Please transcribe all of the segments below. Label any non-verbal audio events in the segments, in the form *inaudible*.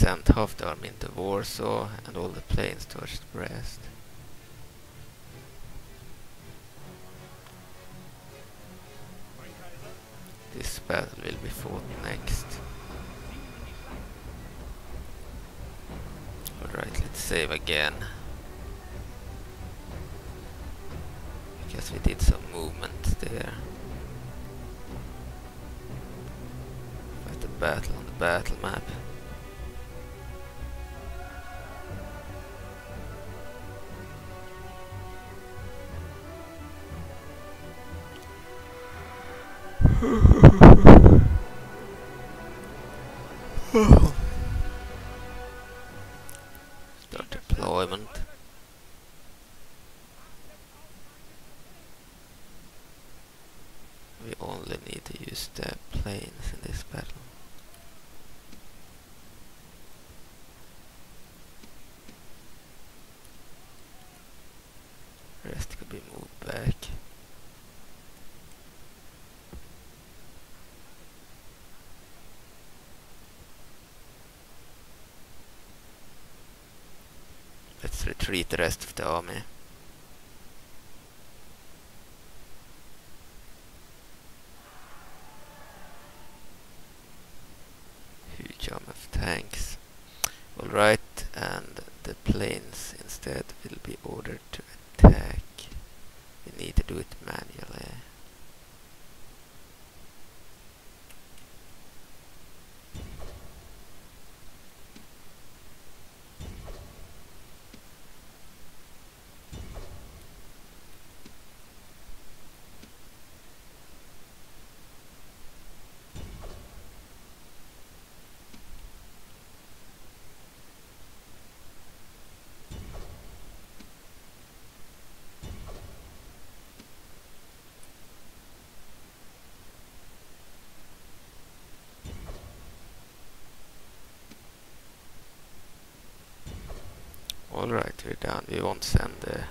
sent half the army into Warsaw and all the planes towards Brest. This battle will be fought next. Alright, let's save again. Because we did some movement there. Fight the battle on the battle map. Let's the rest of the army. Huge army of tanks. Alright, and the planes instead will be ordered to attack. We need to do it manually. Done. We won't send the,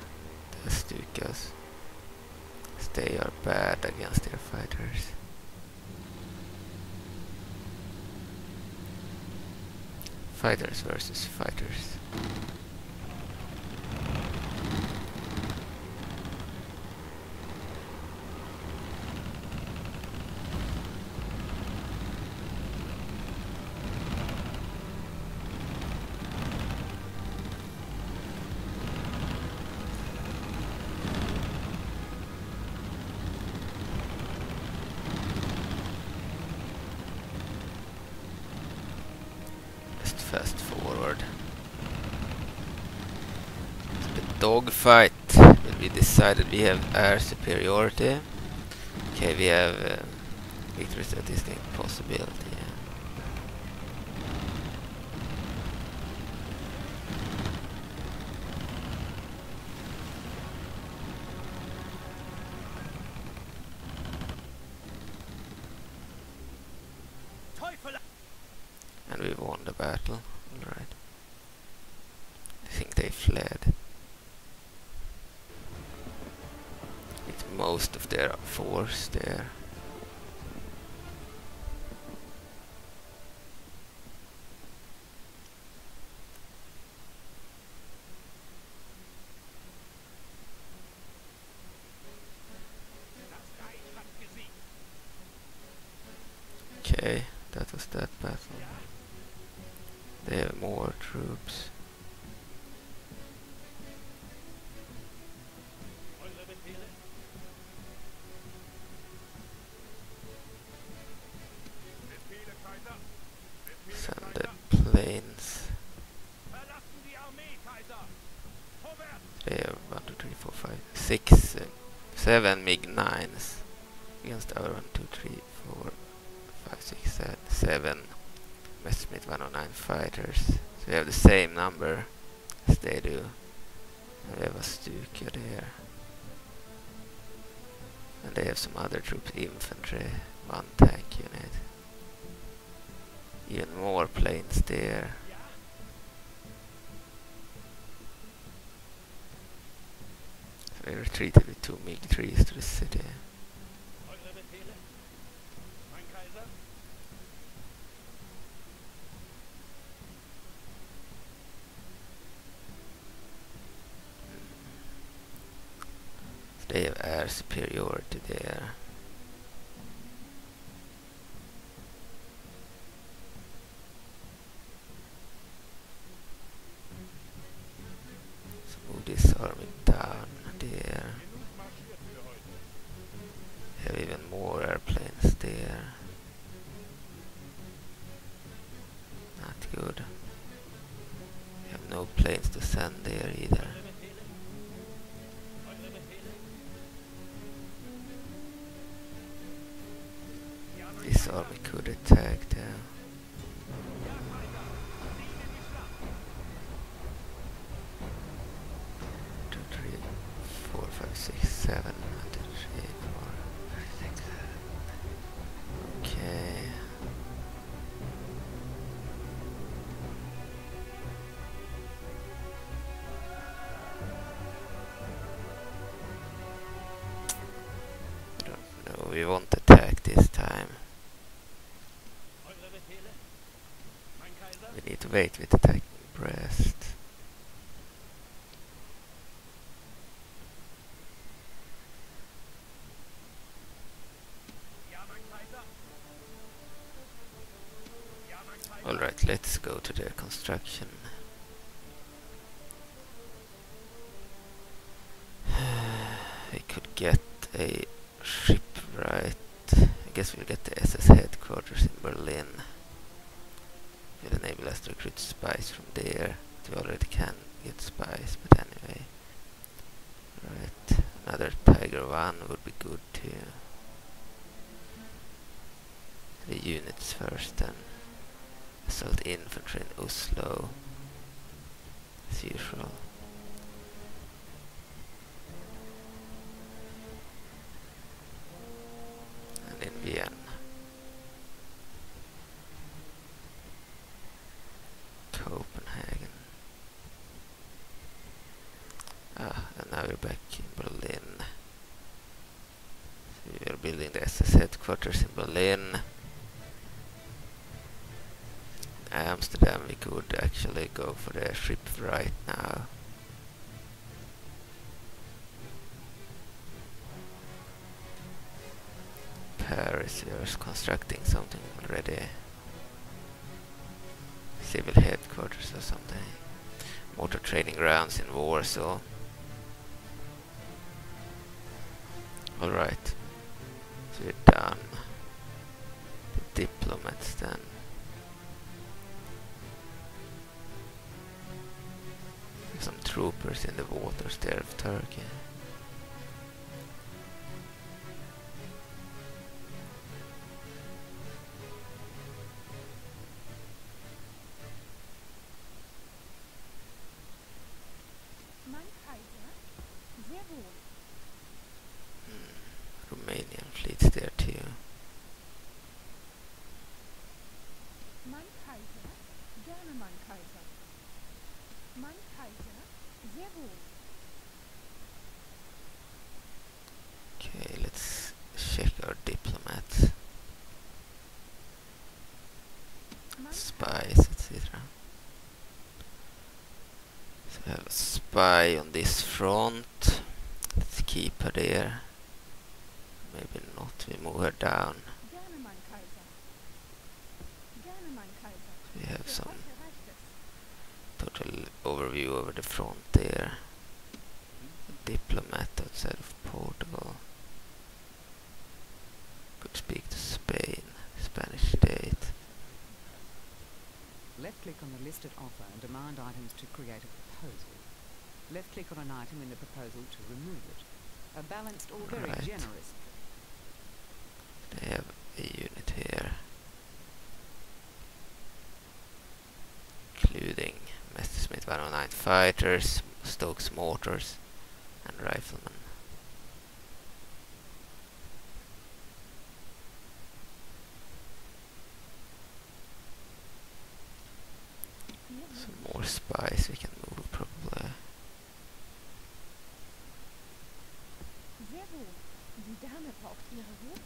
the Stukas. They are bad against their fighters. Fighters versus fighters. Just fast forward. Dogfight will be decided. We have air superiority. Okay, we have uh, victory statistic possibility. Seven MiG-9s against our one, two, three, four, five, six, seven, seven Messerschmitt 109 fighters. So we have the same number as they do. And we have a Stuka there. And they have some other troops, infantry, one tank unit. Even more planes there. They retreated with make MiG-3s to the city. This army could attack there. Two, three, four, five, six, seven. Wait with attacking Brest. Alright, let's go to the construction. we could get a shipwright. I guess we'll get the SS headquarters in Berlin. Will enable us to recruit spies from there. We already can get spies, but anyway. Right, another Tiger 1 would be good too. The units first then. Assault infantry in Oslo. As usual. Constructing something already. Civil headquarters or something. Mortar training grounds in Warsaw. Alright. So we're done. The diplomats then. Some troopers in the waters there of Turkey. On this front. Let's keep her there. Maybe not, we move her down. We have some total overview over the front there. A diplomat outside of Portugal. Could speak to Spain, Spanish state. Left click on the listed offer and demand items to create a proposal. Left click on an item in the proposal to remove it. A balanced or very Right. generous They have a unit here. Including Messerschmitt 109 fighters, Stokes mortars, and riflemen. Sehr wohl. Some more spies we can move probably. Sehr wohl. Die Dame braucht ihre Ruhe.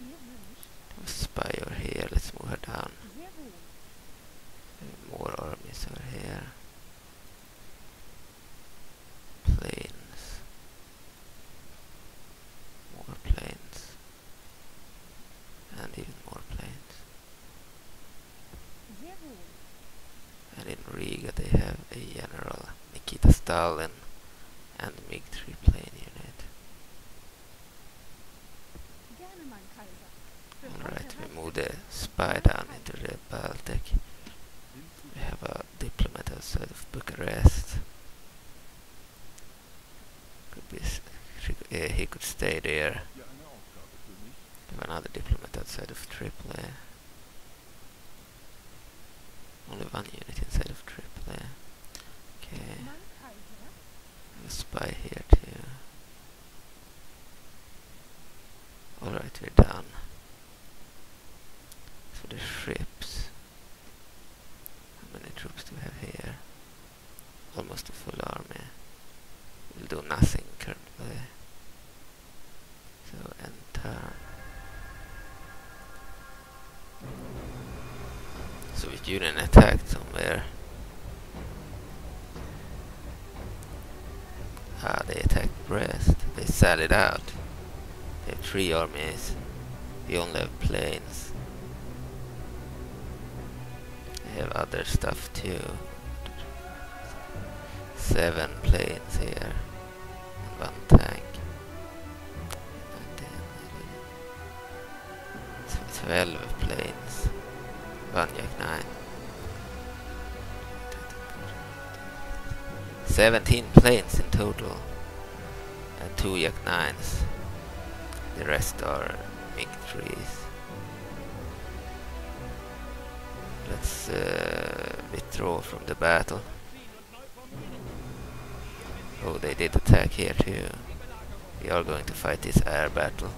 Ihr wünscht. A spy over here, let's move her down. Sehr wohl. More armies over here. Planes. And in Riga they have a General Nikita Stalin and MiG-3 plane unit. Gerne, mein Kaiser. Für Alright, heute we reicht move es. the spy down into the Baltic. We have a diplomat outside of Bucharest. Could be s- she c- uh, he could stay there. Hier eine Aufgabe für mich. We have another diplomat outside of Tripoli. Only one unit inside of Tripoli. Okay, Mein Kaiser. a spy here too. Alright, we're done. So the ships. How many troops do we have here? Almost a full army. We'll do nothing currently. So enter. Union attacked somewhere. Ah, they attacked Brest. They sallied out. They have three armies. They only have planes. They have other stuff too. Seven planes here. And one tank. Tw- Twelve. Yak 9. 17 planes in total. And two Yak 9s. The rest are MiG 3s. Let's uh, withdraw from the battle. Oh, they did attack here too. We are going to fight this air battle.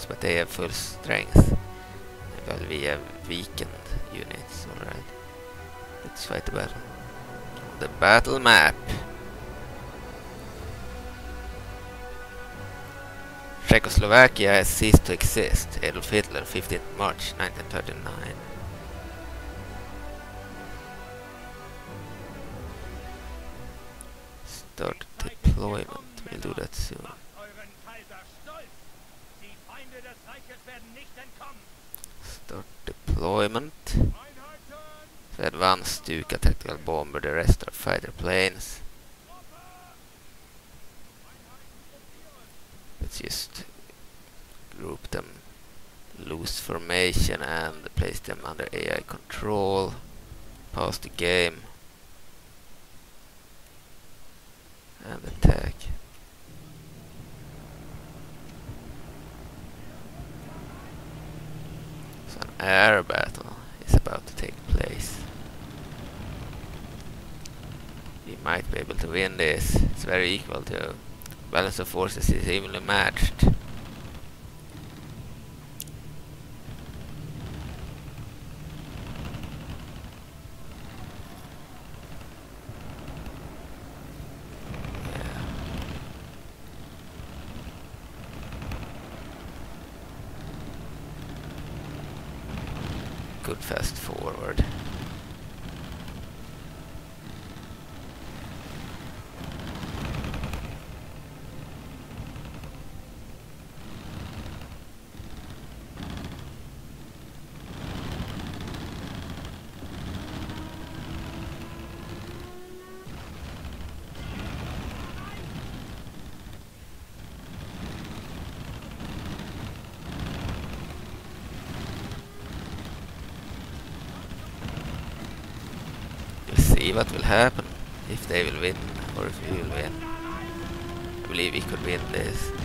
Units, but they have full strength. Well, we have weakened units. All right. Let's fight the battle. The battle map. Czechoslovakia has ceased to exist. Adolf Hitler, 15th March 1939. Stuka tactical bomber. The rest are fighter planes. Let's just group them loose formation and place them under AI control. Pause the game. And attack. So an air battle is about to take place. We might be able to win this. It's very equal to balance of forces is evenly matched. Yeah. Good fast forward. We'll see what will happen. If they will win or if we will win. I believe we could win this.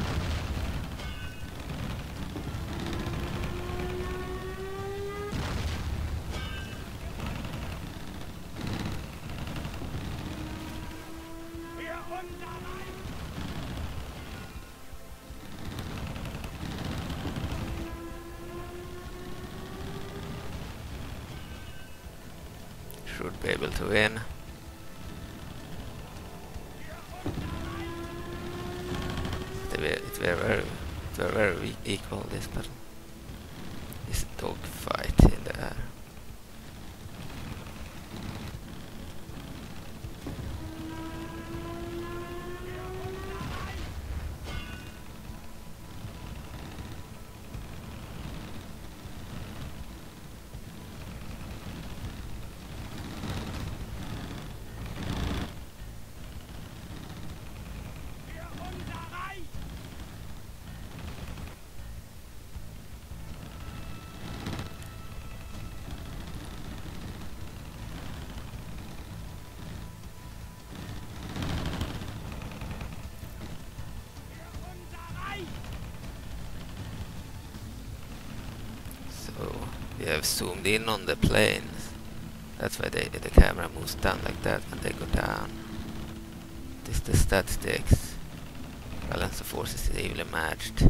Have zoomed in on the planes. That's why they, the camera moves down like that when they go down. This the statistics. Balance of forces is evenly matched.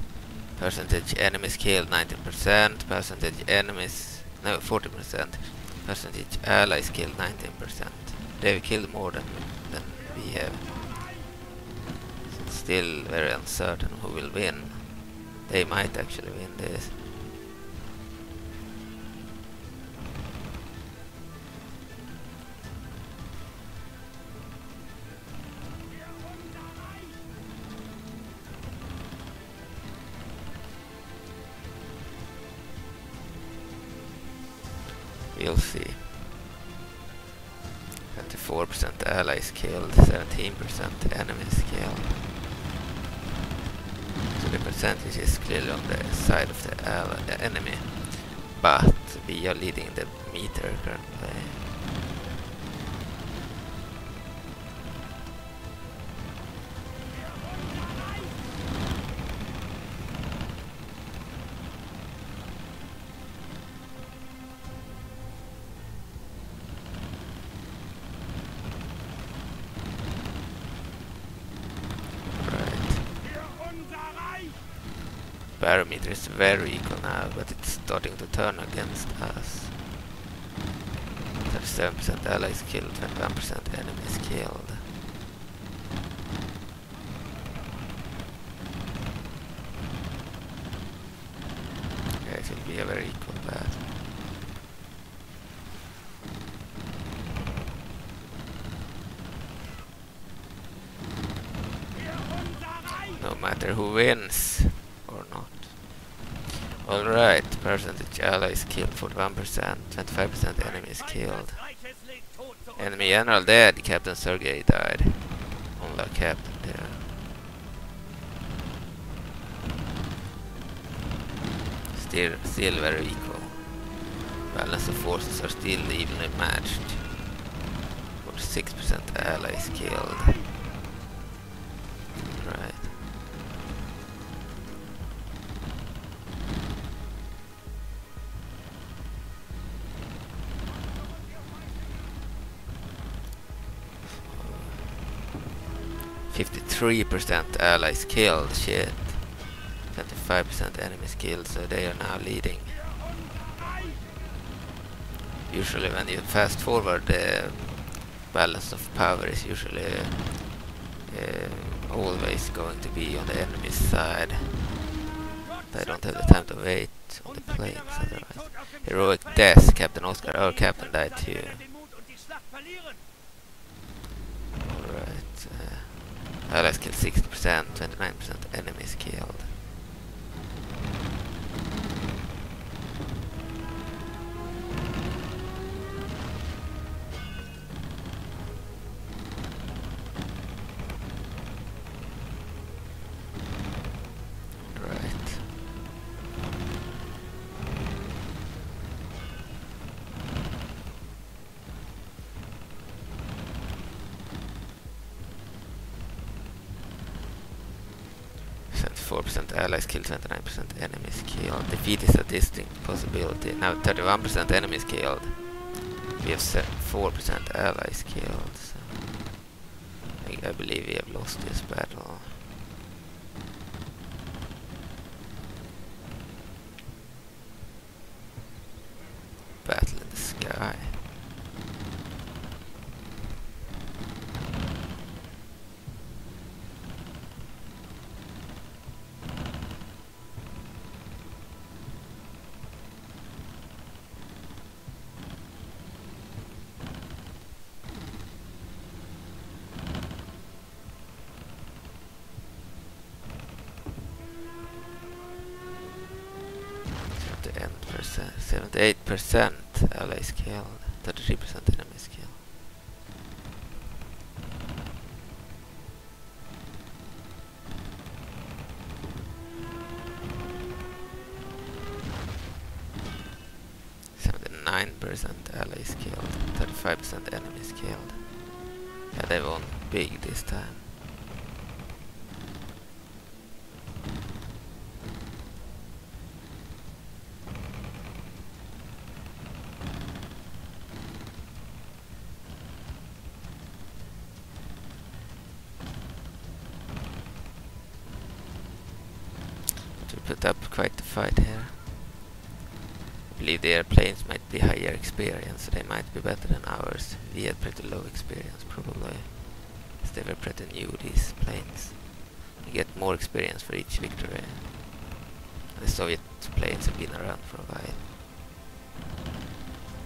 Percentage enemies killed 19%. Percentage enemies no 40%. Percentage allies killed 19%. They've killed more than than we have. So it's still very uncertain who will win. They might actually win this. Allies killed, 17% enemies killed. So the percentage is clearly on the side of the the enemy. But we are leading the meter currently. Very equal now, but it's starting to turn against us. 37% allies killed, 21% enemies killed. Yeah, it will be a very equal battle. No matter who wins or not. Alright, percentage allies killed 41%, 25% enemies killed. Enemy general dead, Captain Sergei died. Only captain there. Still, still very equal. Balance of forces are still evenly matched. 46% allies killed. 3% allies killed, shit. Twenty-five percent enemies killed, so they are now leading. Usually when you fast forward, the balance of power is usually uh, always going to be on the enemy's side. I don't have the time to wait on the planes otherwise. Heroic death, Captain Oscar. Our captain died too. 29% enemies killed. Twenty-nine percent enemies killed. Defeat is a distinct possibility. Now thirty-one percent enemies killed. We have four percent allies killed. So I, I believe we have lost this. Battle might be better than ours. We had pretty low experience, probably. As they were pretty new, these planes. Get more experience for each victory. The Soviet planes have been around for a while.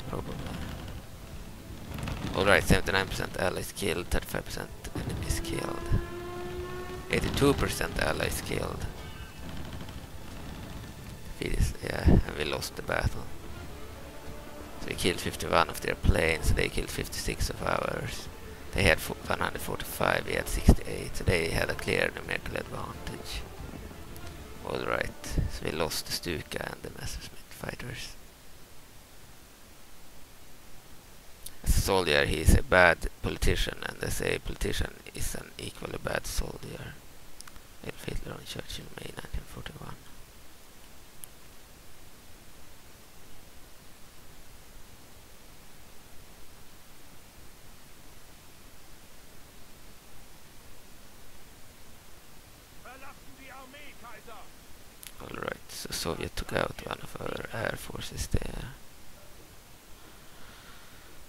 Probably. Alright, 79% allies killed, 35% enemies killed. 82% allies killed. Yeah, and we lost the battle. So we killed 51 of their planes, they killed 56 of ours. They had 145, we had 68, so they had a clear numerical advantage. Alright, so we lost the Stuka and the Messerschmitt fighters. As a soldier, he is a bad politician, and as a politician, is an equally bad soldier. Hitler on Churchill, May 1941. Verlassen die Armee, Kaiser! Alright, so Soviet took out one of our air forces there.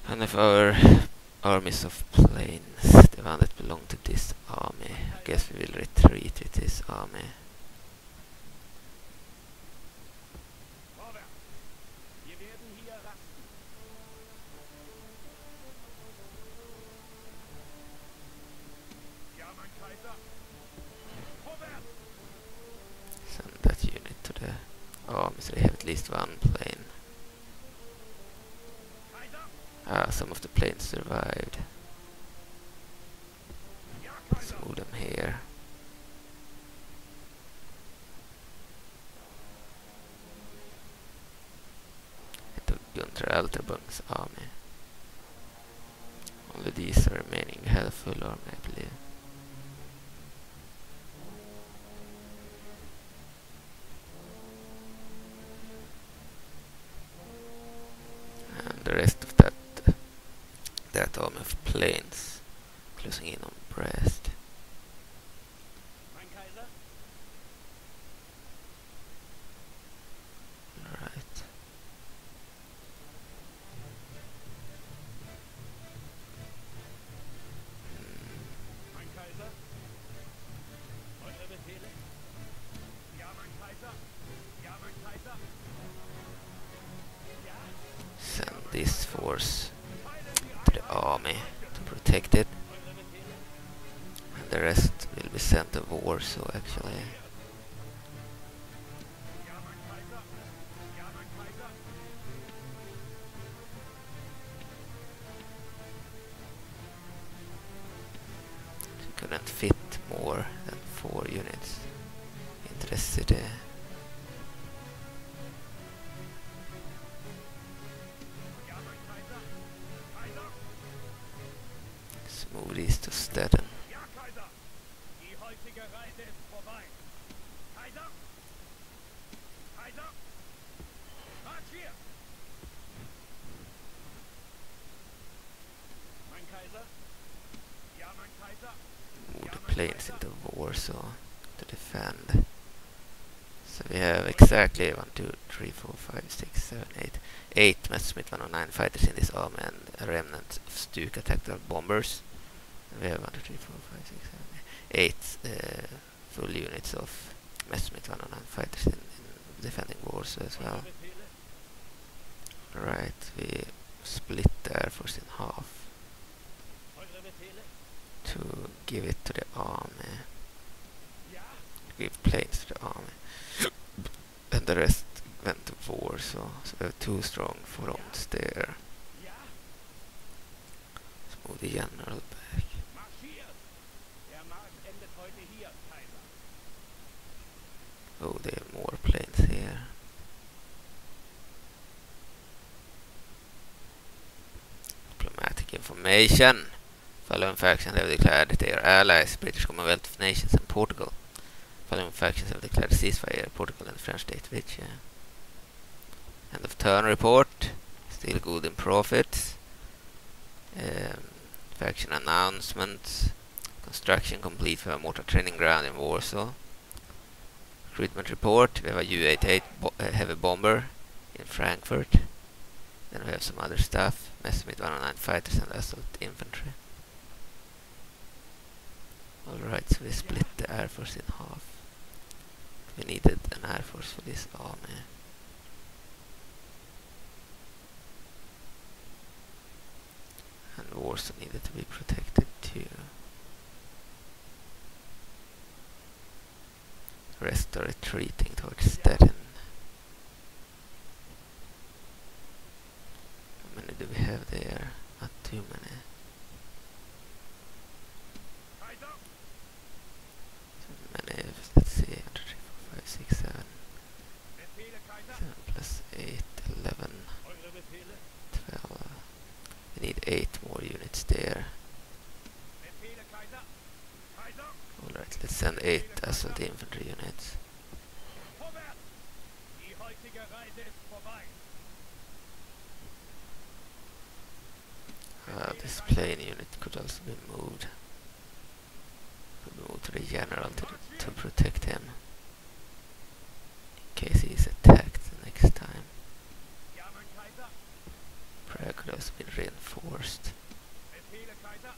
One of our armies of planes, the one that belonged to this army. I guess we will retreat with this army. Vorwärts! Wir werden hier rasten. Ja, mein Kaiser! Vorwärts! Send that unit to the army so they have at least one plane. Kaiser! Ah, some of the planes survived. This force to the army to protect it, and the rest will be sent to war, so actually. Warsaw to defend. So we have exactly 1, 2, 3, 4, 5, 6, 7, 8, 8 Messerschmitt 109 fighters in this army and a remnant of Stuka tactical bombers. And we have 1, 2, 3, 4, 5, 6, 7, 8 uh, full units of Messerschmitt 109 fighters in, in defending Warsaw as well. Right, we split the air force in half to give it to the army. The army. and the rest went to war, so we have uh, two strong fronts there. Let's move the general back. Oh, there are more planes here. Diplomatic information. Following factions have declared that they are allies, British Commonwealth of Nations and Portugal. Following factions have declared ceasefire, Portugal and the French state which, yeah. End of turn report. Still good in profits. Um, faction announcements. Construction complete for a mortar training ground in Warsaw. Recruitment report. We have a Ju-88 bo- uh, heavy bomber in Frankfurt. Then we have some other stuff. Messerschmitt 109 fighters and assault infantry. Alright, so we split the air force in half. Needed an air force for this army. And Warsaw needed to be protected too. Rest are retreating towards Stettin. How many do we have there? Not too many. Kaiser! So many. Let's see. 1, 2, 3, 4, 5, 6, 7. Befehle, Kaiser! 7 plus 8, 11, Eure Befehle! 12. We need 8 more units there. Befehle, Kaiser! Kaiser! Alright, let's send 8 assault infantry units. Vorwärts! Die heutige Reise ist vorbei. Uh, this plane unit could also be moved. Could be moved to the general to, to protect him. In case he is attacked the next time. Ja, mein Kaiser! Prague could also be reinforced. Befehle, Kaiser!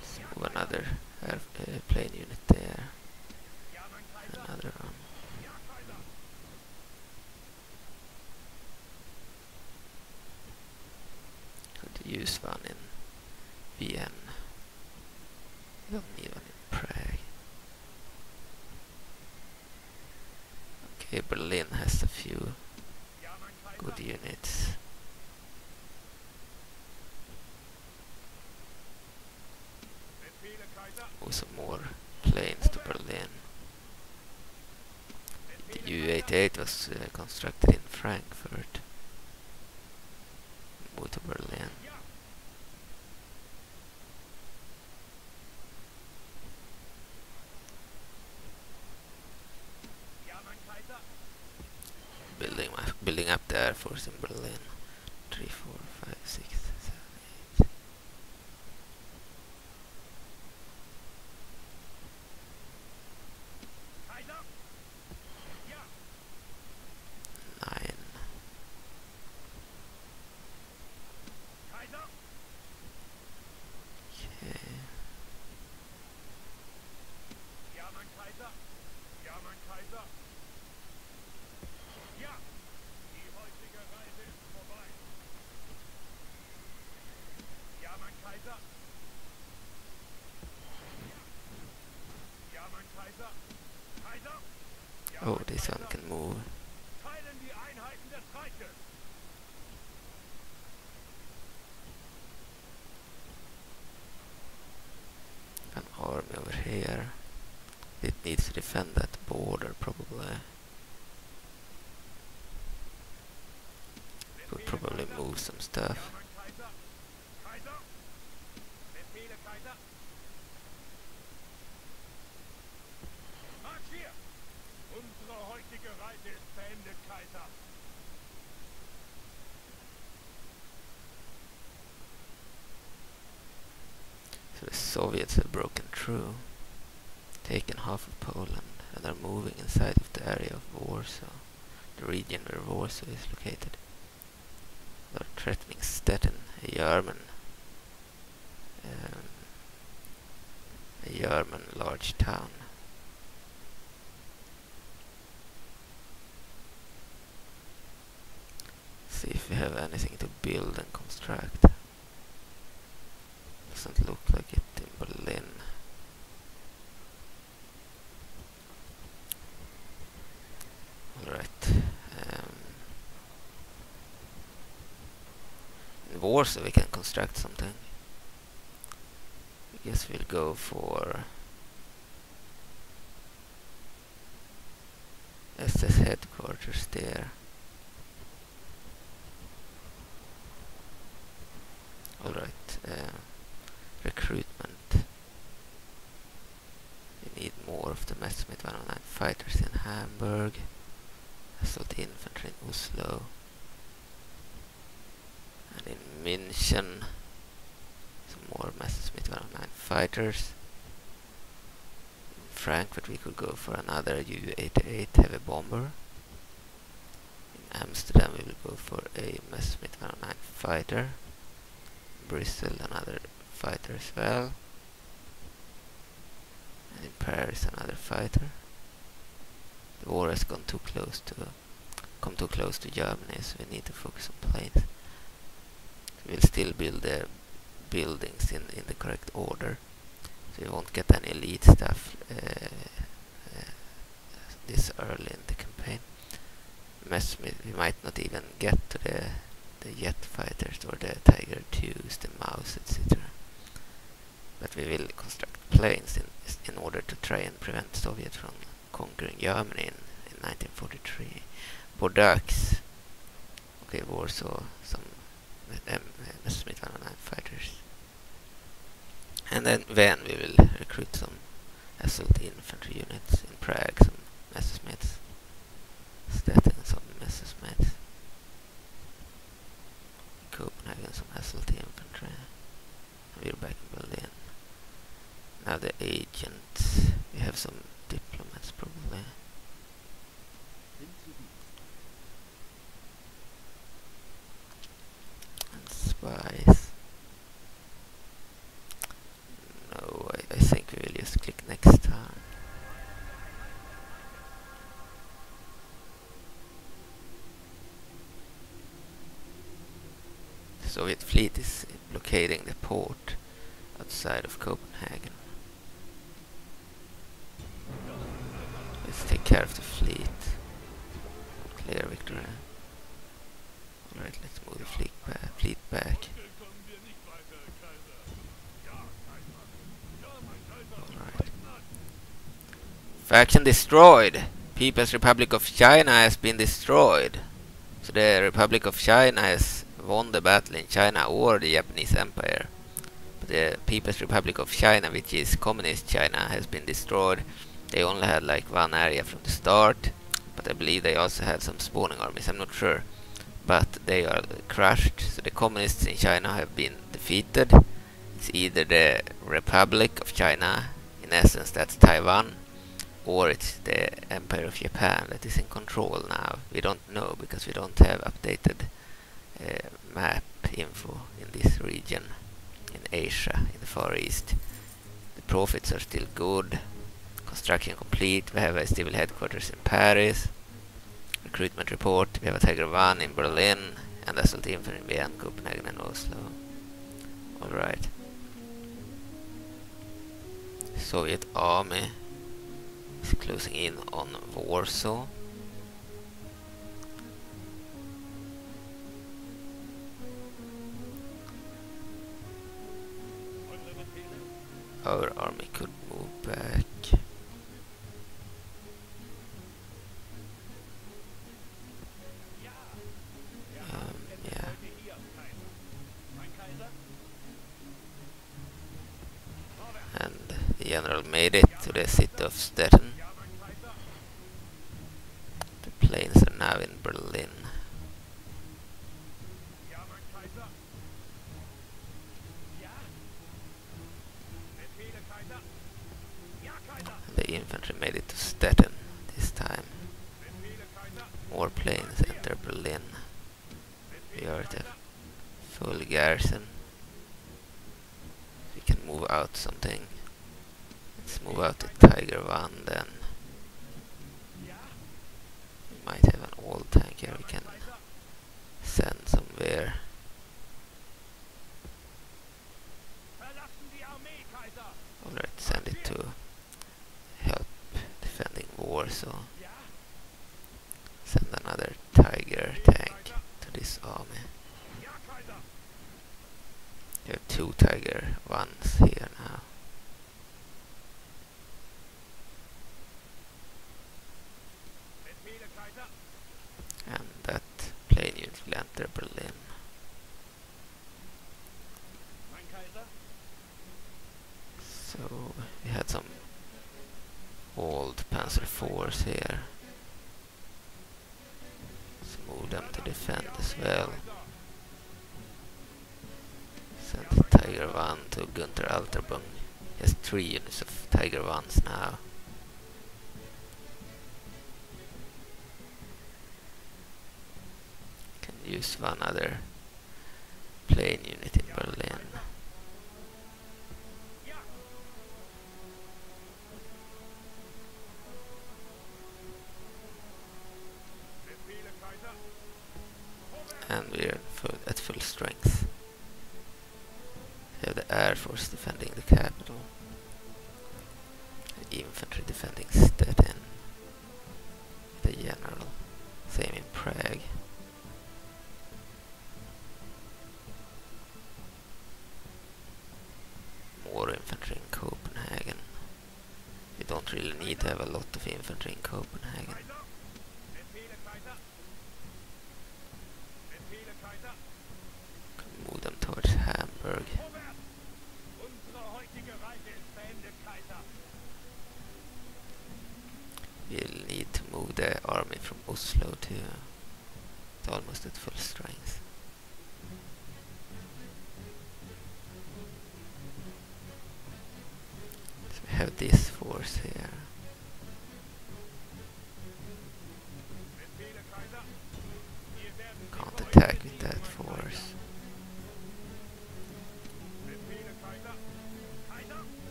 Let's move another air, uh, plane unit there. Ja, mein Kaiser! Another one. Ja, Kaiser! One in Vienna. We'll need one in Prague. Okay, Berlin has a few good units. Some more planes to Berlin. The Ju-88 was uh, constructed in Frankfurt. Move to Berlin. Ja! Ja, mein Kaiser! Building my, building up the air force in Berlin. One can move. An army over here. It needs to defend that border probably. Could probably move some stuff. Soviets have broken through, taken half of Poland, and are moving inside of the area of Warsaw, the region where Warsaw is located. They're threatening Stettin, a German, um, a German large town. See if we have anything to build and construct. Doesn't look like it Berlin. Alright. Um, Warsaw we can construct something. I guess we'll go for SS headquarters there. Alright. Uh, recruitment. We need more of the Messerschmitt 109 fighters in Hamburg. Assault infantry in Oslo. And in München, some more Messerschmitt 109 fighters. In Frankfurt we could go for another Ju-88 heavy bomber. In Amsterdam we will go for a Messerschmitt 109 fighter. Bristol another fighter as well. And in Paris another fighter. The war has gone too close to come too close to Germany so we need to focus on planes. We'll still build the buildings in, in the correct order. You won't get any elite stuff uh, uh, this early in the campaign. We might not even get to the the jet fighters or the Tiger 2s, the Maus, etc. But we will construct planes in in order to try and prevent Soviet from conquering Germany in, in 1943. Bordeaux, okay, Warsaw, some um, Messerschmitt 109 fighters. And then when we will recruit some SLT infantry units in Prague, some Messerschmitts, Stettin, some Messerschmitts, Copenhagen, some SLT infantry. And we're back in Berlin. Now the agents, we have some diplomats probably. And spies. No, I, I think we will just click next time. The Soviet fleet is blockading the port outside of Copenhagen. Let's take care of the fleet. Clear victory. Alright, let's move the fleet, ba fleet back. Kommen wir nicht weiter, Kaiser. Ja, Kaiser. Ja, mein Kaiser. Alright. Faction destroyed. People's Republic of China has been destroyed. So the Republic of China has won the battle in China or the Japanese Empire. But the People's Republic of China, which is communist China, has been destroyed. They only had like one area from the start, but I believe they also had some spawning armies, I'm not sure. But they are crushed, so the communists in China have been defeated. It's either the Republic of China, in essence that's Taiwan, or it's the Empire of Japan that is in control now. We don't know because we don't have updated uh, map info in this region in Asia, in the Far East. The profits are still good. Construction complete. We have a civil headquarters in Paris. Recruitment report. We have a Tiger 1 in Berlin and SLT infantry in Vienna, Copenhagen and Oslo. Alright. Soviet army is closing in on Warsaw. Our army could move back. Um, Kaiser? Vorwärts. And the general made it to the city of Stettin. Ja, mein Kaiser. The planes are now in Berlin. Ja, mein Kaiser. Ja. Befehle, Kaiser. Ja, Kaiser. And the infantry made it to Stettin this time. Befehle, Kaiser. More planes enter Berlin. We are at a full garrison. We can move out something. Let's move out the Tiger 1 then. Ja. We might have an old tank here we can send somewhere. Alright, send it to help defending Warsaw. Send another Tiger tank to this army. You have two Tiger ones here three units of Tiger 1s now. Can use one other from Oslo to to almost at full strength.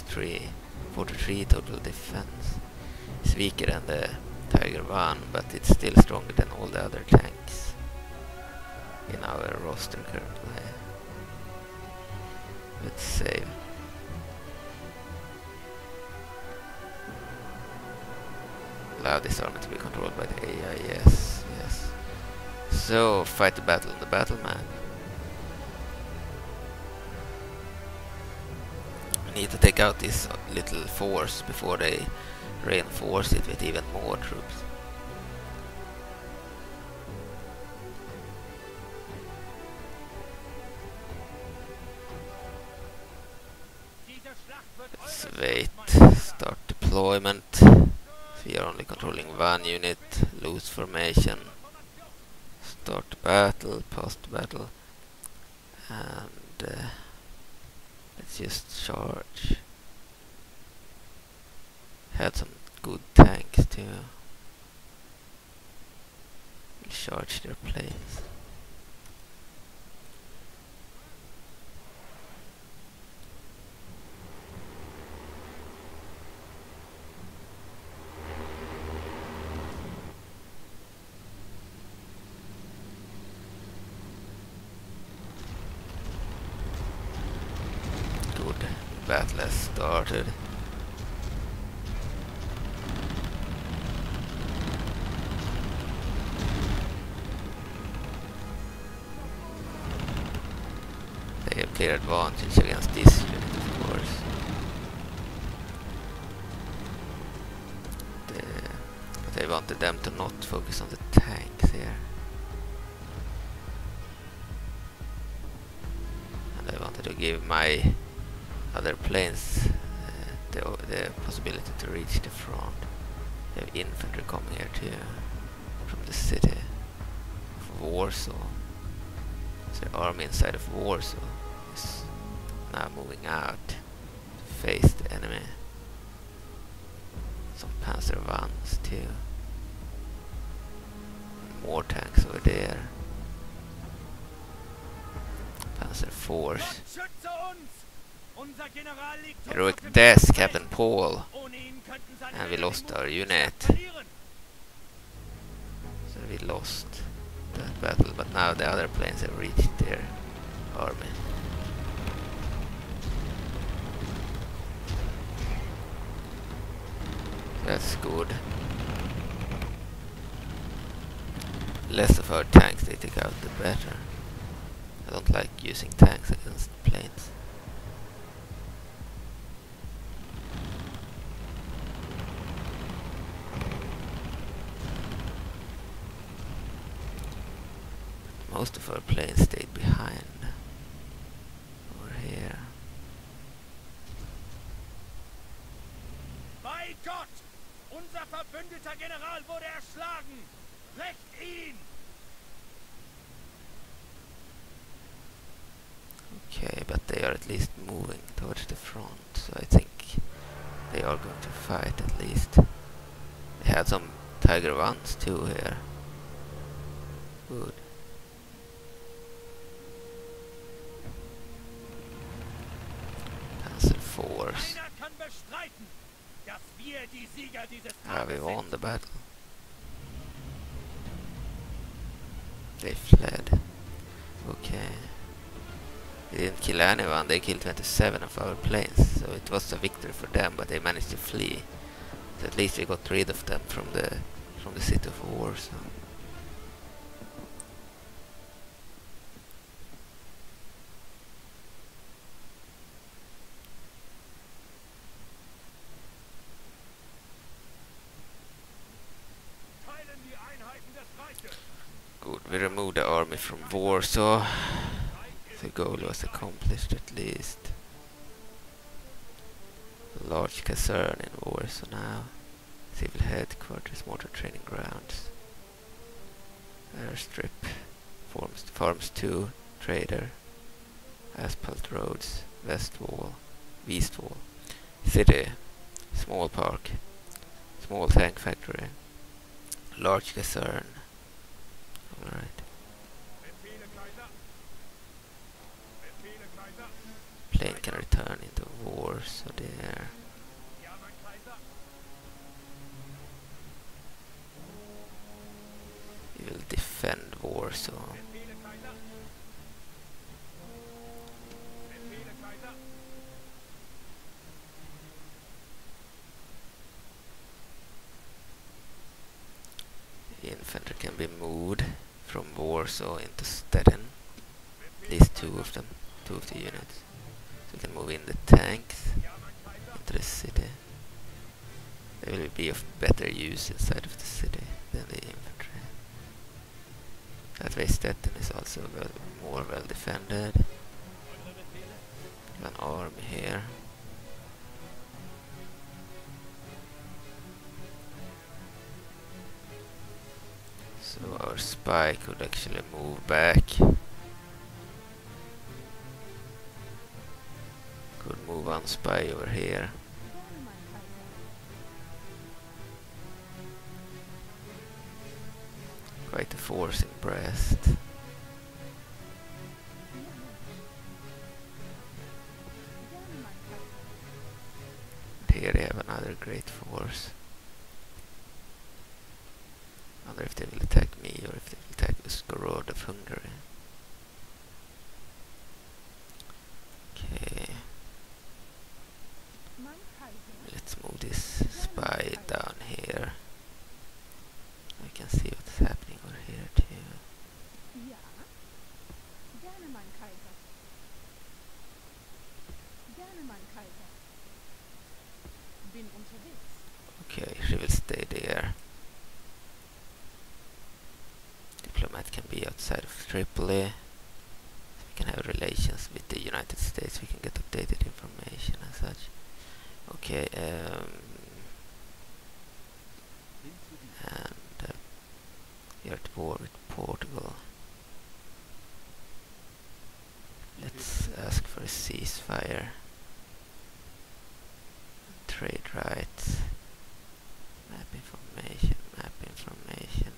3, 43 total defense. It's weaker than the Tiger 1, but it's still stronger than all the other tanks in our roster currently. Let's save. Allow this army to be controlled by the AI, yes, yes. So, fight the battle the battle map. Take out this little force before they reinforce it with even more troops. Wait, start deployment. We are only controlling one unit, lose formation, start battle, post battle, and uh, let's just charge. Had some good tanks too. We'll charge their planes. Good. Battle has started. They have clear advantage against this unit, of course. The, but I wanted them to not focus on the tanks here. And I wanted to give my other planes uh, the, the possibility to reach the front. We have infantry coming here too, from the city of Warsaw. The army inside of Warsaw now moving out to face the enemy. Some Panzer Vans too. More tanks over there. Panzer Force. Heroic death, Captain Paul. And we lost our unit. So we lost that battle, but now the other planes have reached their army. less of our tanks they take out, the better. I don't like using tanks against planes. Most of our planes stayed behind. Over here. By God, Unser verbündeter General wurde erschlagen! Brecht ihn! Are at least moving towards the front, so I think they are going to fight at least. They had some Tiger Ones too here. Good. Panzer Force. Keiner kann bestreiten, dass wir die Sieger dieses Ah, we won the battle. They fled. We didn't kill anyone, they killed 27 of our planes, so it was a victory for them, but they managed to flee. So at least we got rid of them from the from the city of Warsaw. Good, we removed the army from Warsaw. The goal was accomplished at least. Large caserne in Warsaw now. Civil headquarters, mortar training grounds. Airstrip. Farms, farms 2, trader. Asphalt roads, west wall, east wall. City, small park. Small tank factory. Large caserne. Alright. Plane can return into Warsaw there. Ja, mein We will defend Warsaw. Kaiser. Infantry can be moved from Warsaw into Stettin. Least two of them, two of the units. So we can move in the tanks into the city. They will be of better use inside of the city than the infantry. That way Stettin is also well, more well defended. An army here. So our spy could actually move back. One spy over here. Quite a force. And here they have another great force. Wonder if they will attack me or if they will attack Usgorod of Hungary. Okay, Mein Kaiser. let's move this spy down here. I can see what's happening over here too. Ja. Gerne, mein Kaiser. Gerne, mein Kaiser. Bin unterwegs. Okay, she will stay there. Diplomat can be outside of Tripoli. We can have relations with the United States. We can get updated information and such. Okay, um, and uh, we are at war with Portugal. Let's ask for a ceasefire. Trade rights. Map information, map information.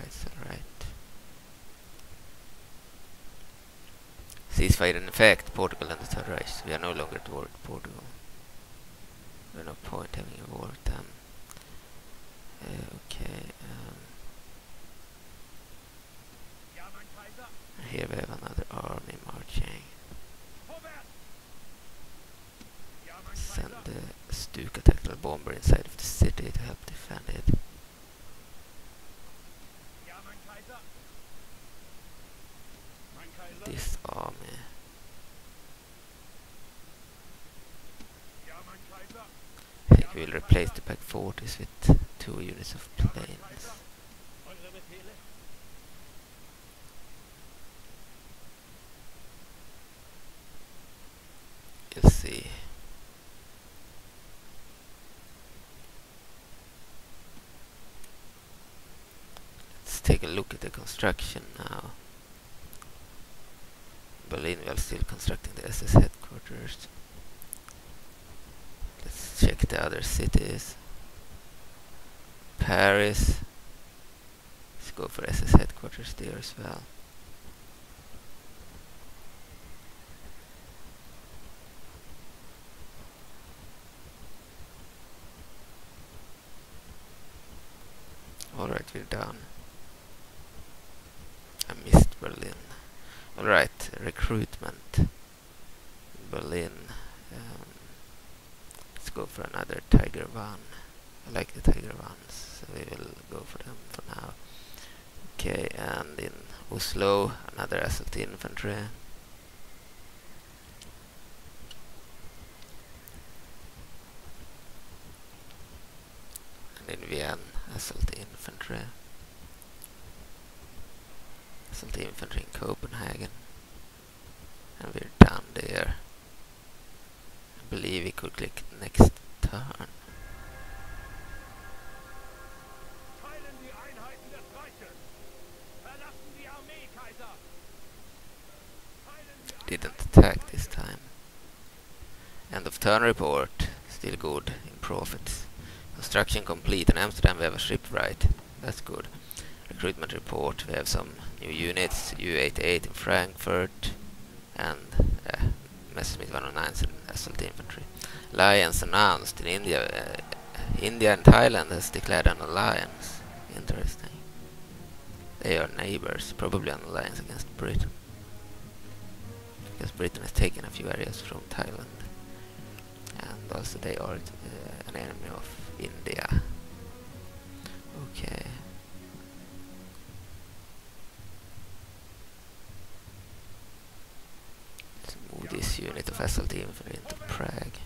Alright. Ceasefire in effect, Portugal and the Third Reich. We are no longer at war with Portugal. There's no point having a war with them. Uh, okay, um, here we have another army marching. Send the Stuka tactical bomber inside of the city to help defend it. forties with two units of planes. You'll see. Let's take a look at the construction now. Berlin while still constructing the SS headquarters. Let's check the other cities. Paris. Let's go for SS headquarters there as well. Alright, we're done. I missed Berlin. Alright, recruitment. Berlin. Um, let's go for another Tiger One. Like the Tiger Ones, so we will go for them for now. Okay, and in Oslo, another assault infantry. And in Vienna, assault infantry. Assault infantry in Copenhagen. And we're done there. I believe we could click next turn. Didn't attack this time. End of turn report. Still good in profits. Construction complete. In Amsterdam we have a ship right. That's good. Recruitment report. We have some new units. Ju-88 in Frankfurt. And uh, Messerschmitt 109s in assault infantry. Alliance announced in India. Uh, India and Thailand has declared an alliance. Interesting. They are neighbors. Probably an alliance against Britain. Because Britain has taken a few areas from Thailand. And also they are uh, an enemy of India. Okay. Let's move this unit of assault infantry into Prague.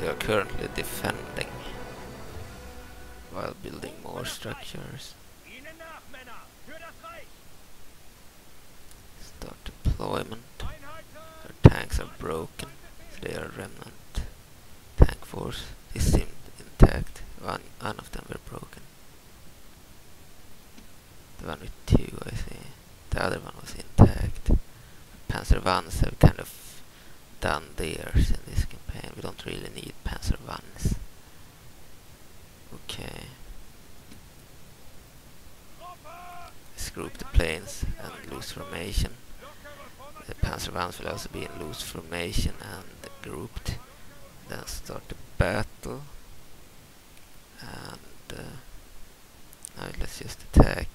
We are currently defending while building more structures. Ihnen nach, Männer. Für das Reich. Start deployment. Einheiten. Our tanks are broken, so they are remnant tank force. They seemed intact. One, one of them were broken. The one with two, I see. The other one was intact. Panzer ones have kind of done theirs in this campaign. We don't really need Panzer ones. Okay. Gruppe. Let's group the planes and loose formation. Lockere The Formation. Panzer ones will also be in loose formation and grouped. Then start the battle. And uh, now let's just attack.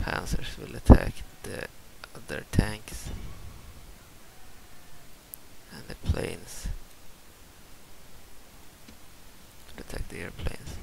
Panzers will attack the other tanks. And the planes will attack the airplanes.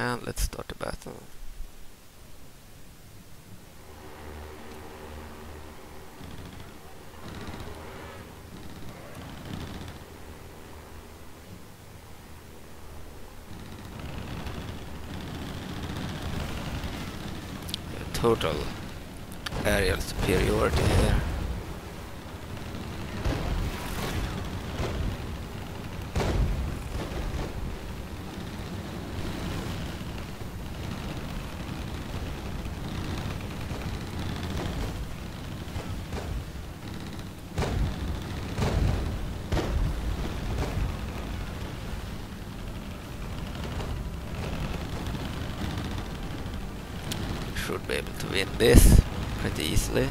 And let's start the battle. total aerial superiority here. should be able to win this pretty easily.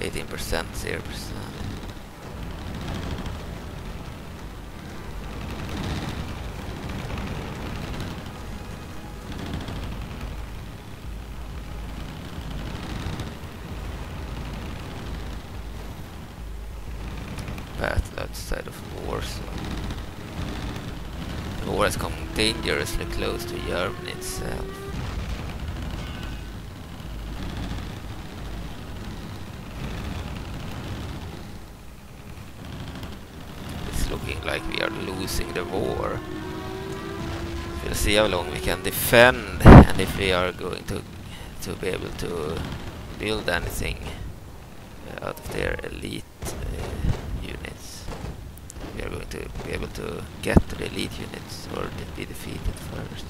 18%, 0%. Battle outside of Warsaw. The war has come dangerously close to Germany itself. It's looking like we are losing the war. We'll see how long we can defend and if we are going to to be able to build anything uh, out of their elite uh, units. We are going to be able to get the elite units or be defeated first.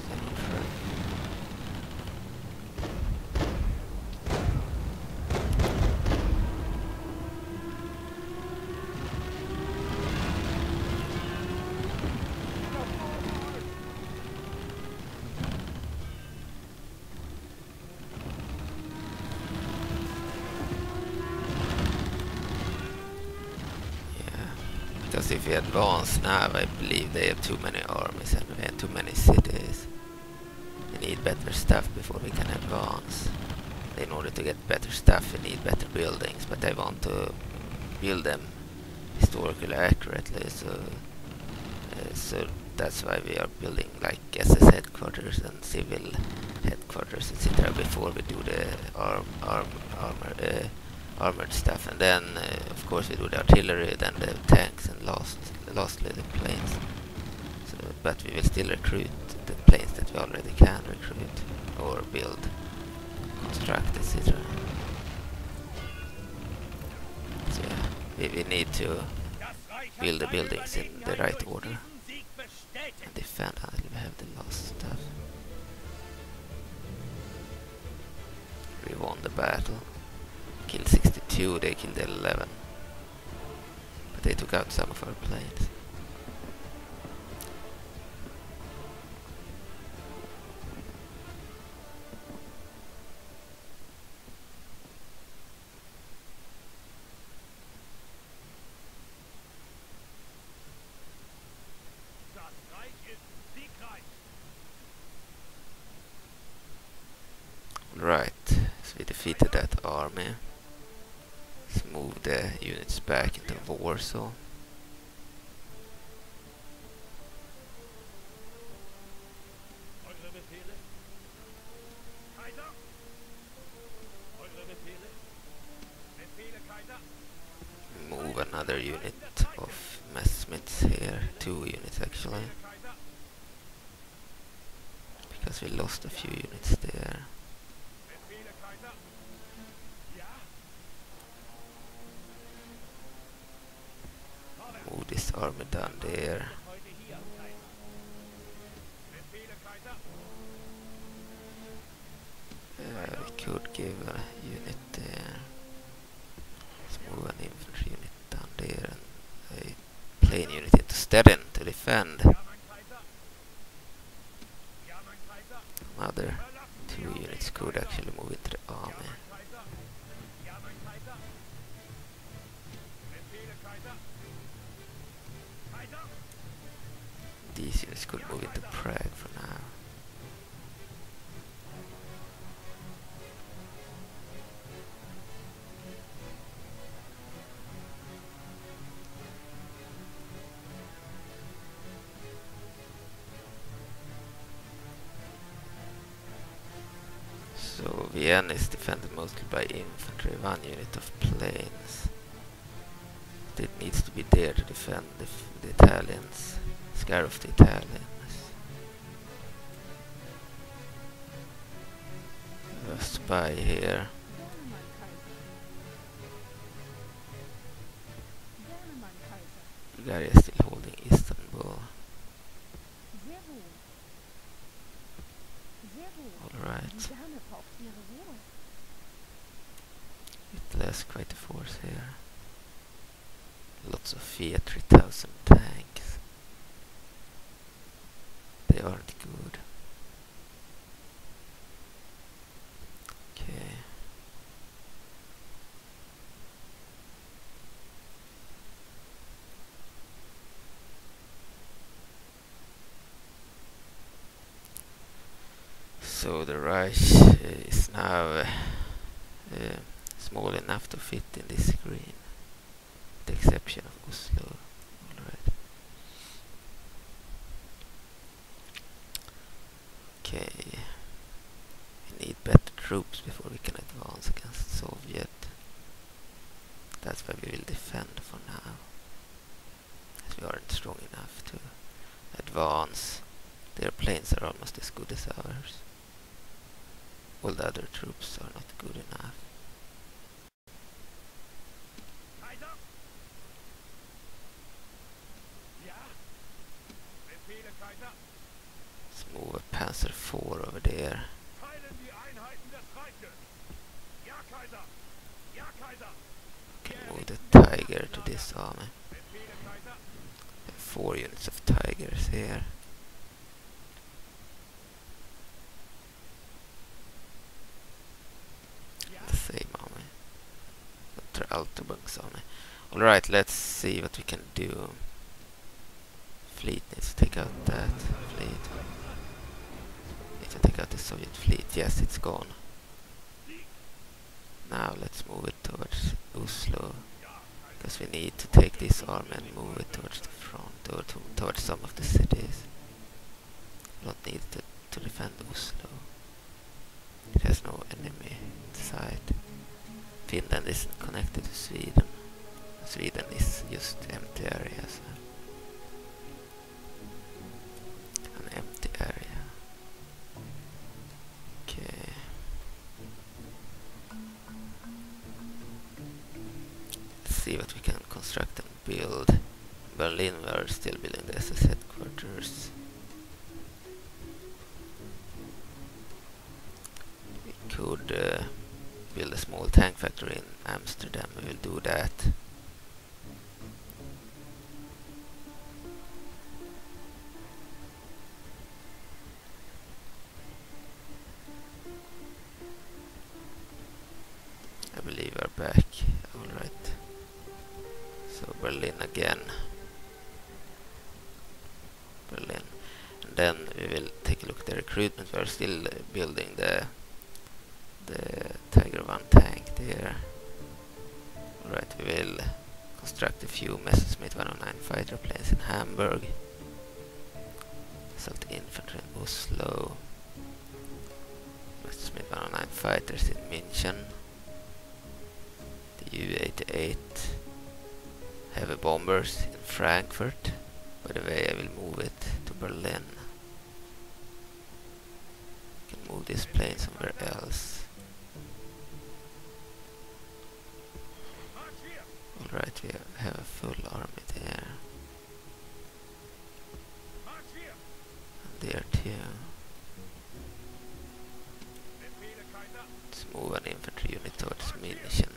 Build them historically accurately, so uh, so that's why we are building like SS headquarters and civil headquarters, etc. Before we do the arm, arm, armor, uh, armored stuff, and then uh, of course we do the artillery, then the tanks, and last, lastly the planes. So, but we will still recruit the planes that we already can recruit or build, construct, etc. we, we need to build the buildings in the right order and defend until we have the last stuff. We won the battle. Killed 62, they killed 11. But they took out some of our planes. Into Warsaw. This down there. Vienna is defended mostly by infantry, one unit of planes. It needs to be there to defend the, the Italians, scare off the Italians. A spy here. Dänemark, Kaiser. Dänemark, Kaiser. Bulgaria is still holding Istanbul. Sehr wohl. Sehr wohl. Alright. Die Dame braucht ihre Ruhe. Italy has quite a force here. Lots of Fiat 3000 tanks. They aren't good. Okay. So the Reich uh, is now uh, uh, small enough to fit in this screen, with the exception of Oslo. Alright. Okay. We need better troops before we can advance against Soviet. That's why we will defend for now. As we aren't strong enough to advance. Their planes are almost as good as ours. All the other troops are not good enough. Kaiser? Ja? Befehle, Kaiser? Let's move a Panzer IV over there. Teilen die Einheiten des Reiches. Ja, Kaiser. Ja, Kaiser. Can move the Tiger to this army. Four units of Tigers here. Ja? The same army. Dr. Altobunk's army. Alright, let's see what we can do. Fleet needs to take out that fleet. Need to take out the Soviet fleet. Yes, it's gone. Now let's move it towards Oslo. Because we need to take this army and move it towards the front or to, towards some of the cities. Don't need to, to defend Oslo. It has no enemy sight. Finland isn't connected to Sweden. Sweden is just empty area. So an empty area. Okay. Let's see what we can construct and build. Berlin, we are still building the SS headquarters. We could uh, build a small tank factory in Amsterdam. We will do that. I believe we're back. Alright. So Berlin again. Berlin. And then we will take a look at the recruitment. We are still building the the eh, Tiger 1 tank there. Alright, we will construct a few Messerschmitt 109 fighter planes in Hamburg. Assault infantry in Oslo. Messerschmitt 109 fighters in München. The Ju-88 heavy bombers in Frankfurt. By the way, I will move it to Berlin. can move this plane somewhere else. Alright, we have a full army there. And there too. Let's move an infantry unit towards München.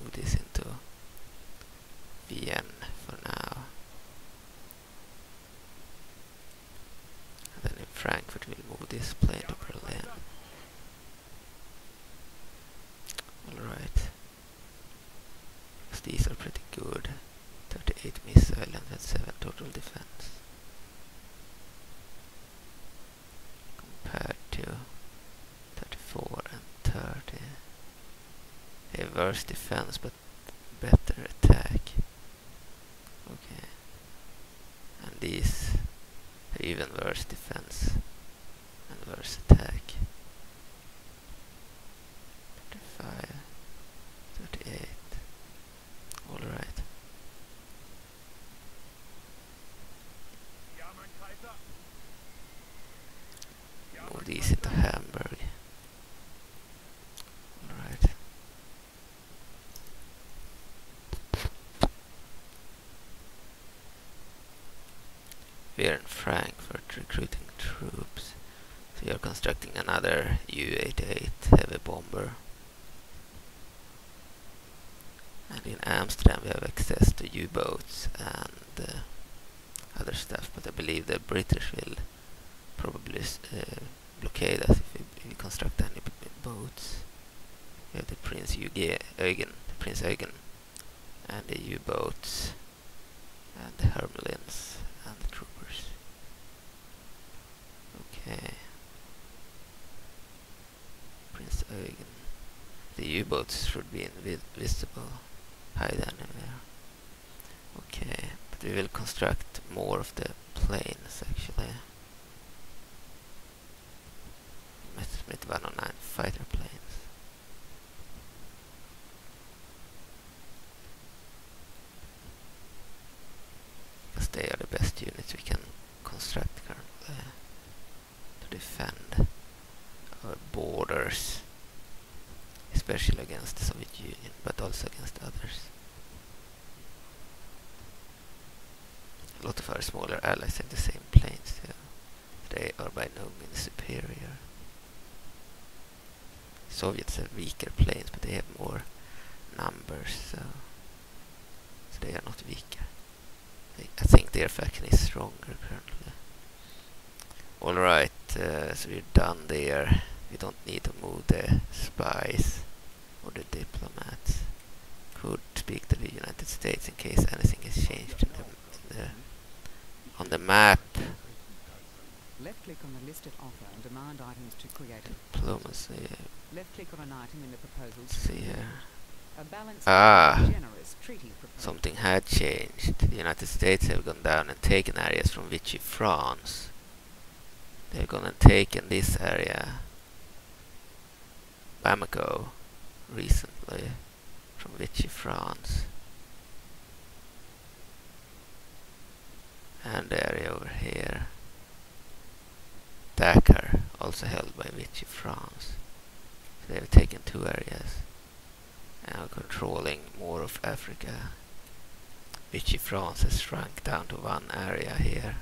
Move this into Vienna for now. And then in Frankfurt we'll move this plane to Berlin. Alright. These are pretty good. 38 missile and then 7 total defense. Compared to 34 and 30. They have worse defense but better attack. Okay. And these have even worse defense and worse attack. 35. 38. Alright. Move these into Hamburg. Alright. We're in Frankfurt recruiting troops. So you're constructing another Ju-88 heavy bomber. And in Amsterdam we have access to U-boats and uh, other stuff, but I believe the British will probably uh, blockade us if we, if we construct any boats. We have the Prince Eugen, Prince Eugen, and the U-boats, and the Hermelins, and the troopers. Okay. Prince Eugen. The U-boats should be invisible, hide anywhere. Okay, but we will construct more of the planes actually. Messerschmitt 109 fighter planes. Because they are the best units we can construct currently to defend our borders, especially against the Soviet Union, but also against others. A lot of our smaller allies have the same planes too. They are by no means superior. Soviets have weaker planes, but they have more numbers, so, so they are not weaker. I think their faction is stronger currently. Alright, uh, so we're done there. We don't need to move the spies or the diplomats. Could speak to the United States in case anything has changed in the, in the on the map. Left click on the listed offer and demand items to create a Diplomacy. Left click on an item in the proposal see here. Ah. generous treaty proposal. Something had changed. The United States have gone down and taken areas from Vichy France. They've gone and taken this area, Bamako, recently, from Vichy France. And the area over here, Dakar, also held by Vichy France. So they've taken two areas and are controlling more of Africa. Vichy France has shrunk down to one area here.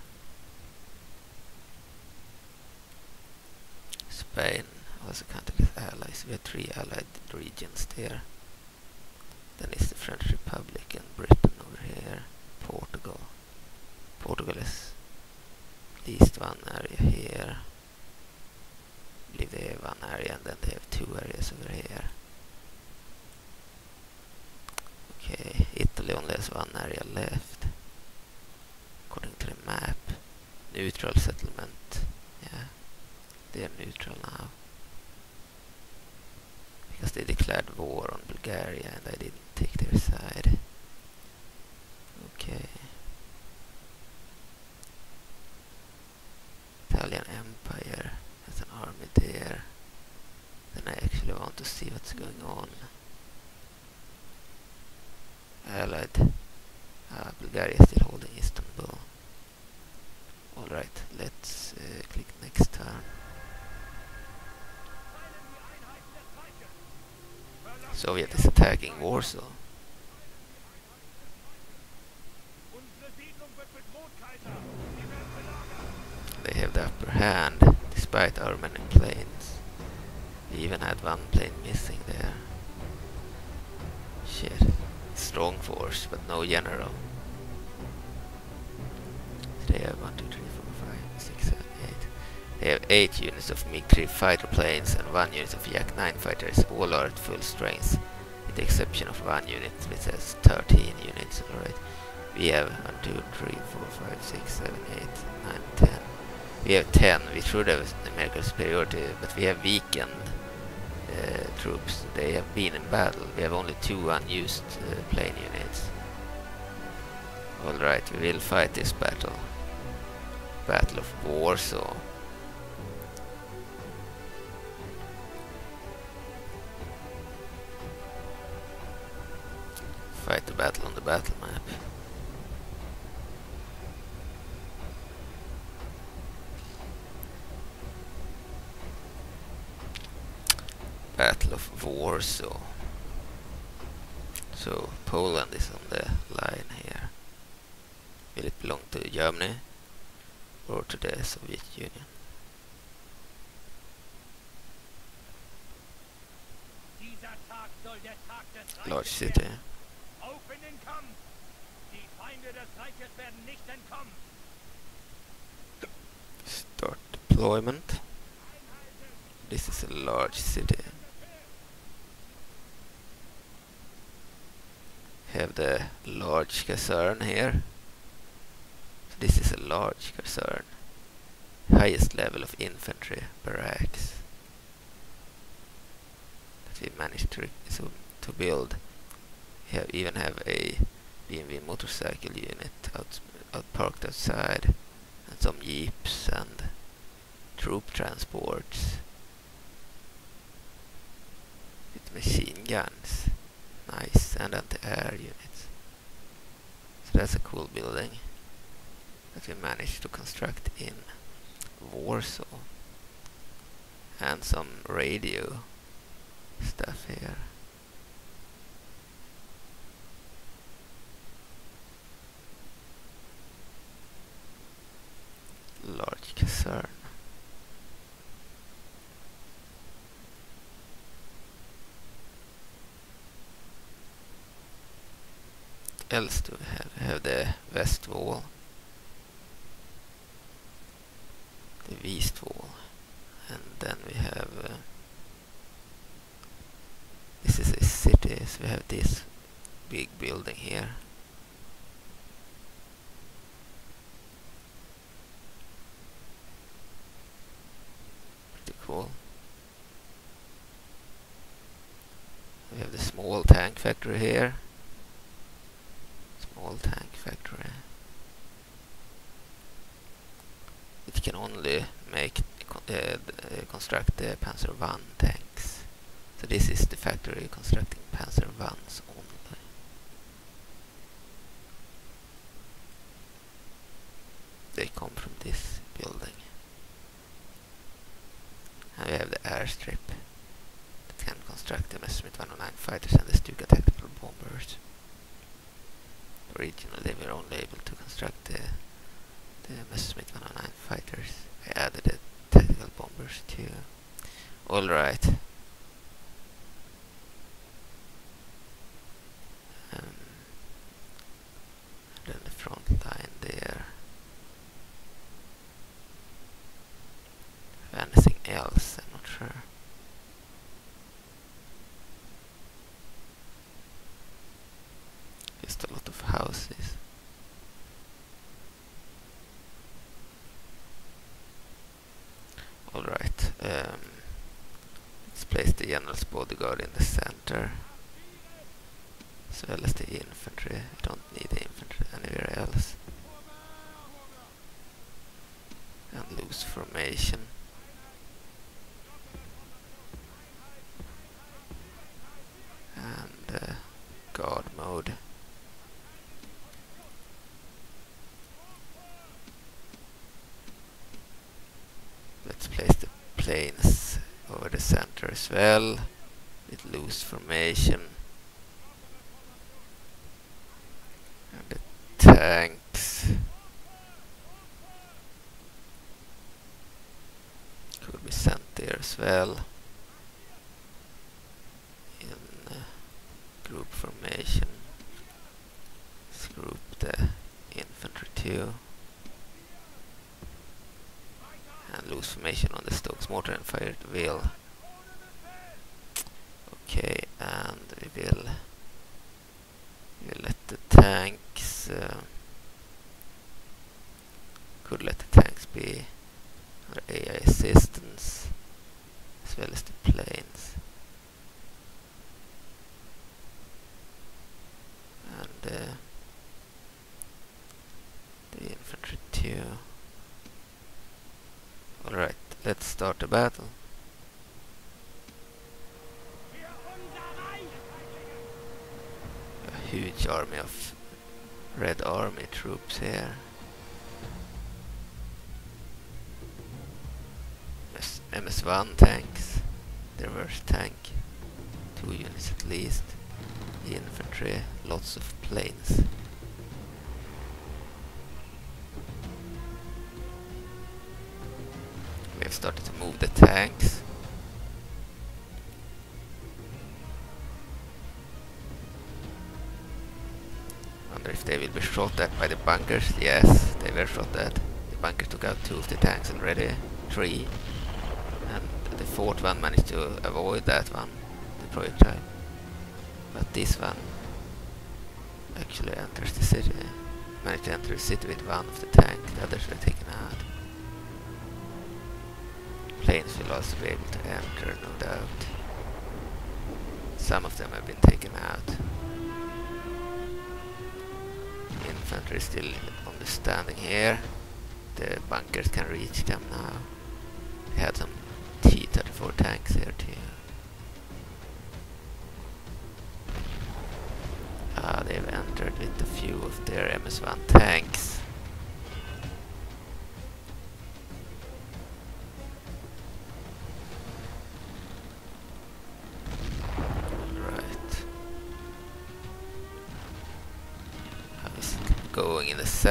Spain also allies. We have three allied regions there. Then is the French Republic and Britain over here. Portugal. Portugal is at least one area here. I believe they have one area and then they have two areas over here. Okay, Italy only has one area left. According to the map. Neutral settlement. Yeah. They are neutral now. Because they declared war on Bulgaria and I didn't take their side. They have the upper hand, despite our many planes. We even had one plane missing there. Shit. Strong force, but no general. They have 1, 2, 3, 4, 5, 6, 7, 8. They have 8 units of MiG-3 fighter planes and 1 unit of Yak-9 fighters, all are at full strength, the exception of 1 unit which has 13 units, alright. We have 1, 2, 3, 4, 5, 6, 7, 8, 9, 10. We have 10. We should have numerical superiority, but we have weakened uh, troops. They have been in battle. We have only two unused uh, plane units. Alright, we will fight this battle. Battle of Warsaw. Deployment. This is a large city. Have the large caserne here. This is a large caserne. Highest level of infantry barracks that we managed to so to build. Have even have a BMW motorcycle unit out, out parked outside and some jeeps and troop transports with machine guns. Nice, and anti-air units. So that's a cool building that we managed to construct in Warsaw. And some radio stuff here. Large caserne. Else do we have? We have the west wall, the east wall, and then we have. Uh, this is a city, so we have this big building here. Pretty cool. We have the small tank factory here small tank factory. It can only make uh, uh, construct the Panzer One tanks. So this is the factory constructing Panzer Ones only. They come from this building. And we have the airstrip that can construct the Messerschmitt 109 fighters and the Stuka tactical bombers originally we were only able to construct the, the Messerschmitt 109 fighters. I added the bombers too. Alright. Um, then the front line there. Anything else, I'm not sure. Just a lot of houses. Alright, um, let's place the general's bodyguard in the center. As well as the infantry. We don't need the infantry anywhere else. And loose formation. And uh, guard mode. Let's place the planes over the center as well with loose formation. And the tanks could be sent there as well in uh, group formation. Let's group the infantry too. and loose formation on the Stokes mortar and fire it will. Okay, and we will we will let the tanks uh, could let the tanks be under AI assistance as well as the planes. And uh, the infantry too. Alright, let's start the battle. A huge army of Red Army troops here. MS- MS-1 tanks, their worst tank, two units at least, infantry, lots of planes. Move the tanks. Wonder if they will be shot at by the bunkers. Yes, they were shot at. The bunker took out two of the tanks and already, three. And the fourth one managed to avoid that one, the projectile. But this one actually enters the city. Managed to enter the city with one of the tanks, the others were taken out. Also able to enter, no doubt. Some of them have been taken out. Infantry still on the standing here. The bunkers can reach them now. We had some T-34 tanks here too.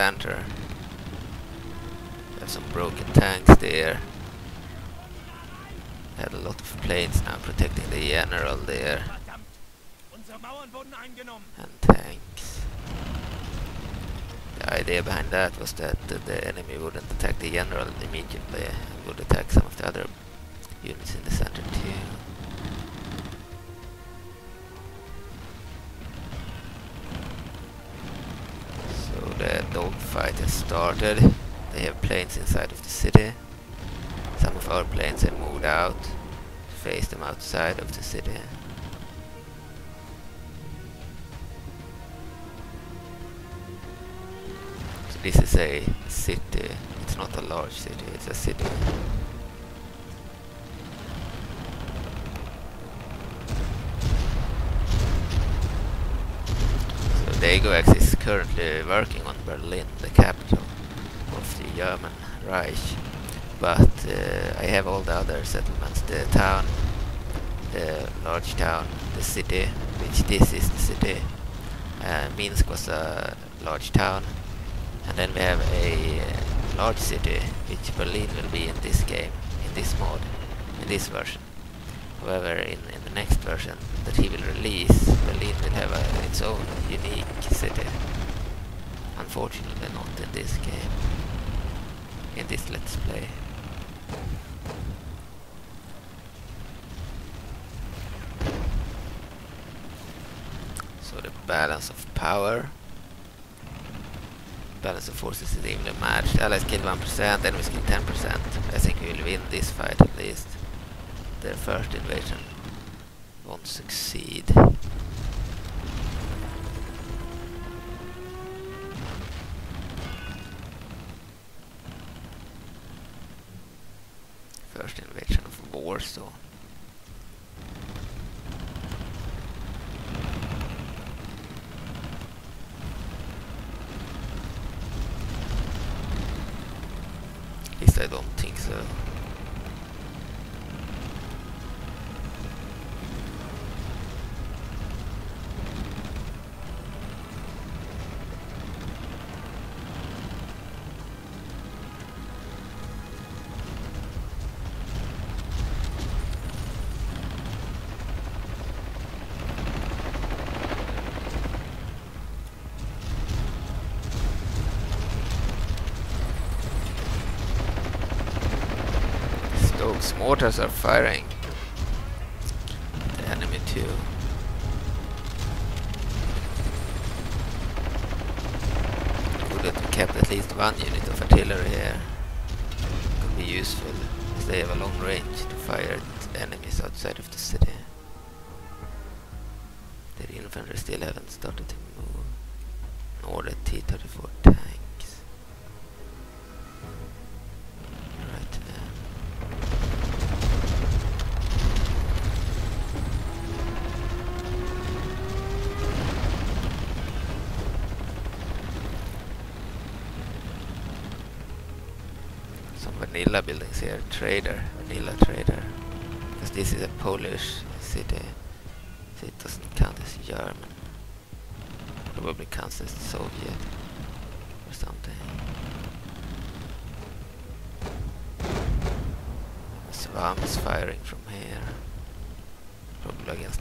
Center? Have some broken tanks there. Had a lot of planes now protecting the general there and tanks. The idea behind that was that the, the enemy wouldn't attack the general immediately, and would attack some of the other units in the center too. Started. They have planes inside of the city. Some of our planes have moved out to face them outside of the city. So this is a city. It's not a large city. It's a city. So Dagoax is currently working on Berlin, the capital of the German Reich. But uh, I have all the other settlements, the town, the large town, the city, which this is the city. Uh, Minsk was a large town. And then we have a uh, large city, which Berlin will be in this game, in this mod, in this version. However, in, in the next version that he will release, Berlin will have a, its own unique city. Unfortunately not in this game. In this Let's Play. So the balance of power balance of forces is evenly matched. Allies kill 1%, enemies kill 10%. I think we will win this fight at least. Their first invasion won't succeed. Stokes mortars are firing. The enemy too. Good that we kept at least one unit of artillery here. Could be useful, as they have a long range to fire at enemies outside of the city. The infantry still haven't started to move. Nor the T-34 buildings here. Trader, vanilla trader. Because this is a Polish city. So it doesn't count as German. Probably counts as Soviet or something. Swamps firing from here. Probably against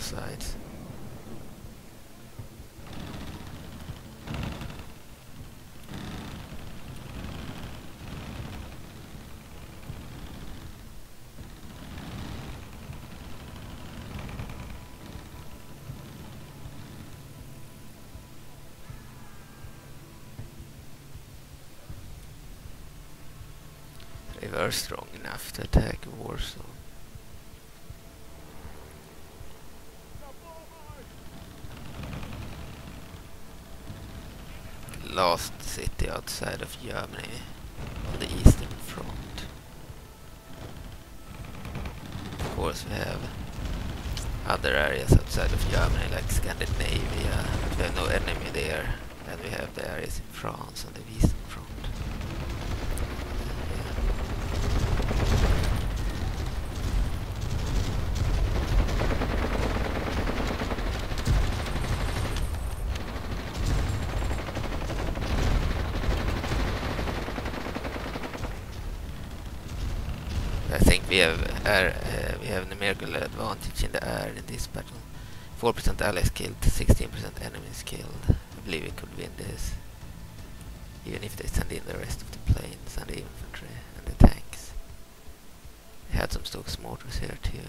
sides. They were strong enough to attack Warsaw. Last city outside of Germany on the eastern front. Of course we have other areas outside of Germany like Scandinavia, we have no enemy there. Then we have the areas in France on the eastern front. Yeah. I think we have air, uh, we have numerical advantage in the air in this battle. 4% allies killed, 16% enemies killed. I believe we could win this. Even if they send in the rest of the planes and the infantry and the tanks. They had some Stokes mortars here too.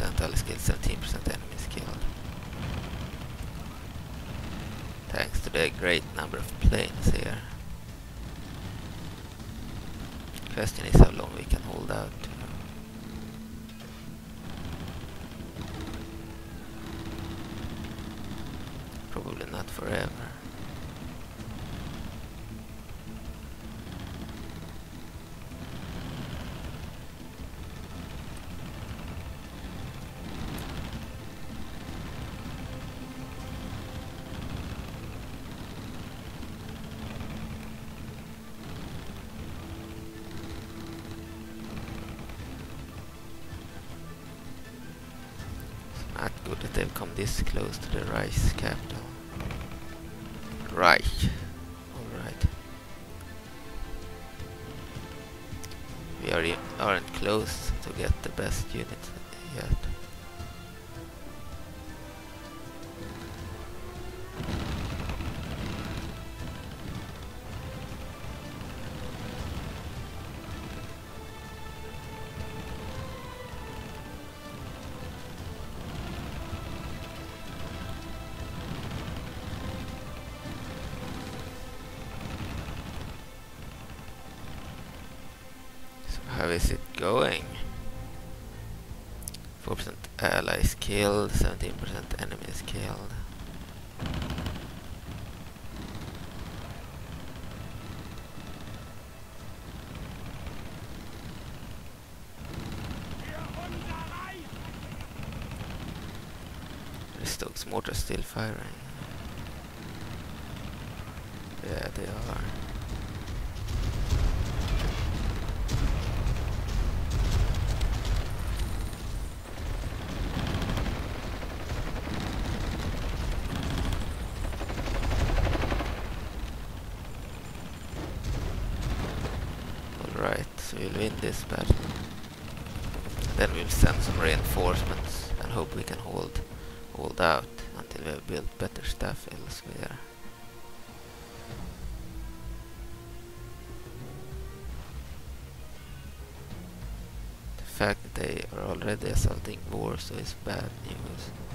10% ally skill, 17% enemy skill. Thanks to the great number of planes here. Question is how long we can hold out. Reich's capital. Reich. Alright. We are aren't close to get the best units killed, 17% enemies killed. Unser Stokes mortars still firing. Yeah, they are. Alright, so we'll win this battle. Then we'll send some reinforcements and hope we can hold hold out until we have built better stuff elsewhere. The fact that they are already assaulting Warsaw is bad news.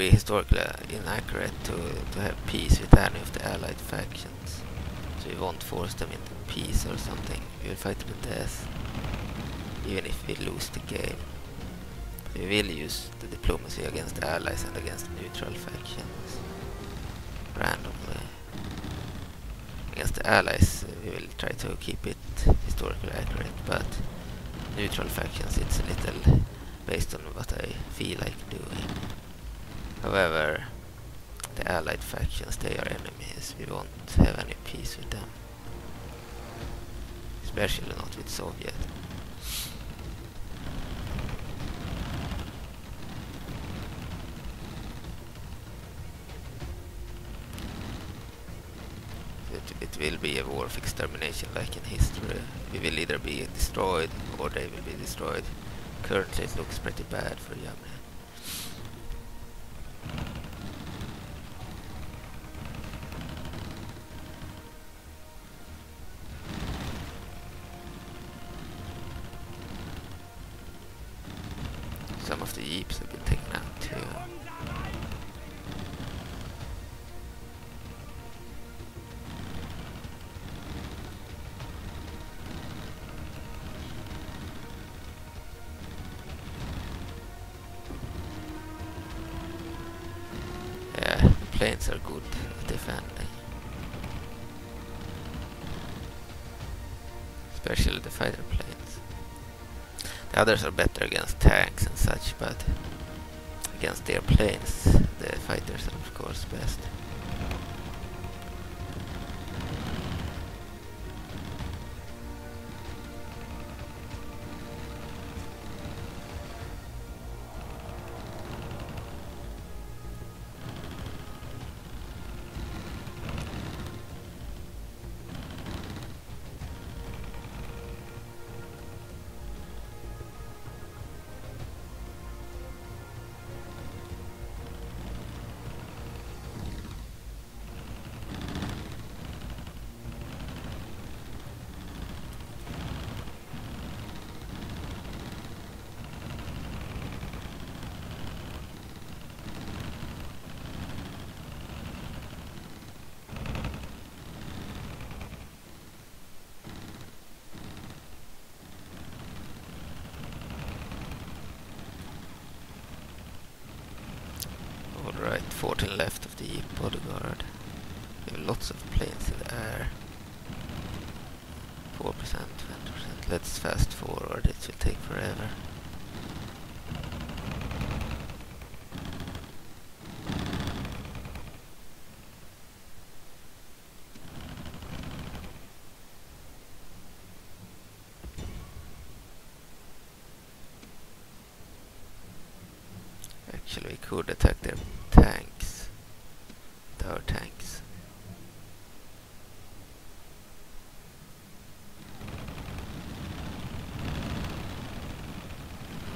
Be historically inaccurate to, to have peace with any of the allied factions. So we won't force them into peace or something. We will fight them to death. Even if we lose the game. We will use the diplomacy against the allies and against neutral factions. Randomly. Against the allies uh, we will try to keep it historically accurate, but neutral factions it's a little based on what I feel like doing. However, the allied factions, they are enemies. We won't have any peace with them. Especially not with Soviet. It, it will be a war of extermination like in history. We will either be destroyed or they will be destroyed. Currently it looks pretty bad for Germany. Others are better against tanks and such, but against their planes, the fighters are of course best. Could attack their tanks. Our tanks.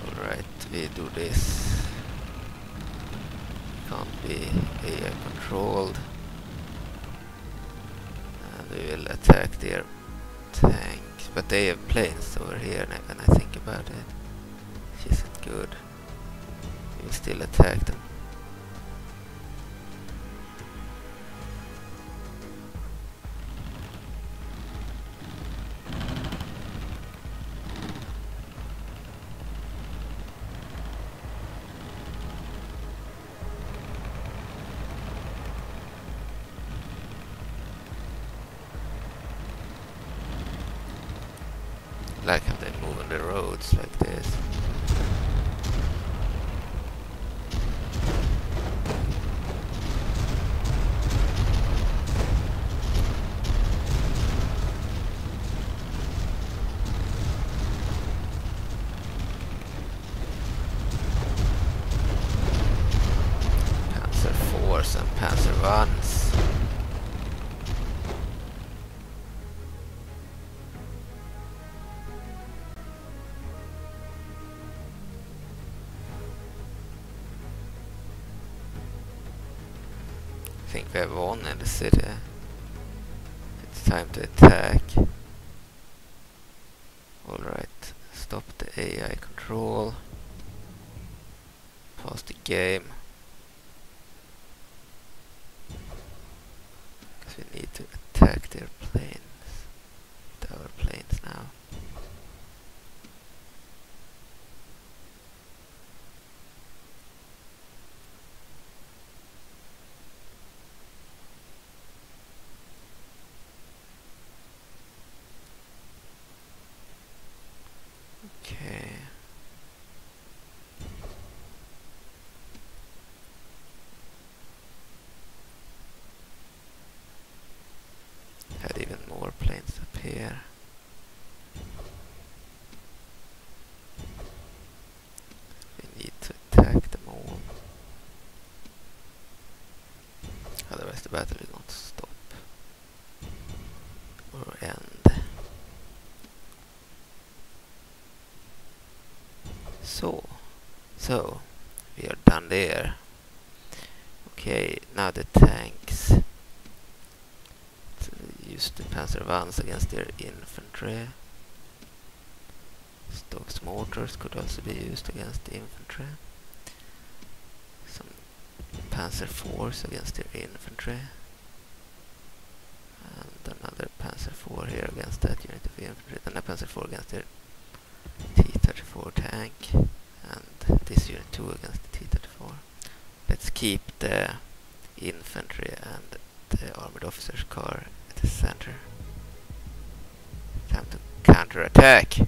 Alright, we do this. Can't be AI controlled. And we will attack their tanks. But they have planes over here when I think about it. Which isn't good. Still attack them. Won in the city. It's time to attack. Alright, stop the AI control. Pause the game. Because we need to attack their planes. With our planes now. Okay. Had even more planes up here. We need to attack them all. Otherwise the battle is going to stop. Or end. So, so we are done there. Okay, now the tanks. Use the Panzer Vans against their infantry. Stokes mortars could also be used against the infantry. Some Panzer IVs against their infantry. And another Panzer IV here against that unit of infantry. Then a Panzer IV against their T-34 tank 2 against the T-34. Let's keep the infantry and the armored officer's car at the center. Time to counter-attack!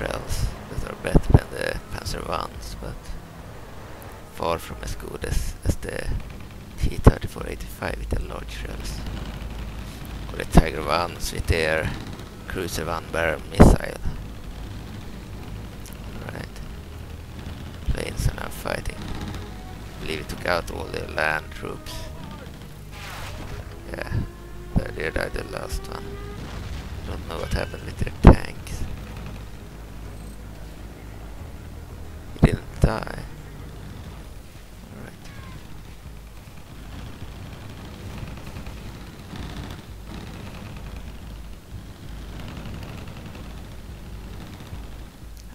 Shells that are better than the Panzer ones, but far from as good as, as the T-3485 with the large shells. Or the Tiger ones with their cruiser one barrel missile. Right. Planes are now fighting. I believe it took out all their land troops. Yeah, there they died the last one. Don't know what happened with their tanks. He didn't die. Alright.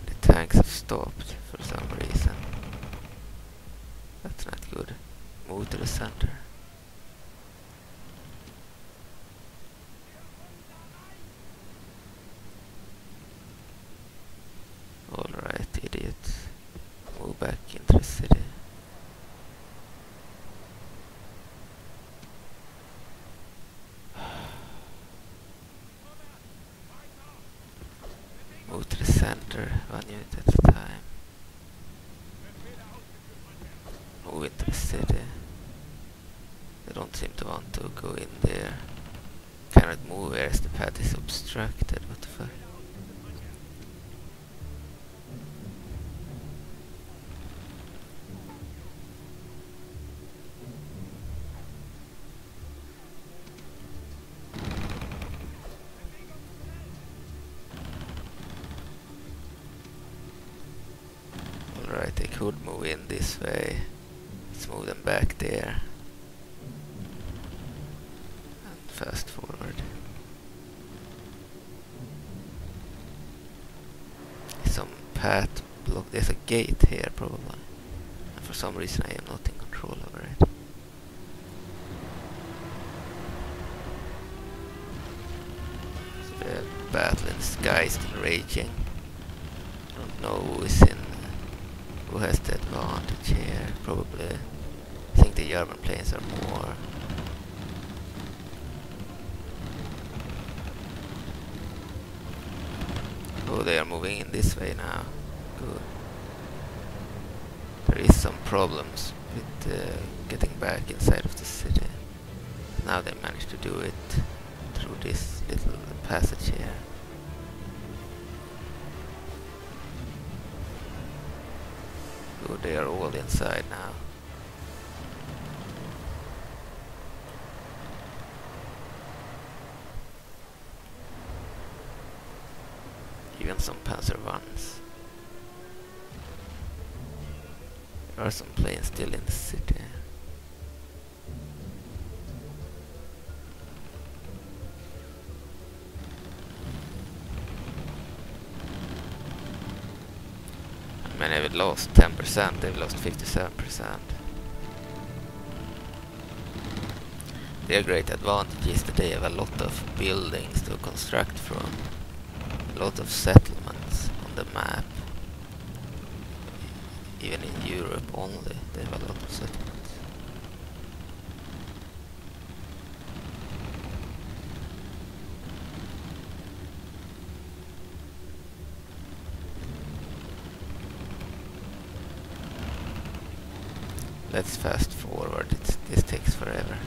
The tanks have stopped for some reason. That's not good. Move to the center. Alright, idiots. Move back into the city. Move to the center, one unit at a could move in this way. Let's move them back there. And fast forward. Some path block. There's a gate here probably. And for some reason I am not in control over it. The battle in the sky is raging. I don't know who is in who has the advantage here? Probably. I think the German planes are more. Oh, they are moving in this way now. Good. There is some problems with uh, getting back inside of the city. Now they managed to do it through this little passage here. Good, they are all inside now. Even some Panzer ones. There are some planes still in the city. I mean, they've lost 10%, they've lost 57%. Their great advantage is that they have a lot of buildings to construct from. A lot of settlements on the map. Even in Europe only, they have a lot of settlements. Let's fast forward, it's, this takes forever.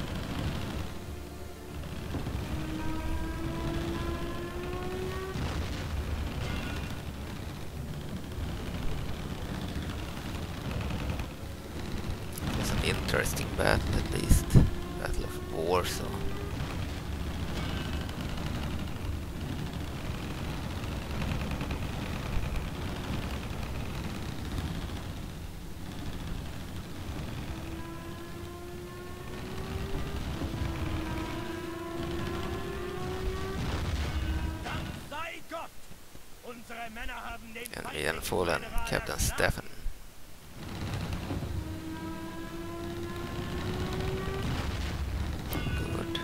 Captain. Stefan. Good.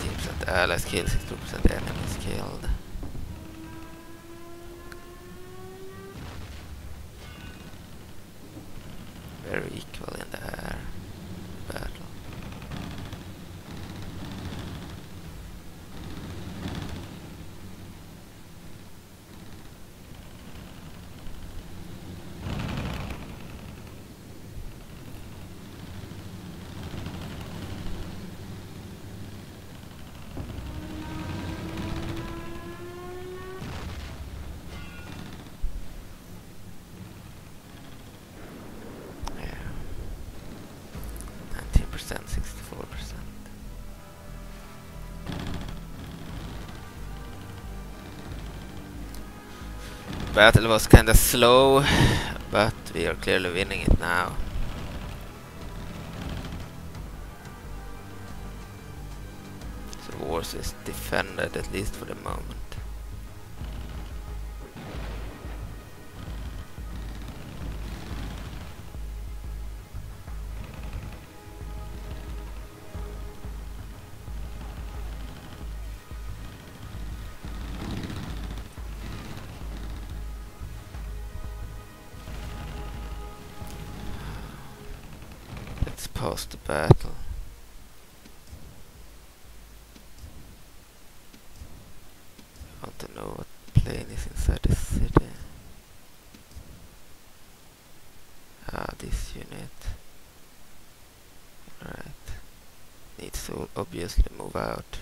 15% allies killed, Battle was kinda slow, but we are clearly winning it now. So Warsaw is defended at least for the moment. Obviously move out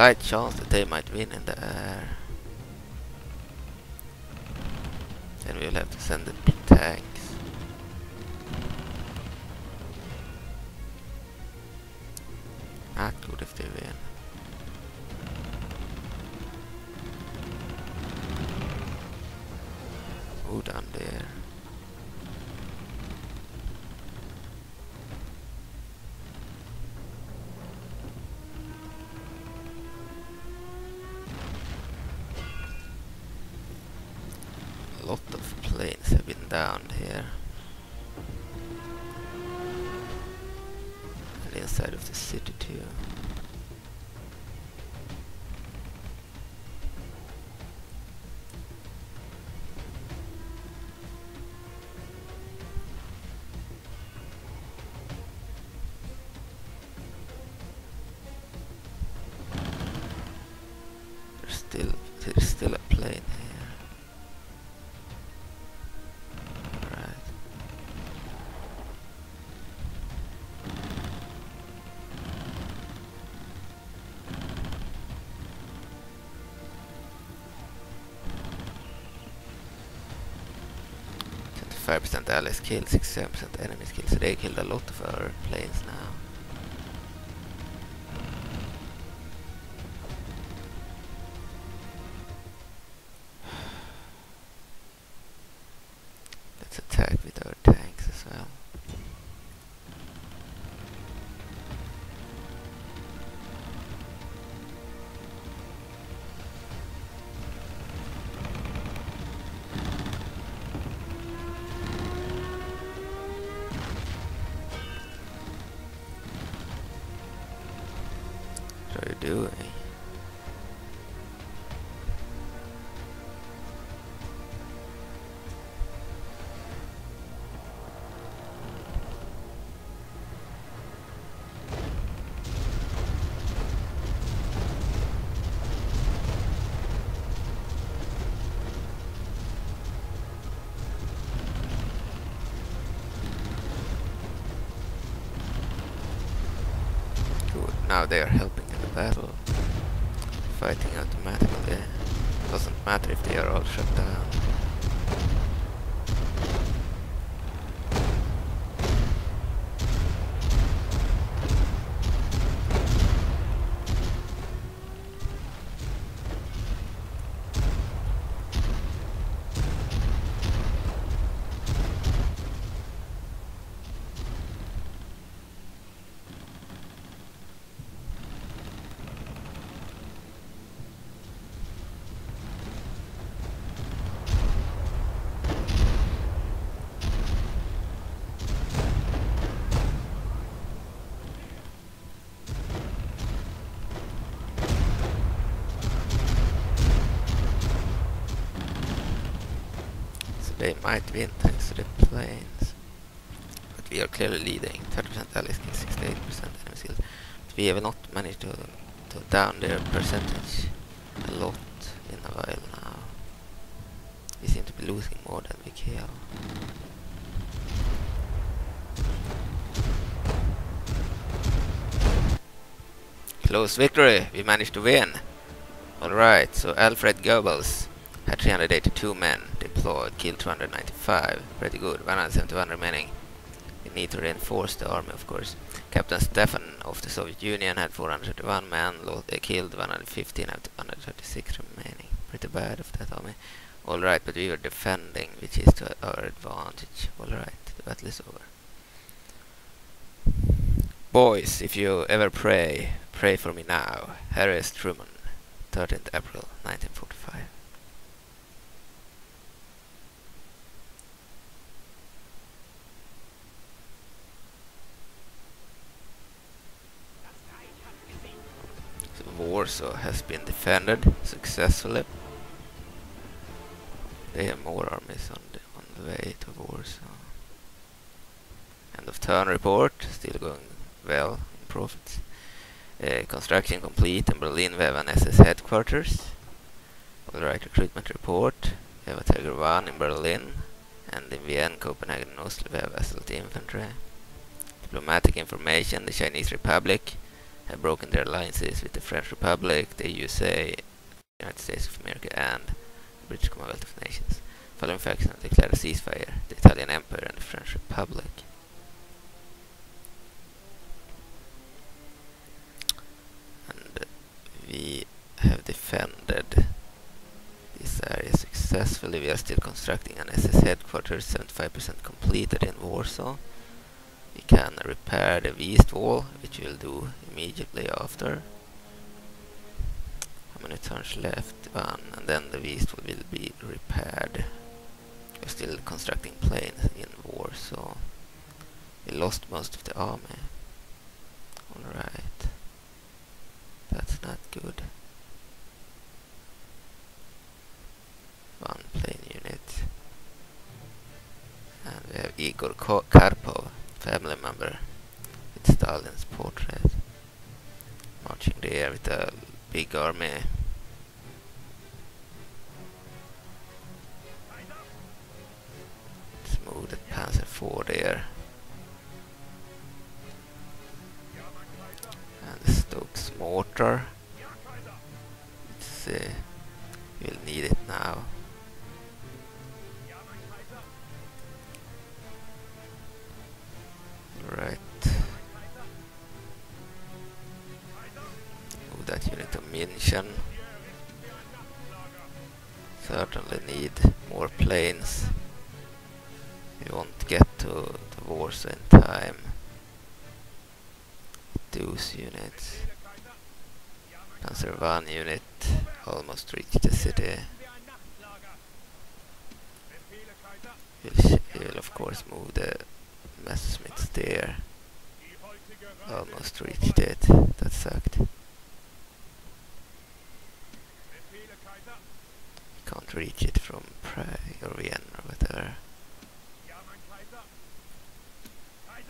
slight chance that they might win in the air. Allies killed, sixty-seven percent enemies killed. So they killed a lot of our planes now. Good. Now they are helping in the battle. Fighting automatically. Doesn't matter if they are all shut down. So they might win thanks to the planes. But we are clearly leading. 30% allies kills, 68% enemies kills. But we have not managed to, to down their percentage a lot in a while now. We seem to be losing more than we kill. Close victory! We managed to win! Alright, so Alfred Goebbels had 382 men killed 295. Pretty good, 171 remaining. We need to reinforce the army, of course. Captain Stefan of the Soviet Union had 431 men, killed 115 out of 136 remaining. Pretty bad of that army. Alright, but we were defending, which is to our advantage. Alright, the battle is over. Boys, if you ever pray, pray for me now. Harry S. Truman, 13th April 1945. So has been defended successfully. They have more armies on the, on the way to Warsaw. End of turn report, still going well in profits. Uh, construction complete in Berlin, we have an SS headquarters. Alright, recruitment report. We have a Tiger 1 in Berlin. And in Vienna, Copenhagen Oslo we have SLT infantry. Diplomatic information, the Chinese Republic have broken their alliances with the French Republic, the USA, the United States of America and the British Commonwealth of Nations. Following factions declared a ceasefire, the Italian Empire and the French Republic. And we have defended this area successfully. We are still constructing an SS headquarters, 75% completed in Warsaw. We can repair the east wall, which we'll do immediately after. How many turns left? One, and then the east wall will be repaired. We're still constructing planes in Warsaw. We lost most of the army. Alright. That's not good. One plane unit. And we have Igor Karpov, family member with Stalin's portrait. Marching there with a big army. Let's move the Panzer IV there. And the Stokes mortar. Let's see. We'll need it now. Right. Move oh, that unit to München. Certainly need more planes. We won't get to, to Warsaw in time. Those units. Panzer 1 unit almost reached the city. We'll, we'll of course move the Messerschmitts there. Almost reached it. That sucked. Can't reach it from Prague or Vienna or whatever. Uh,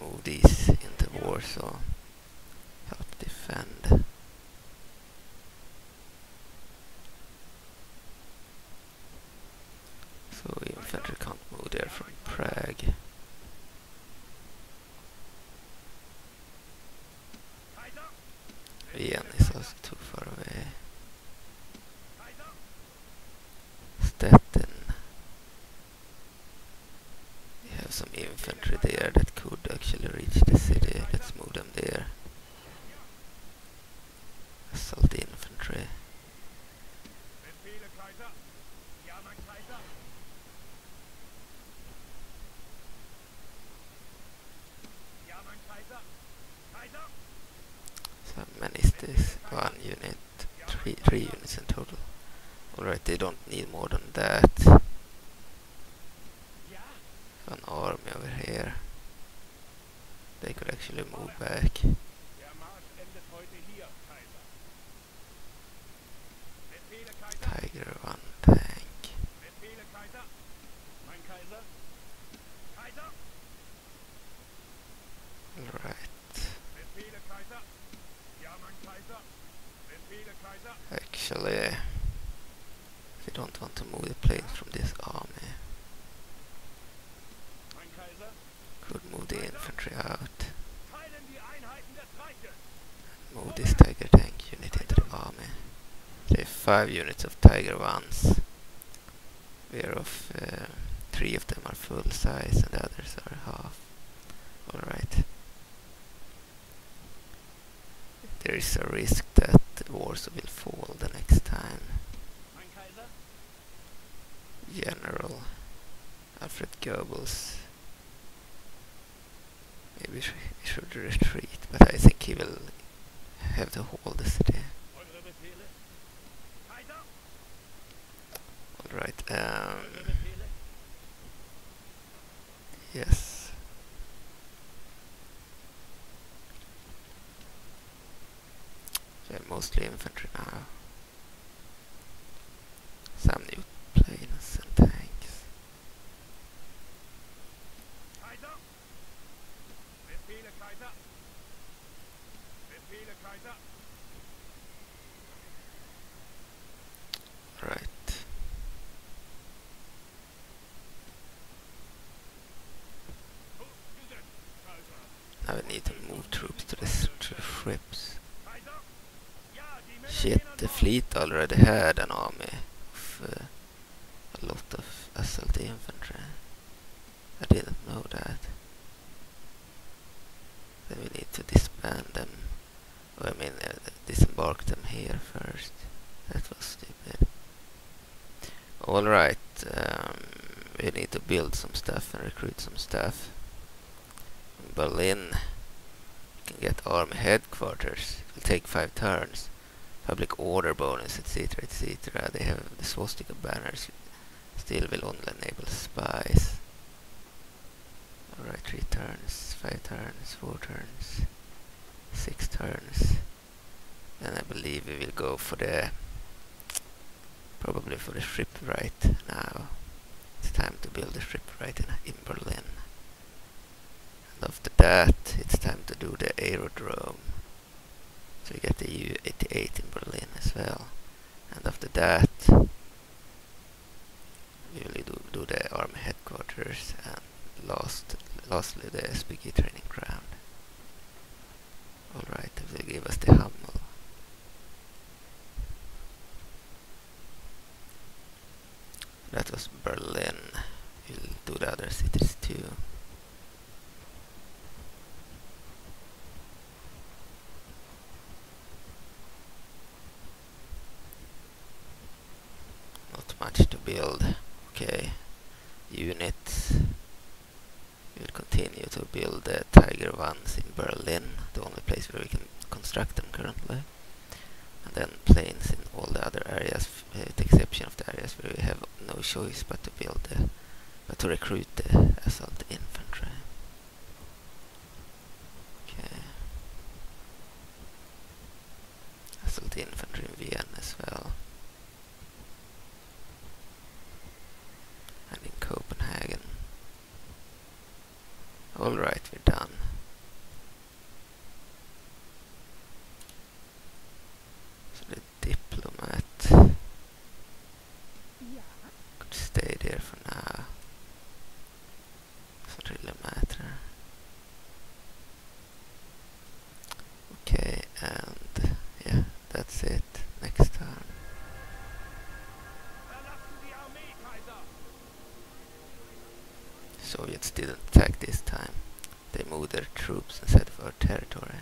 move these into Warsaw. Help defend. So infantry can't move there from Prague. Vienna is also too far away. Stettin. We have infantry there 5 units of Tiger 1s, whereof uh, 3 of them are full size and the others are half. Alright. There is a risk that Warsaw will fall the next time. General Alfred Goebbels infantry now. Uh, Some new planes and tanks. Kaiser? Befehle, Kaiser? Befehle, Kaiser? Right. Hochgesetzt, Kaiser! Now we need to move troops to the, s- to the ships. Kaiser? Ja, die Männer Shit, gehen an the Bord. Fleet already had an army of uh, a lot of assault infantry. I didn't know that. Then we need to disband them. Or I mean, uh, disembark them here first. That was stupid. Alright, um, we need to build some stuff and recruit some stuff. Berlin, can get army headquarters. It will take five turns public order bonus, etc., etc. They have the swastika banners. Still will only enable spies. Alright, three turns, five turns, four turns, six turns. Then I believe we will go for the probably for the ship right now. It's time to build a shipwright in, in Berlin. And after that, it's time to do the aerodrome. So we get the Ju-88 in Berlin as well. And after that, we will do, do the army headquarters and last, lastly the SPG training ground. Alright, it will give us the Hummel. That was Berlin. We'll do the other cities too. Not much to build. Okay. Units. We'll continue to build the Tiger ones in Berlin, the only place where we can construct them currently. And then planes in all the other areas, f- uh, with the exception of the areas where we have no choice but to build the, but to recruit the assault infantry. Okay. Assault infantry in Vienna as well. And in Copenhagen. Alright, we're done. So the diplomat Ja, could stay there for now. Doesn't really matter. Okay, and yeah, that's it. Next turn. Verlassen die Armee, Kaiser! Soviets didn't attack this time. They moved their troops inside of our territory.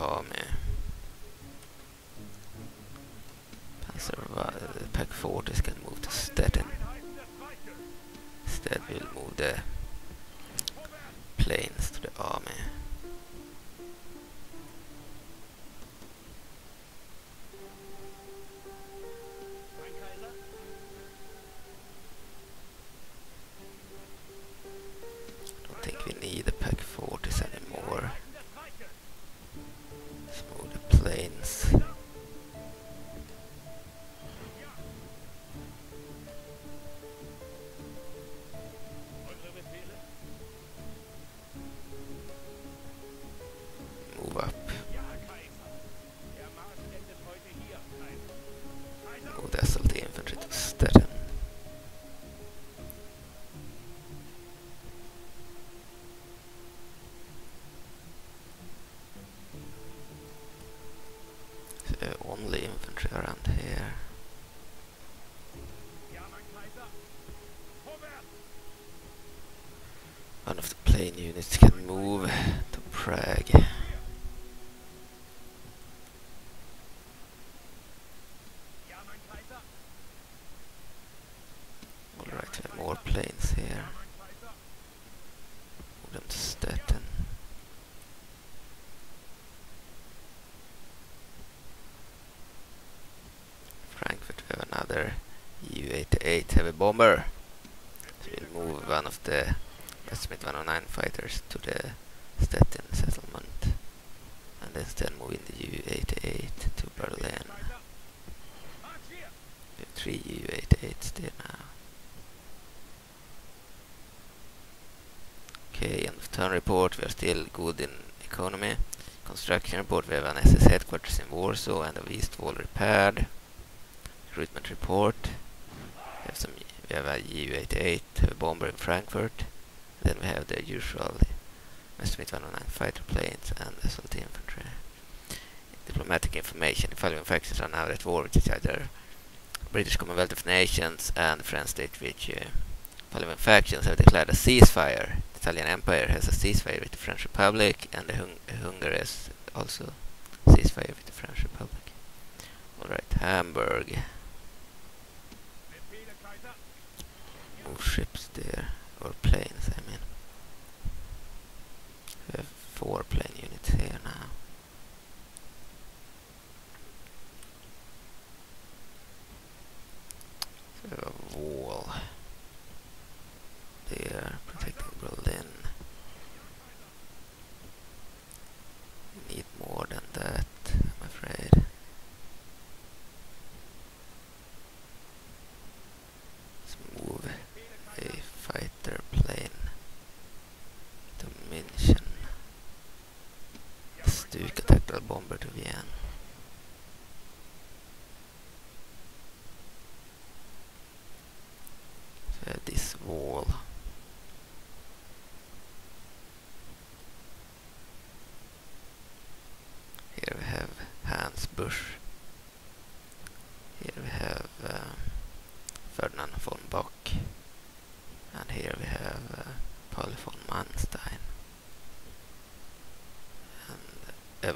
Oh, the army. Panzer, the uh, Pak 40s can move heavy bomber. So we'll move one of the Smith 109 fighters to the Stettin settlement. And instead move in the Ju-88 to Berlin. Have three Ju-88s there now. Okay, end of turn report, we are still good in economy. Construction report, we have an SS headquarters in Warsaw and a East Wall repaired. Recruitment report, we have some, we have a Ju-88 bomber in Frankfurt. Then we have the usual Messerschmitt 109 fighter planes and assault infantry. Diplomatic information, the following factions are now at war with each other. British Commonwealth of Nations and French State Vichy. Following factions have declared a ceasefire. The Italian Empire has a ceasefire with the French Republic, and the Hung- Hungary has also ceasefire with the French Republic. Alright, Hamburg. Befehle, Kaiser. Move ships there, or planes, I mean. We have four plane units here now. So we have a wall there protecting Berlin. We need more than that, I'm afraid. Let's move a fighter plane to München. Stuka tactical bomber to Vienna. So we have this wall. Here we have Hans Busch. Here we have um, Ferdinand von Bock. And here we have uh, Paul von Manstein.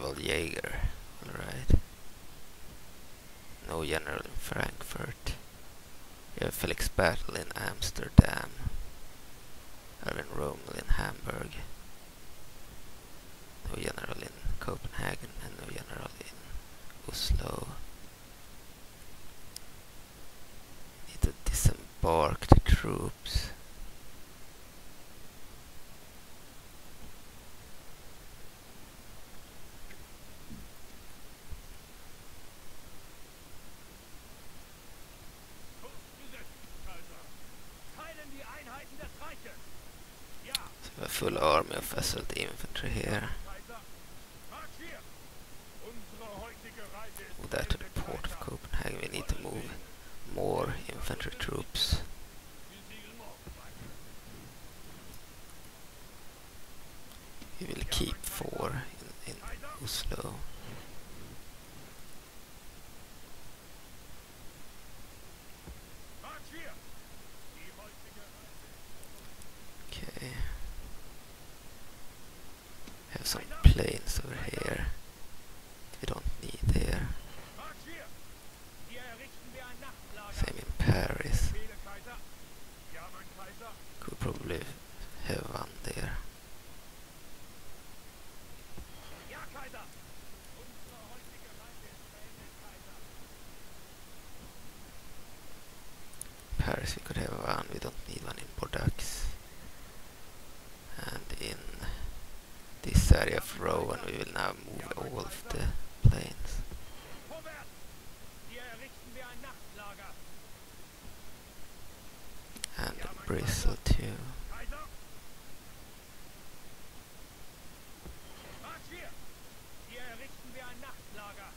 And Jaeger. Alright. No general in Frankfurt. We have Felix Battle in Amsterdam. Erwin Rommel in Hamburg. No general in Copenhagen and no general in Oslo. Need to disembark the troops. Kursgesetz, Kaiser. Teilen die Einheiten des Reiches. Ja, So we have a full army of assault infantry here. Kaiser. Marsch hier. Unsere heutige Reise ist Move that to zu the Ende, port of Kaiser. Copenhagen. We need to move more infantry troops. Wir segeln morgen weiter. We will keep four in, in Oslo. Marsch hier. Die heutige Reise. Okay. Have some planes over here. We don't need there. Marsch hier. Hier errichten wir ein Nachtlager. Same in Paris. Befehle, Kaiser. Ja, mein Kaiser. Could probably have one there. Ja, Kaiser. Unsere heutige Reise ist beendet, Kaiser. Paris we could have one. We don't need one in Bordeaux. And in this area of Rouen we will now move all of the planes. Vorwärts. Hier errichten wir ein Nachtlager. And Bristol too. Kaiser. Marsch hier. Hier errichten wir ein Nachtlager.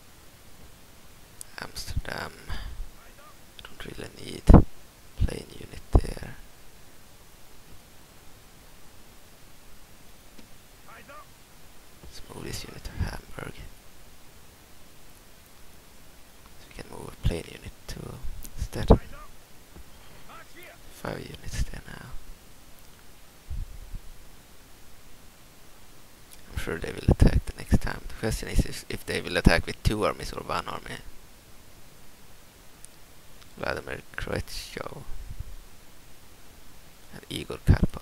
Amsterdam. Kaiser. Don't really need plane unit there. Let's move this unit to Hamburg. So we can move a plane unit to hier. Five units there now. I'm sure they will attack the next time. The question is if, if they will attack with two armies or one army. Krechov and Igor Karpov.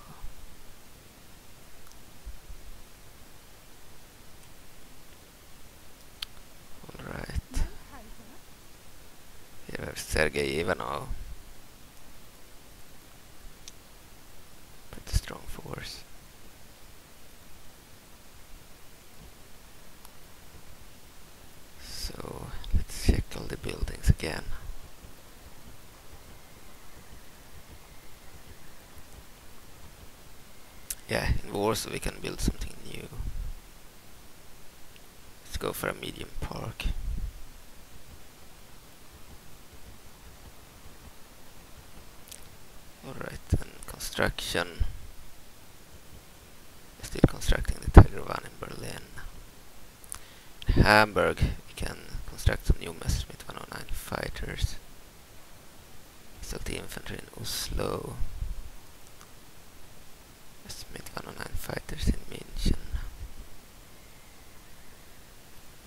Alright, here we have Sergei Ivanov. Pretty strong force. So let's check all the buildings again. Warsaw we can build something new. Let's go for a medium park. Alright, and construction. Still constructing the Tiger One in Berlin. In Hamburg, we can construct some new Messerschmitt 109 fighters. Still infantry in Oslo. Messerschmitt 109 fighters in München.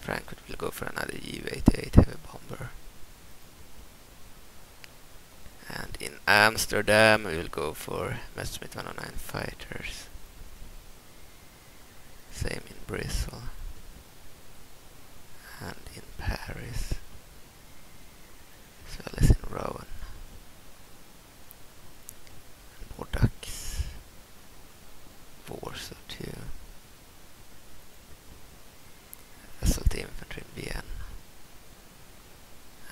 Frankfurt will go for another Ju-88 heavy bomber. And in Amsterdam, we will go for Messerschmitt 109 fighters. Same in Bristol. And in Paris. As well as in Rouen. And Bordeaux. Warsaw too. Assault infantry in Vienna.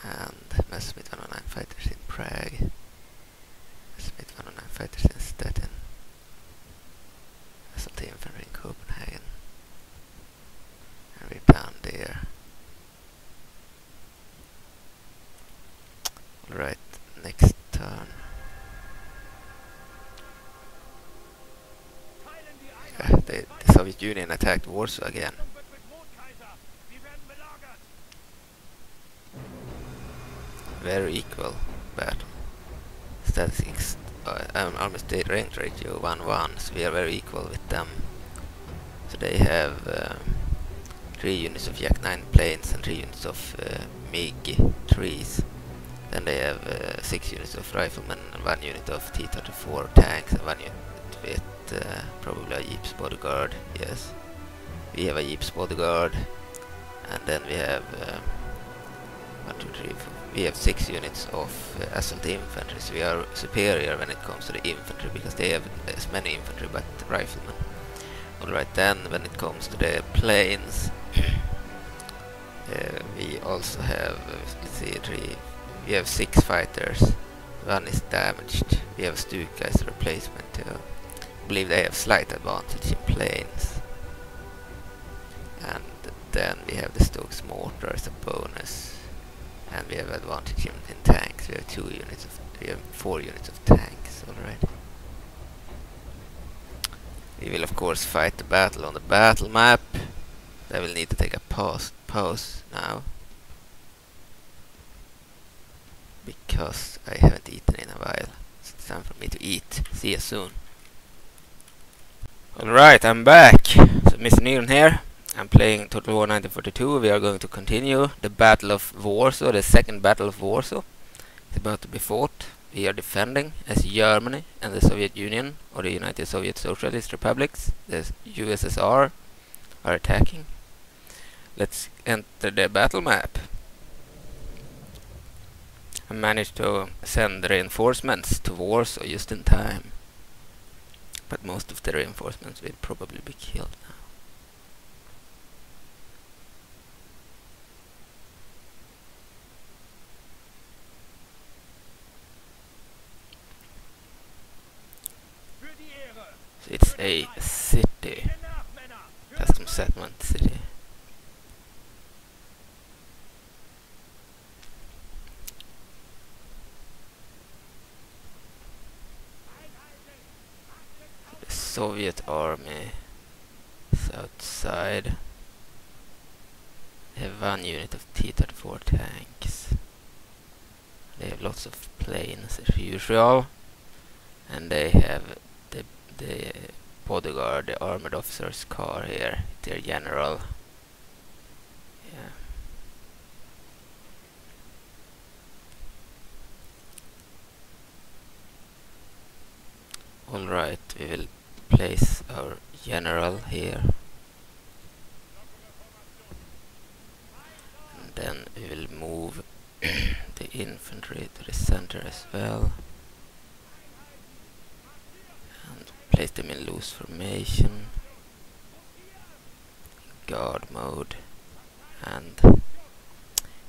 And Messerschmitt 109 fighters in Prague. Messerschmitt 109 fighters in Stettin. Assault infantry in Copenhagen. And we're down there. Alright, next turn. Teilen die Yeah, Einheit. the, the Soviet Union attacked Warsaw again. Very equal battle. Statistics, uh, um, army state rank ratio 1 1, so we are very equal with them. So they have um, 3 units of Yak 9 planes and 3 units of uh, MiG 3s. Then they have uh, 6 units of riflemen and 1 unit of T 34 tanks and 1 unit uh, probably a Jeep's bodyguard, yes. We have a Jeep's bodyguard, and then we have. Um, one, two, three, four. We have six units of uh, assault infantry, so we are superior when it comes to the infantry because they have as many infantry but riflemen. Alright, then when it comes to the planes, *coughs* uh, we also have, uh, let's see, three, we have six fighters. One is damaged. We have Stuka as a replacement. Believe they have slight advantage in planes. And then we have the Stokes mortar as a bonus and we have advantage in, in tanks. We have two units of we have four units of tanks already. We will of course fight the battle on the battle map. I will need to take a pause pause now because I haven't eaten in a while. So it's time for me to eat. See you soon. Alright, I'm back. So Mr. Nygren here. I'm playing Total War 1942. We are going to continue the Battle of Warsaw, the second Battle of Warsaw. It's about to be fought. We are defending as Germany and the Soviet Union, or the United Soviet Socialist Republics, the USSR, are attacking. Let's enter the battle map. I managed to send reinforcements to Warsaw just in time. But most of the reinforcements will probably be killed now. Für die Ehre. So it's a city, Ihr Nachmänner. Für custom settlement city. The Soviet army is outside. They have one unit of T-34 tanks. They have lots of planes as usual. And they have the, the bodyguard, the armored officer's car here, their general. Yeah. Alright, we will place our general here. And then we will move *clears throat* the infantry to the center as well. And place them in loose formation. Guard mode. And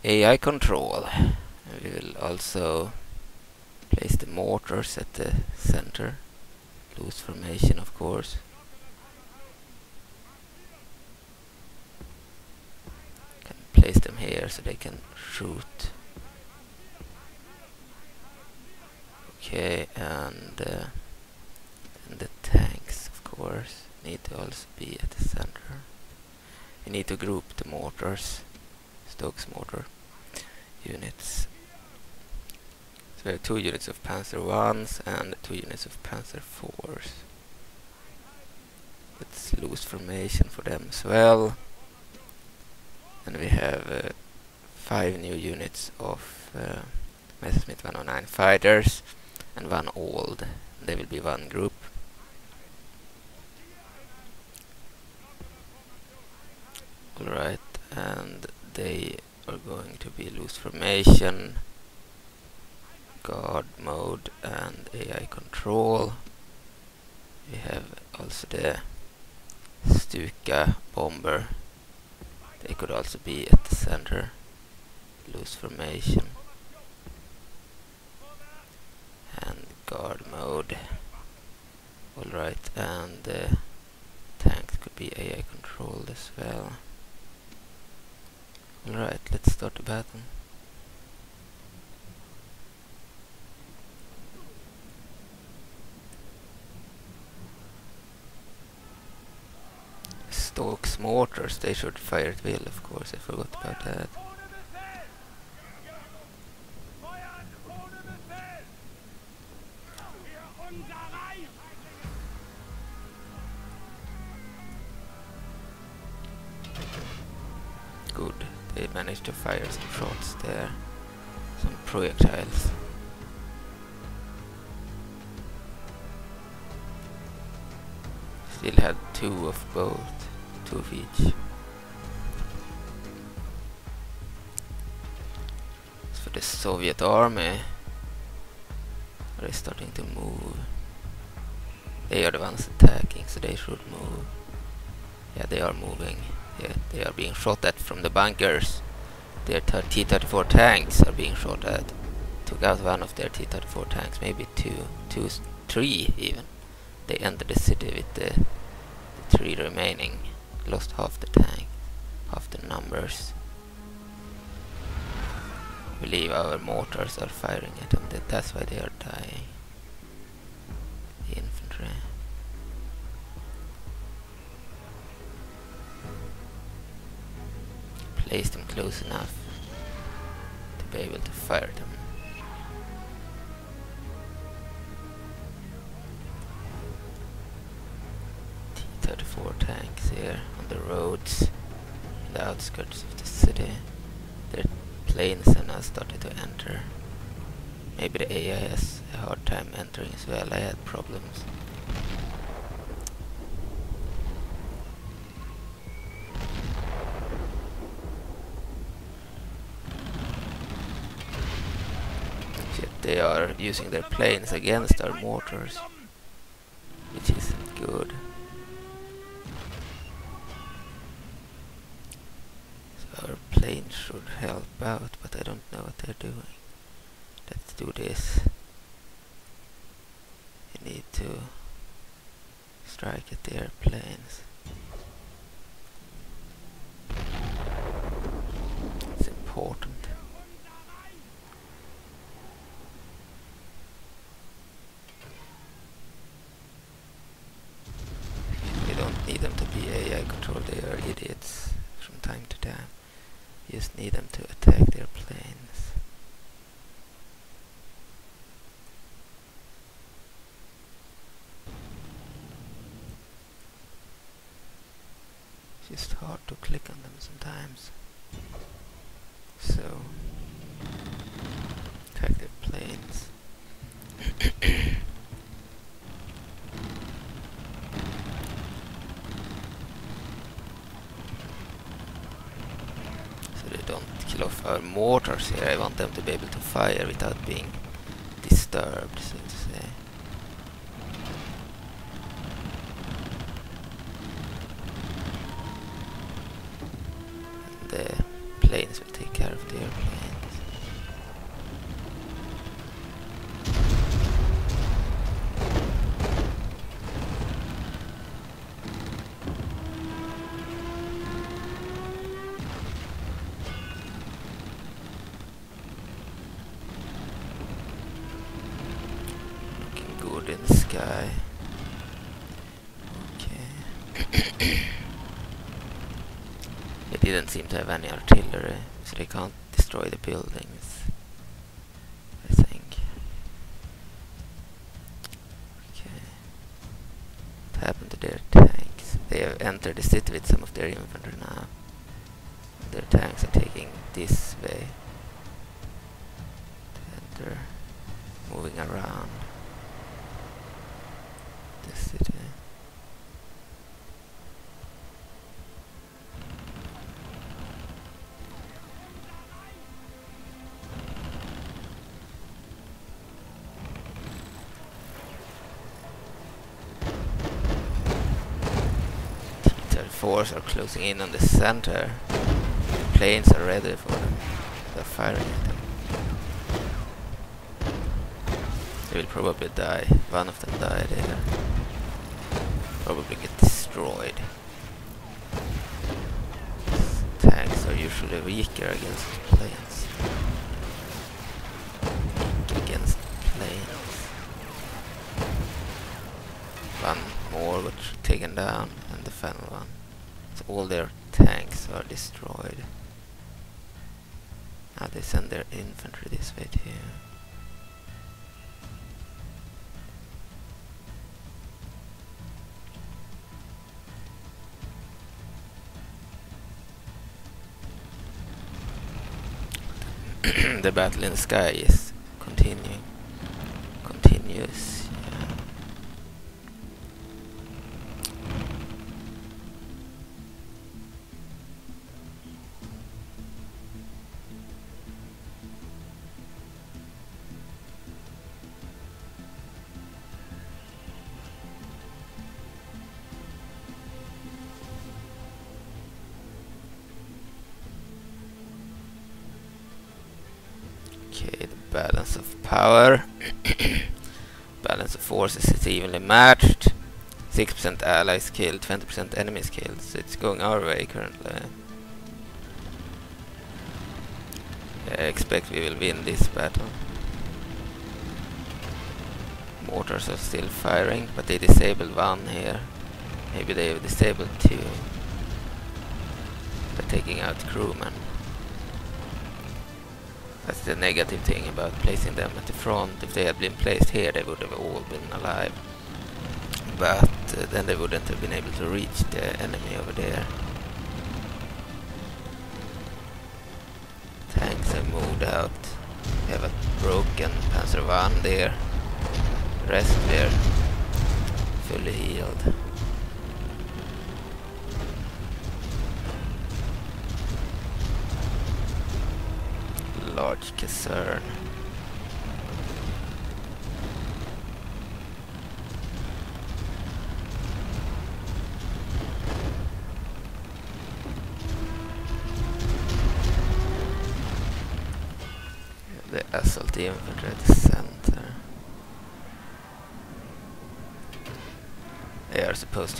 AI control. And we will also place the mortars at the center. Loose formation of course. Can place them here so they can shoot. Okay, and uh, the tanks, of course, need to also be at the center. We need to group the mortars, Stokes mortar units. We have two units of Panzer 1s and two units of Panzer 4s. Let's lose formation for them as well. And we have uh, five new units of uh, Messerschmitt 109 fighters and one old. They will be one group. Alright, and they are going to be loose formation, guard mode and AI control. We have also the Stuka bomber. They could also be at the center. Loose formation. and guard mode. Alright, and the tanks could be AI controlled as well. Alright, let's start the battle. Stokes mortars, they should fire at will, of course, I forgot about that. Good. They managed to fire some shots there. Some projectiles. Still had two of both. Of each. As the Soviet army, they're starting to move. They are the ones attacking, so they should move. Yeah, they are moving. Yeah, they are being shot at from the bunkers. Their T-34 tanks are being shot at. Took out one of their T-34 tanks, maybe two, two, three even. They entered the city with the, the three remaining. Lost half the tank, half the numbers. believe our mortars are firing at them. That's why they are dying. The infantry. Place them close enough to be able to fire them. T-34 tanks here on the roads in the outskirts of the city. Their planes are now starting to enter. Maybe the AI has a hard time entering as well. I had problems. Shit, they are using their planes against our mortars, which isn't good. Planes should help out, but I don't know what they're doing. Let's do this. You need to strike at the airplanes. It's important. We don't need them to be AI controlled, they are idiots from time to time just need them to attack their planes. Just hard to click on them sometimes. So, attack their planes. *coughs* *coughs* off our uh, mortars here. I want them to be able to fire without being disturbed, so to say. the planes will take care of the airplanes. They can't destroy the buildings. I think. Okay. What happened to their tanks? They have entered the city with some of their infantry now. Their tanks are taking this way. And they're moving around the city. T-34s are closing in on the center. The Planes are ready for. They're firing at them. They will probably die. One of them died here. Probably get destroyed. Tanks are usually weaker against planes. Weak against planes. One more got taken down and the final one. So all their tanks are destroyed. Now they send their infantry this way too. *clears throat* the battle in the sky is matched. 6% allies killed, 20% enemies killed. So it's going our way currently. I expect we will win this battle. Mortars are still firing, but they disabled one here. Maybe they have disabled two. They're taking out crewmen. That's the negative thing about placing them at the front. If they had been placed here, they would have all been alive. But uh, then they wouldn't have been able to reach the enemy over there. Tanks have moved out. We have a broken Panzer one there. Rest they're fully healed. large concern.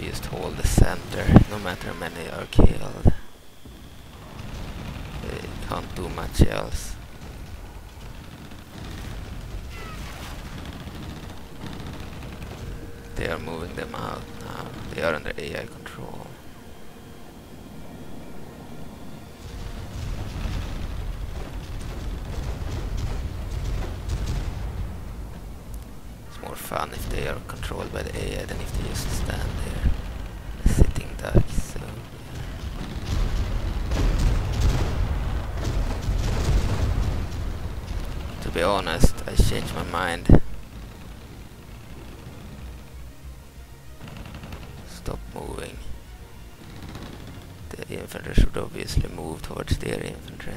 Just hold the center, no matter many are killed. They can't do much else. They are moving them out now. They are under AI control. Obviously move towards their infantry.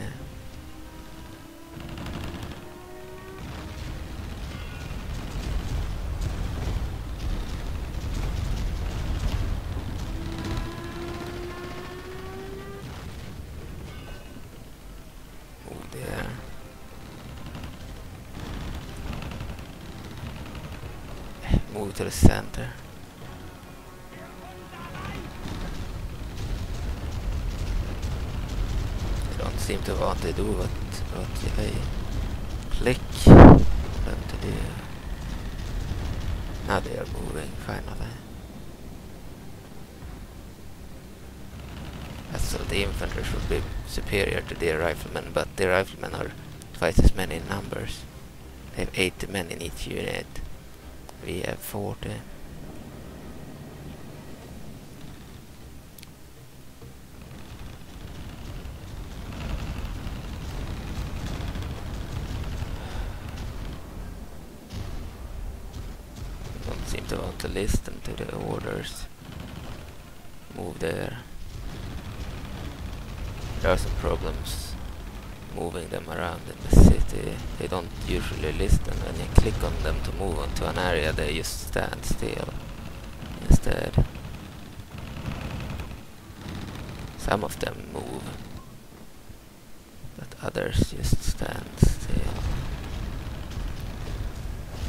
Superior to their riflemen, but the riflemen are twice as many in numbers. They have 80 men in each unit. We have 40. Don't seem to want to listen to the orders. Move there. There are some problems moving them around in the city. They don't usually listen when you click on them to move onto an area, they just stand still instead. Some of them move, but others just stand still.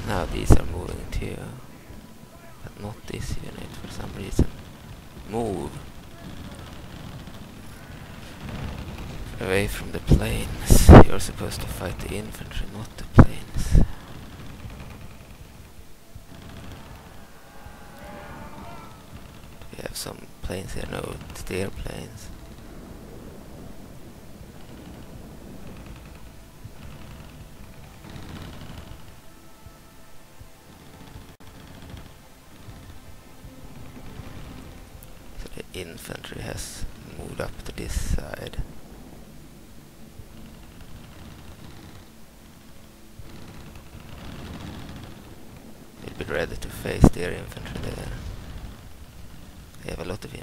Now these are moving too, but not this unit for some reason. Move! Away from the planes. You're supposed to fight the infantry, not the planes. Have some planes here, no, it's the airplanes. So the infantry has moved up to this side. They'll be ready to face their infantry there.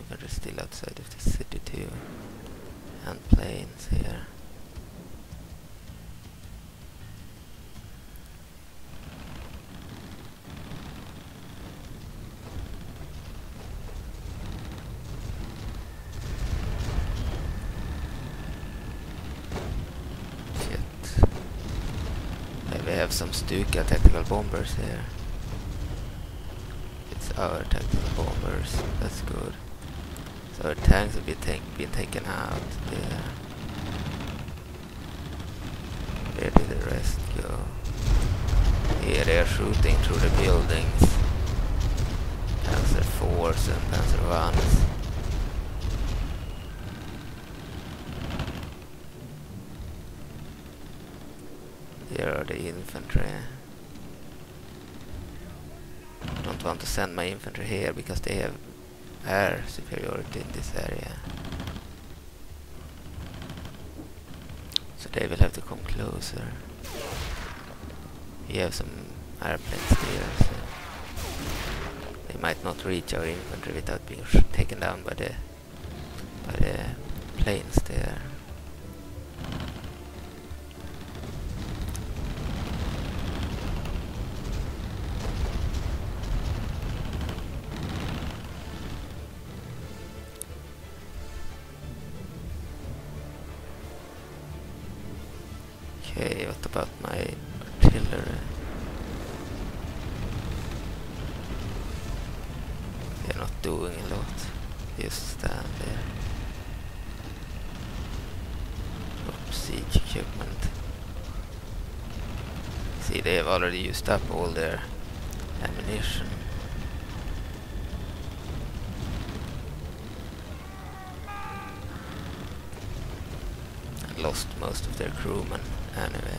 Of infantry still outside of the city too. And planes here. Have some Stuka tactical bombers here. It's our tactical bombers. That's good. So tanks have been, ta been taken out. Yeah. Where did the rest go? Here they are shooting through the buildings. Panzer 4s and Panzer 1s. Here are the infantry. I don't want to send my infantry here because they have air superiority in this area. So they will have to come closer. We have some airplanes there, so they might not reach our infantry without being taken down by the by the planes there. Already used up all their ammunition. And lost most of their crewmen anyway.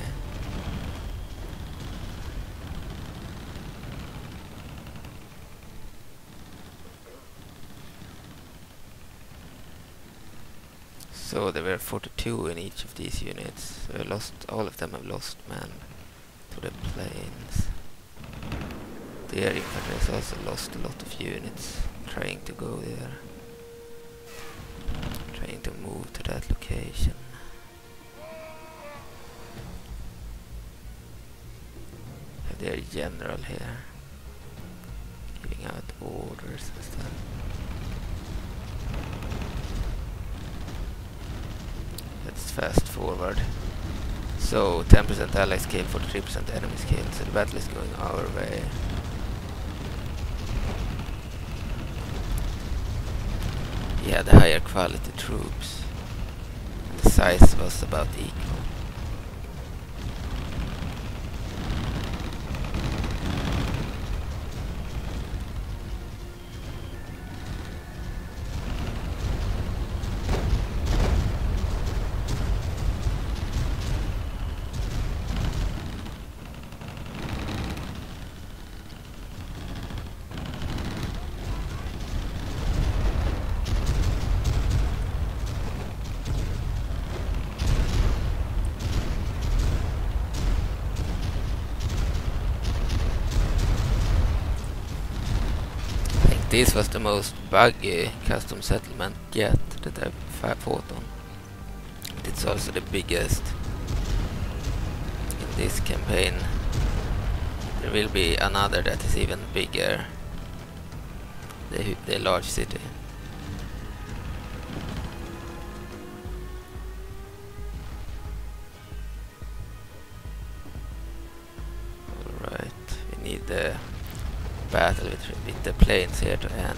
So there were 42 in each of these units. So I lost, all of them have lost men. Planes. The air infantry has also lost a lot of units trying to go there. Trying to move to that location. Have their general here. 10% ally scale, 43% enemy scale. So the battle is going our way. Yeah, the higher quality troops. The size was about equal. This was the most buggy custom settlement yet that I've fought on. It's also the biggest in this campaign. There will be another that is even bigger. The, the large city. The planes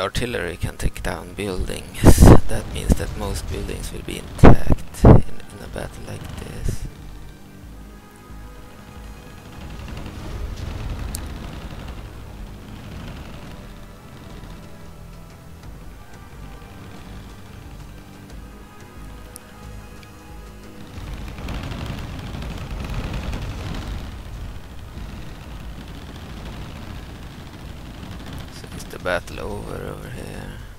artillery can take down buildings. That means that most buildings will be intact in, in a battle like this. Battle over over here?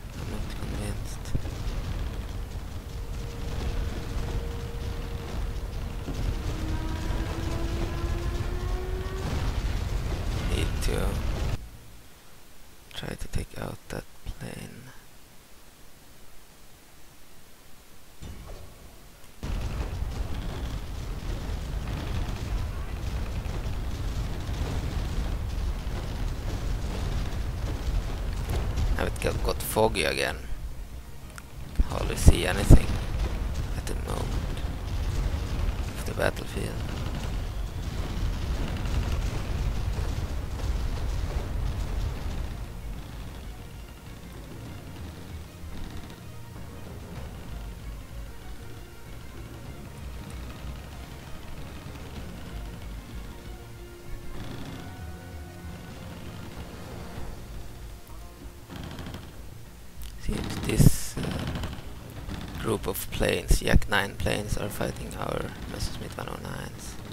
Foggy again. Hardly see anything planes, Yak 9 planes, are fighting our Messerschmitt 109s.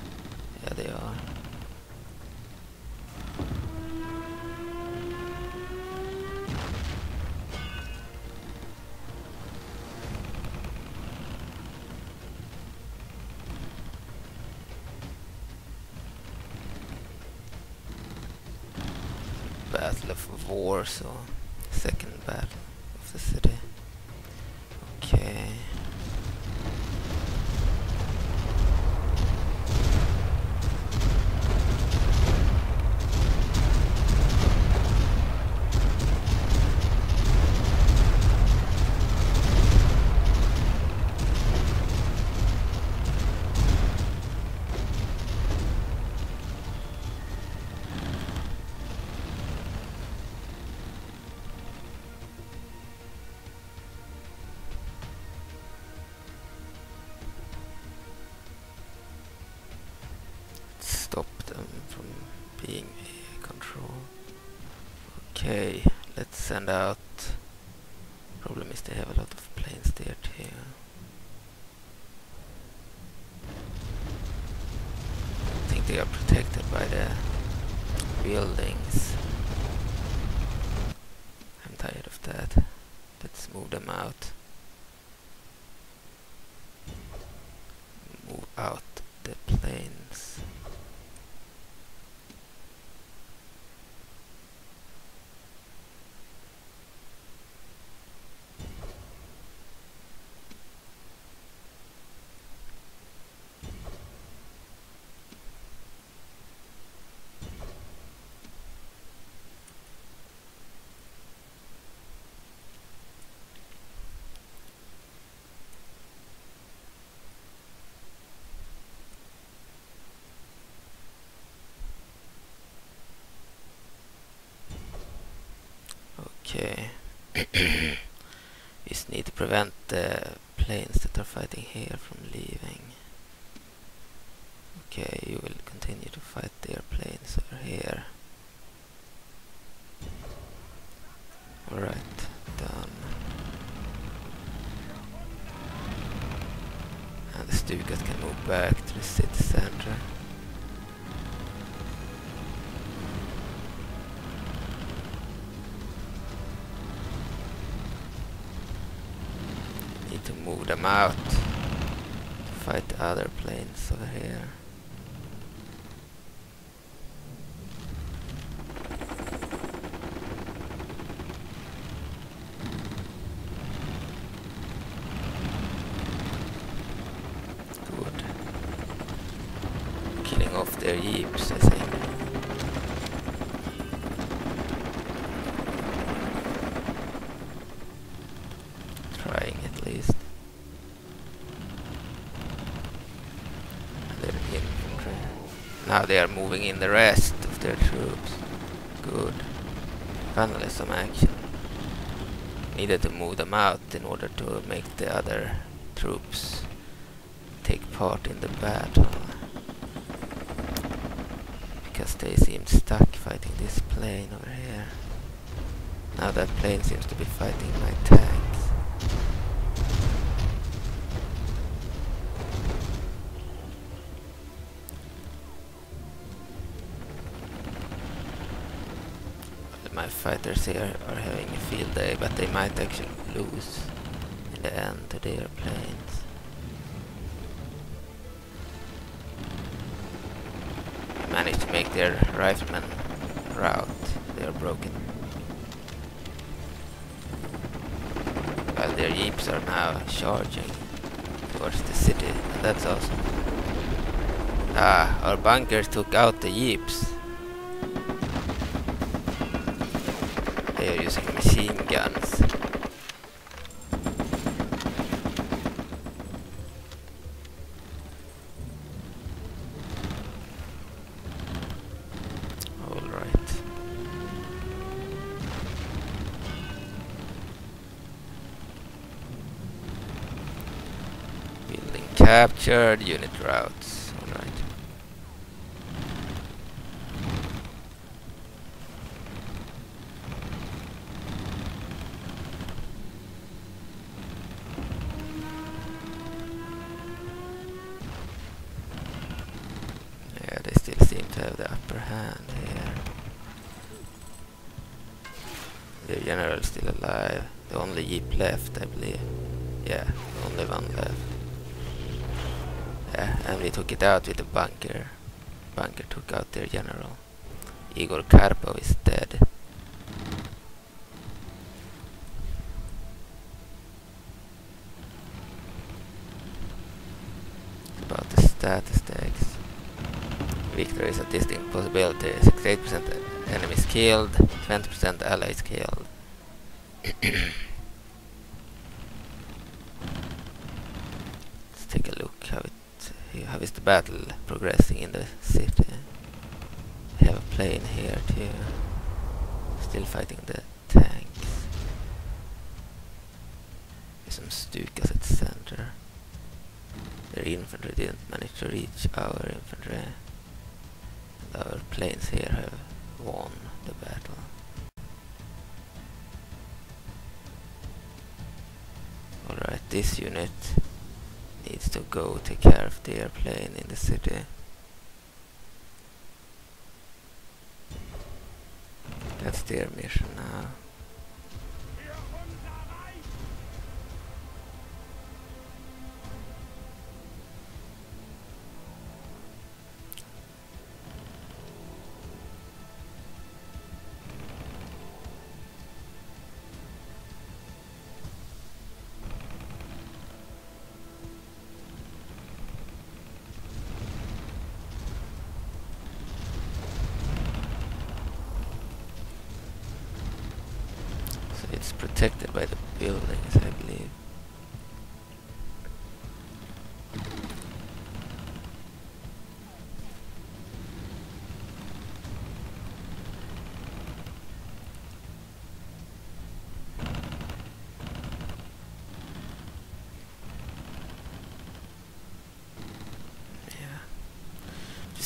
Let's send out. Problem is they have a lot of planes there too. I think they are protected by the buildings. I'm tired of that. Let's move them out. Move out the planes. Okay. *clears throat* Just need to prevent the planes that are fighting here from leaving. Okay, you will continue to fight their planes over here. Alright, done. And the Stukas can move back to the city center. Fight other planes over here. Good. Killing off their jeeps, I think. Trying at least. They're infantry. Now they are moving in the rest of their troops. Good. Finally some action. Needed to move them out in order to make the other troops take part in the battle. Because they seemed stuck fighting this plane over here. Now that plane seems to be fighting my tanks. Fighters here are having a field day, but they might actually lose in the end to their planes. Managed to make their riflemen rout. They are broken. While their jeeps are now charging towards the city. And that's awesome. Ah, our bunkers took out the jeeps. Guns. Captured, unit routes. Left, I believe. Yeah, only one left. Yeah, and we took it out with the bunker. Bunker took out their general. Igor Karpov is dead. About the status tags. Victory is a distinct possibility. 68% enemies killed, 20% allies killed. That's their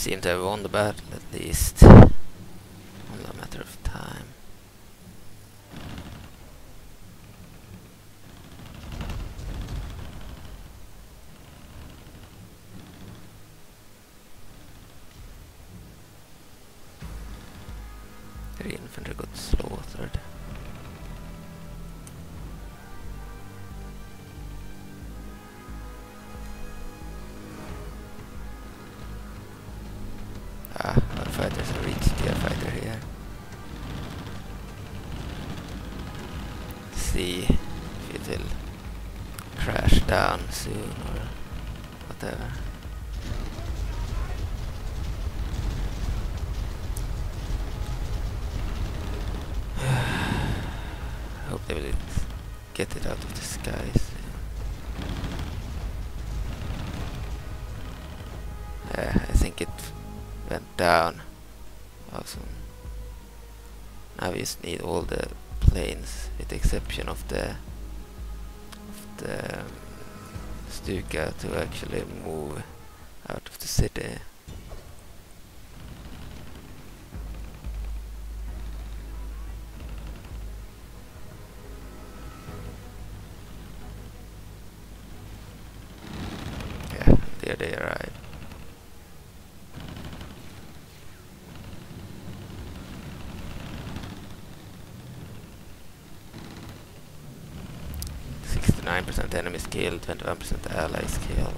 seem to have won the battle at least. Down soon or whatever. *sighs* Hope they will get it out of the skies. Yeah, I think it went down. Awesome. Now we just need all the planes, with the exception of the of the Stuka, to actually move out of the city. Yeah, there they arrive. Sixty-nine enemies killed, twenty-one percent allies killed.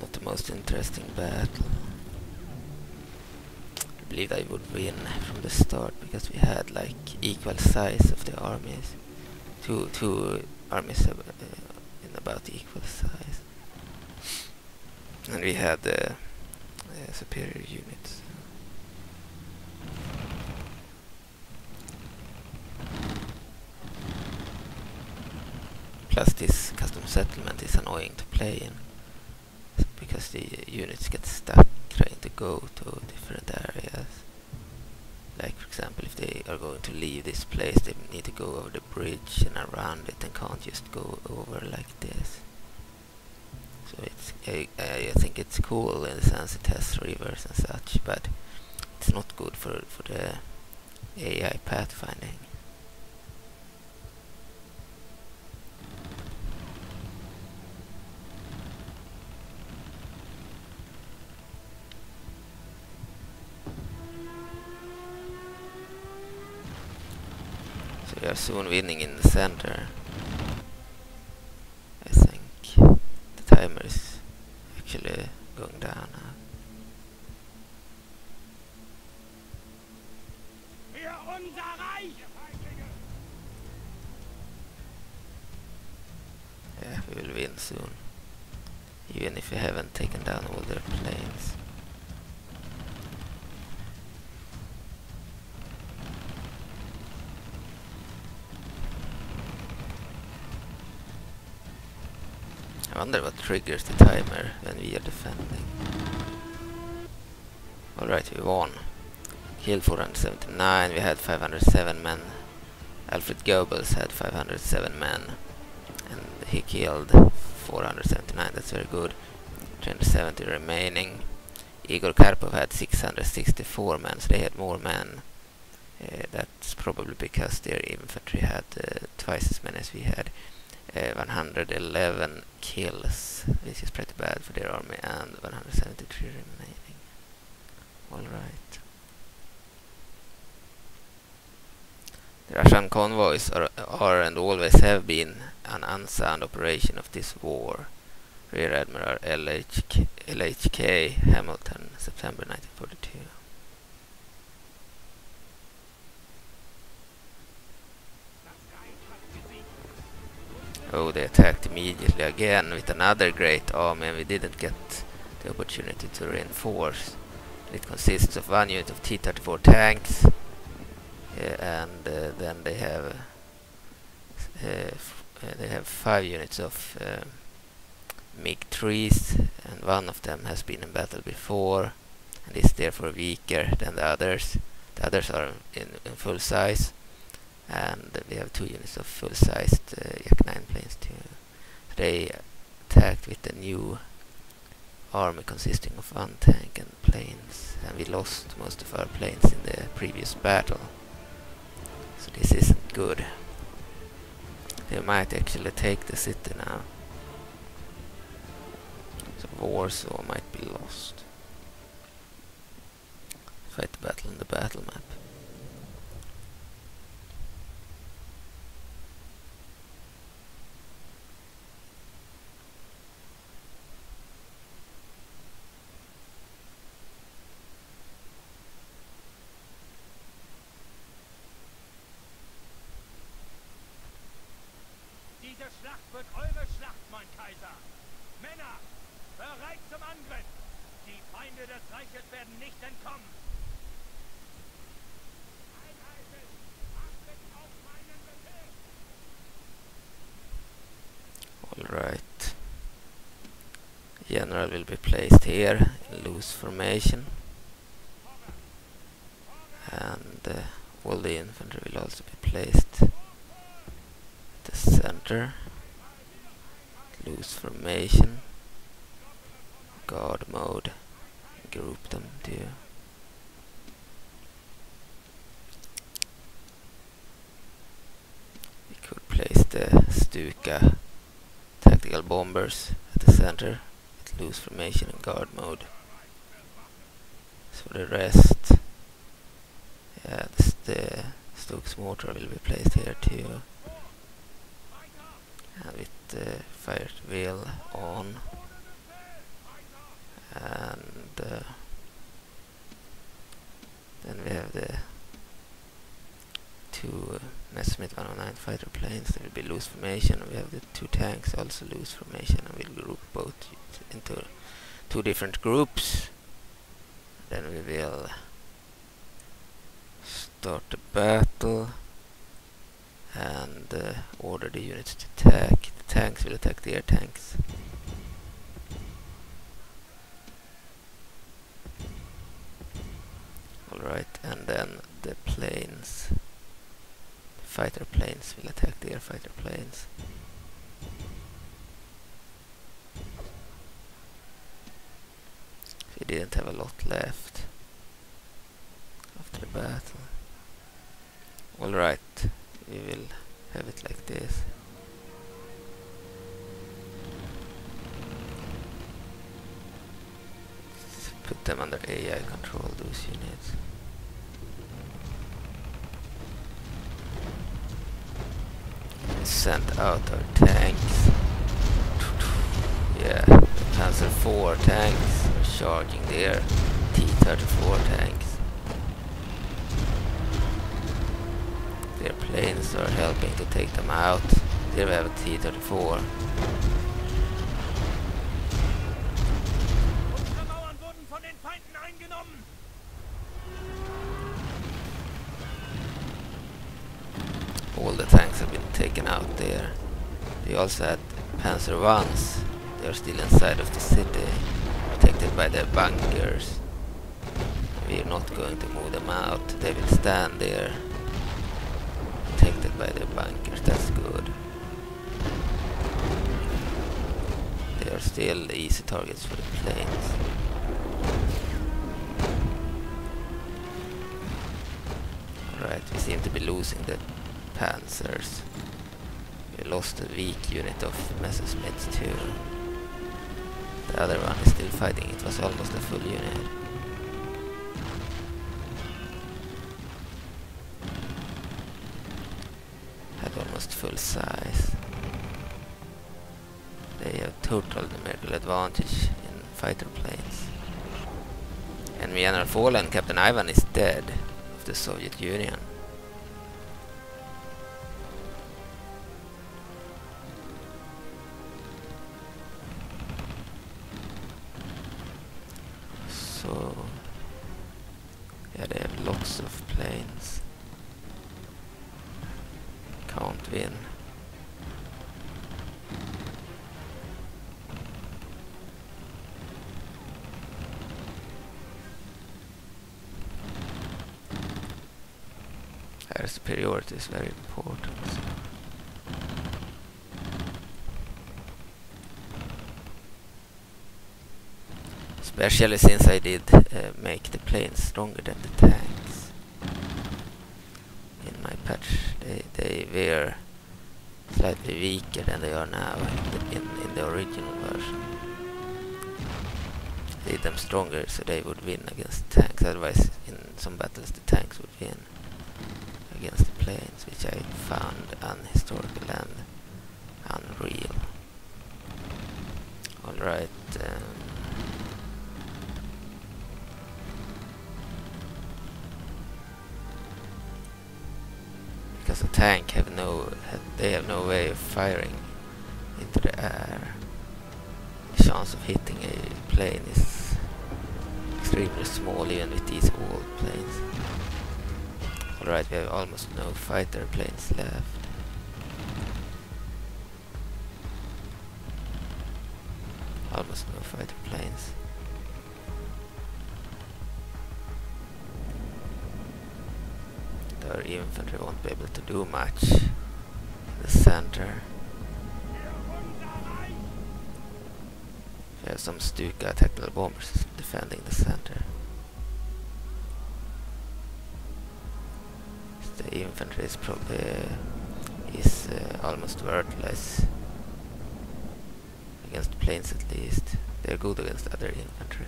Not the most interesting battle. I believed I would win from the start because we had like equal size of the armies. Two armies uh, in about equal size, and we had uh, uh, superior units. Plus, this custom settlement is annoying to play in because the units get stuck trying to go to different areas. Like for example, if they are going to leave this place, they need to go over the bridge and around it and can't just go over like this. So it's I, I think it's cool in the sense it has rivers and such, but it's not good for for the AI pathfinding. So we are soon winning in the center. I think the timer is actually going down now. Für unser Reich! Yeah, we will win soon. Even if we haven't taken down all their planes. Wonder what triggers the timer when we are defending. Alright, we won. Killed 479, we had 507 men. Alfred Goebbels had 507 men. And he killed 479, that's very good. 370 remaining. Igor Karpov had 664 men, so they had more men. Uh, that's probably because their infantry had uh, twice as many as we had. Uh, 111 kills, which is pretty bad for their army, and 173 remaining. Alright. The Russian convoys are, are and always have been an unsound operation of this war. Rear Admiral LHK, LHK Hamilton, September 1942. Oh, they attacked immediately again with another great army and we didn't get the opportunity to reinforce. It consists of one unit of T-34 tanks uh, and uh, then they have uh, uh, they have five units of um, MiG-3s and one of them has been in battle before and is therefore weaker than the others. The others are in, in full size and we have two units of full-sized uh, Yak-9 planes too. They attacked with a new army consisting of one tank and planes and we lost most of our planes in the previous battle. So this isn't good. They might actually take the city now. So Warsaw might be lost. Fight the battle in the battle map. Will be placed here in loose formation. And uh, all the infantry will also be placed at the center. Loose formation. Guard mode. Group them too. We could place the Stuka tactical bombers at the center formation and guard mode. For the rest, yeah, this, the Stokes mortar will be placed here too. And with the fire wheel on. And uh, then we have the two uh, Messerschmitt 109 fighter planes. There will be loose formation. We have the two tanks also loose formation, and we'll group both into two different groups. Then we will start the battle and uh, order the units to attack. The tanks will attack the air tanks. Alright, and then the planes, the fighter planes will attack the air fighter planes. We didn't have a lot left after the battle. Alright, we will have it like this. Put them under AI control, those units. Oh, out our tanks. Yeah, the Panzer IV tanks charging there. T-34 tanks. Their planes are helping to take them out. There we have a T-34. Also had Panzer Ones. They are still inside of the city, protected by their bunkers. We are not going to move them out. They will stand there, protected by their bunkers. That's good. They are still easy targets for the planes. Alright, we seem to be losing the panzers. We lost a weak unit of Messerschmitts too. The other one is still fighting, it was almost a full unit. Had almost full size. They have total numerical advantage in fighter planes. And General Fallen, Captain Ivan is dead of the Soviet Union. Superiority is very important. Especially since I did uh, make the planes stronger than the tanks. In my patch, they, they were slightly weaker than they are now in the, in, in the original version. I did them stronger so they would win against tanks, otherwise in some battles the tanks would win against the planes, which I found unhistorical and unreal. Almost no fighter planes left. Is probably uh, is uh, almost worthless against planes at least. They're good against other infantry.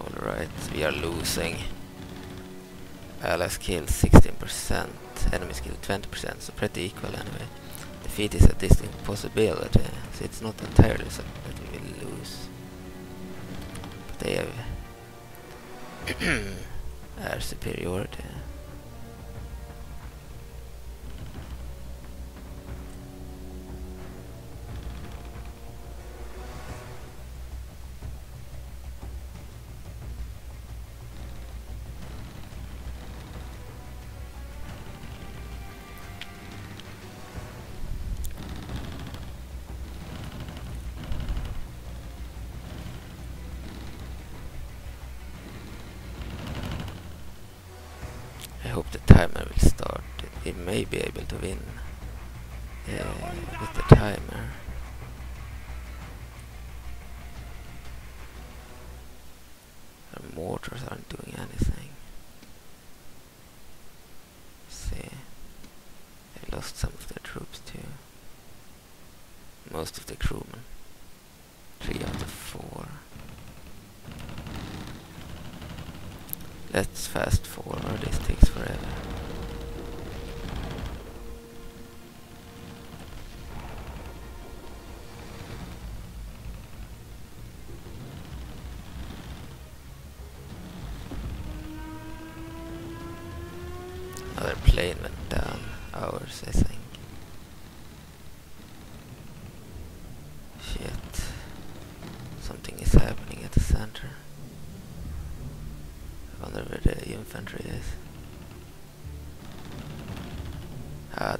Alright, we are losing. Allies killed 16%, enemies killed 20%, so pretty equal anyway. Defeat is a distinct possibility, so it's not entirely so that we will lose. But they have *coughs* *clears throat* air superiority.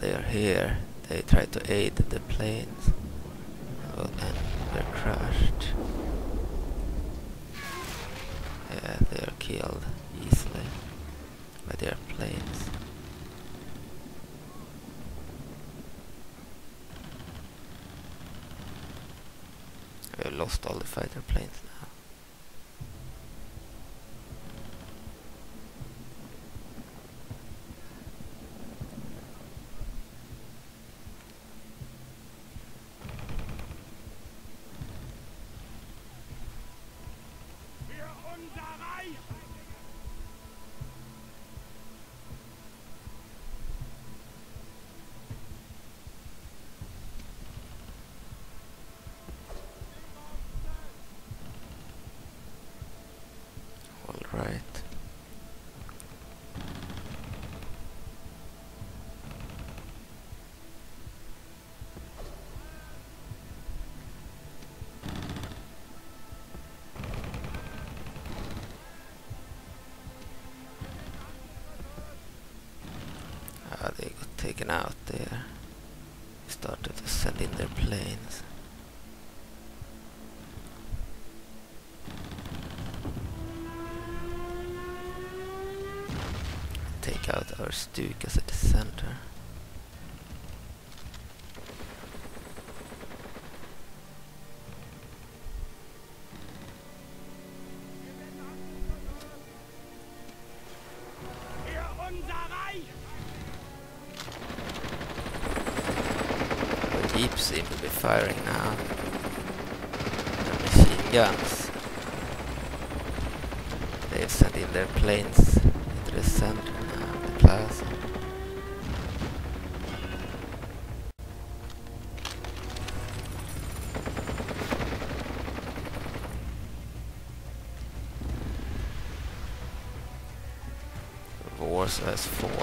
They are here. They try to aid the planes. Oh, and they're crushed. Yeah, they are killed easily by their planes. We have lost all the fighter planes now. Taken out there. Started to send in their planes. take out our Stukas at the center. minus 4.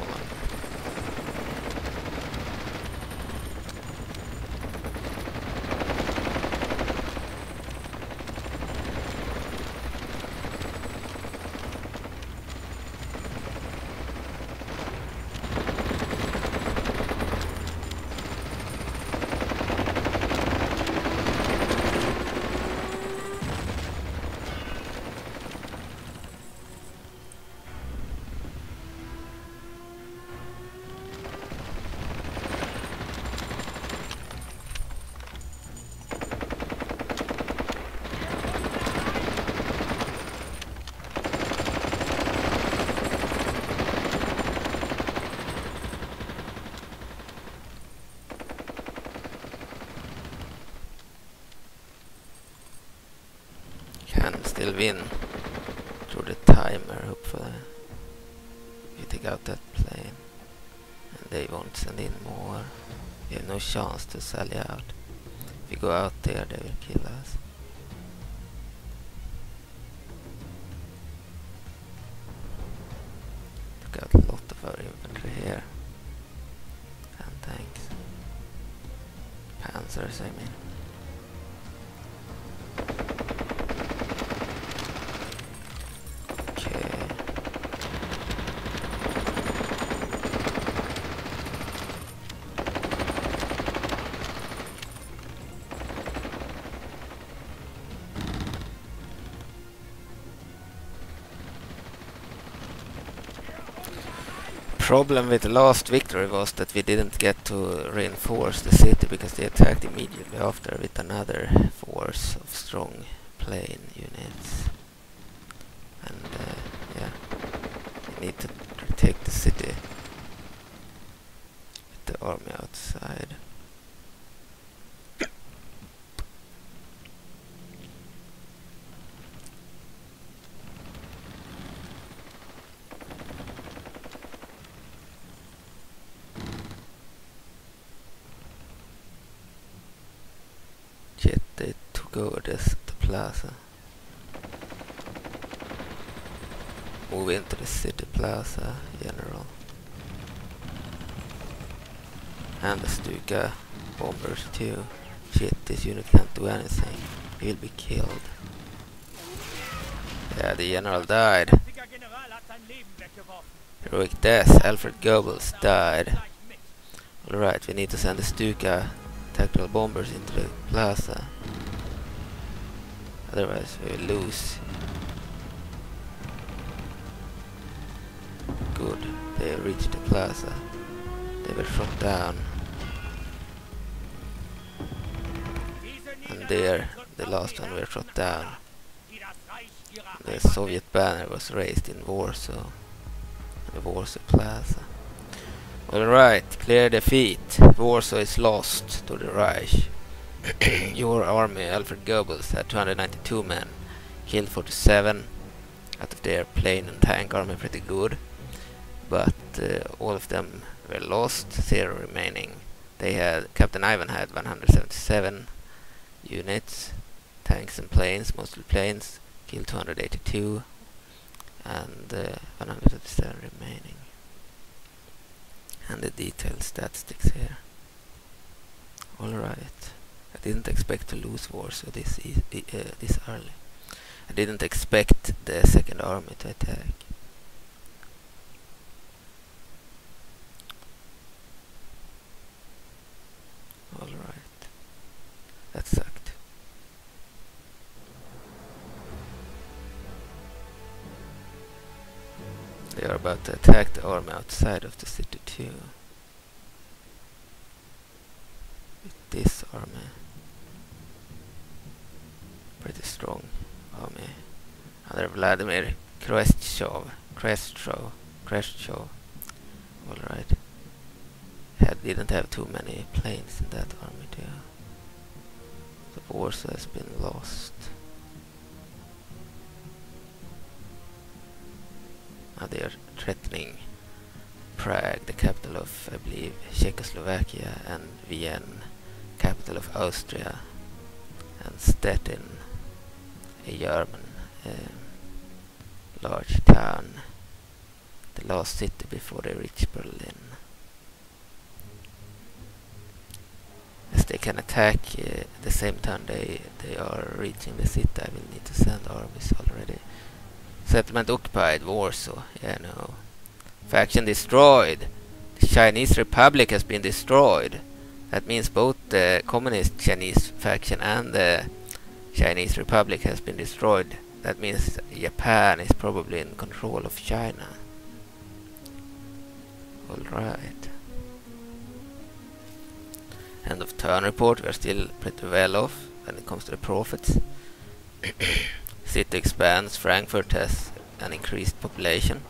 Win through the timer, hopefully. You take out that plane. And they won't send in more. We have no chance to sell out. The problem with the last victory was that we didn't get to reinforce the city because they attacked immediately after with another force of strong plane units. And uh, yeah, we need to take the city with the army outside. Shit, they took over this the plaza. Move into the city plaza, general. Bombers too. Shit, this unit can't do anything. He'll be killed. Yeah, the general died. Heroic death. Alfred Goebbels died. Alright, we need to send the Stuka tactical bombers into the plaza. Otherwise we will lose. Good, they reached the plaza. They were shot down. There, the last one were shot down. The Soviet banner was raised in Warsaw. The Warsaw Plaza. Alright, clear defeat. Warsaw is lost to the Reich. *coughs* Your army, Alfred Goebbels, had 292 men, killed 47 out of their plane and tank army, pretty good. But uh, all of them were lost, zero remaining. They had Captain Ivan had 177 units, tanks and planes, mostly planes, killed 282 and uh, 137 remaining. And the detailed statistics here. Alright I didn't expect to lose Warsaw this e e uh, this early. I didn't expect the second army to attack To attack the army outside of the city too. With this army. Pretty strong army. Under Vladimir Khrushchev. Khrushchev. Khrushchev. Alright. Had didn't have too many planes in that army too. The Warsaw has been lost. They are threatening Prague, the capital of, I believe, Czechoslovakia, and Vienna, capital of Austria, and Stettin, a German large town, the last city before they reach Berlin. As they can attack uh, at the same time they, they are reaching the city, I will need to send armies already. Settlement occupied, Warsaw. Yeah, no. Faction destroyed. The Chinese Republic has been destroyed. That means both the Communist Chinese faction and the Chinese Republic has been destroyed. That means Japan is probably in control of China. Alright. End of turn report. We are still pretty well off when it comes to the profits. City expands. Frankfurt has an increased population.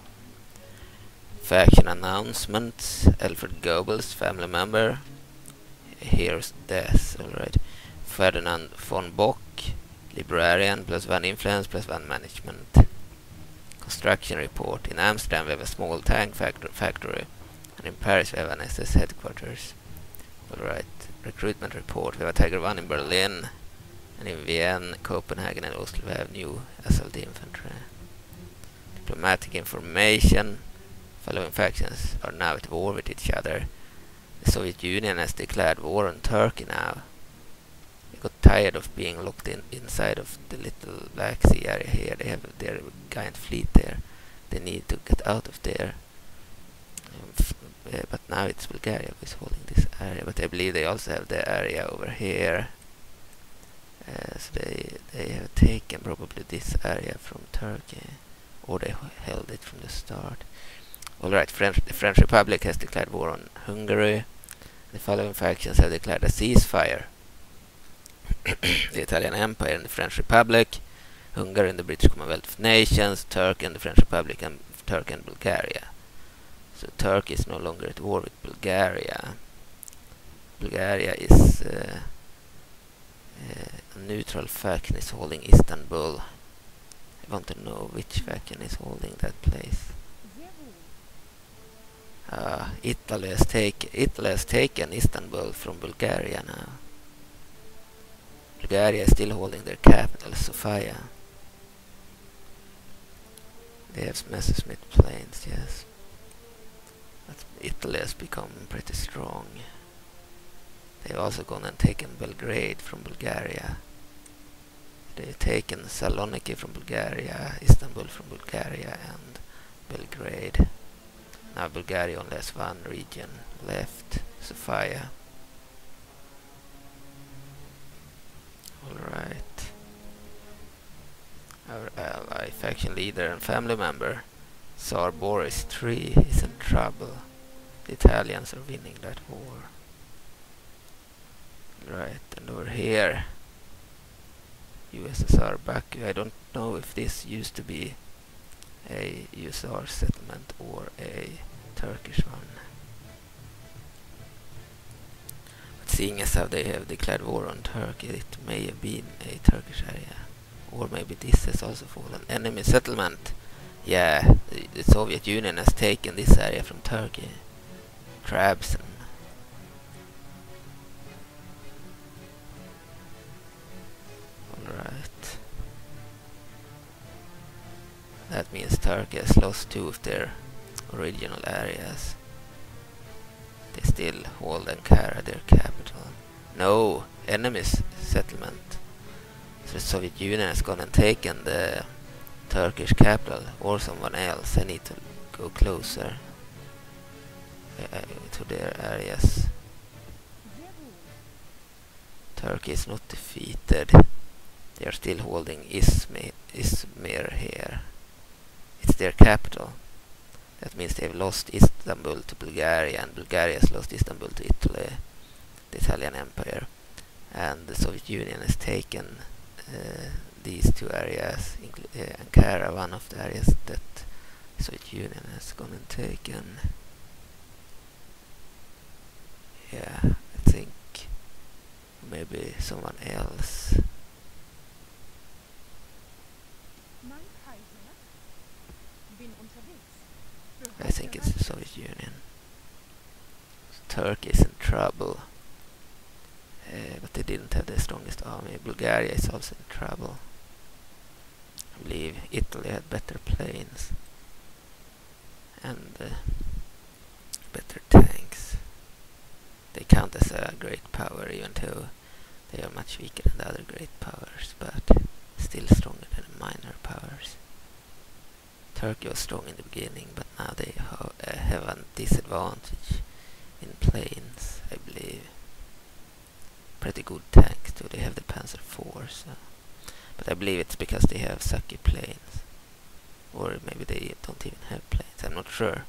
Faction announcements. Alfred Goebbels, family member. Here's death. Alright. Ferdinand von Bock, librarian, plus one influence, plus one management. Construction report. In Amsterdam we have a small tank factor factory. And in Paris we have an SS headquarters. Alright. Recruitment report. We have a Tiger 1 in Berlin. And in Vienna, Copenhagen and Oslo we have new SLD infantry. Diplomatic information. Following factions are now at war with each other. The Soviet Union has declared war on Turkey now. They got tired of being locked in inside of the little Black Sea area here. They have their giant fleet there. They need to get out of there. Um, uh, but now it's Bulgaria who is holding this area. But I believe they also have the area over here. They they have taken probably this area from Turkey, or they held it from the start. All right, French, the French Republic has declared war on Hungary. The following factions have declared a ceasefire: the Italian Empire and the French Republic, Hungary and the British Commonwealth of Nations, Turkey and the French Republic, and Turkey and Bulgaria. So Turkey is no longer at war with Bulgaria. Bulgaria is uh, uh, a neutral faction is holding Istanbul. I want to know which faction is holding that place. Uh, Italy has take Italy has taken Istanbul from Bulgaria now. Bulgaria is still holding their capital, Sofia. They have Messerschmitt planes, yes. But Italy has become pretty strong. They've also gone and taken Belgrade from Bulgaria. They've taken Saloniki from Bulgaria, Istanbul from Bulgaria, and Belgrade. Now Bulgaria only has one region left, Sofia. Alright. Our ally, faction leader and family member, Tsar Boris III, is in trouble. The Italians are winning that war. Right, and over here, USSR Baku. I don't know if this used to be a USSR settlement or a Turkish one. But seeing as how they have declared war on Turkey, it may have been a Turkish area. Or maybe this has also fallen. Enemy settlement. Yeah, the, the Soviet Union has taken this area from Turkey. Trabzon. Alright. That means Turkey has lost two of their original areas. They still hold Ankara, their capital. No, enemies settlement. So the Soviet Union has gone and taken the Turkish capital or someone else. I need to go closer uh, to their areas. Turkey is not defeated. They are still holding Izmir, Izmir here. It's their capital. That means they've lost Istanbul to Bulgaria, and Bulgaria has lost Istanbul to Italy, the Italian Empire. And the Soviet Union has taken uh, these two areas, uh, Ankara, one of the areas that the Soviet Union has gone and taken. Yeah, I think maybe someone else. I think it's the Soviet Union. Turkey is in trouble. Uh, but they didn't have the strongest army. Bulgaria is also in trouble. I believe Italy had better planes and uh, better tanks. They count as a great power even though they are much weaker than the other great powers, but still stronger than the minor powers. Turkey was strong in the beginning, but now they ha- uh, have a disadvantage in planes, I believe. Pretty good tanks too. They have the Panzer IV, so. but I believe it's because they have sucky planes, or maybe they don't even have planes. I'm not sure,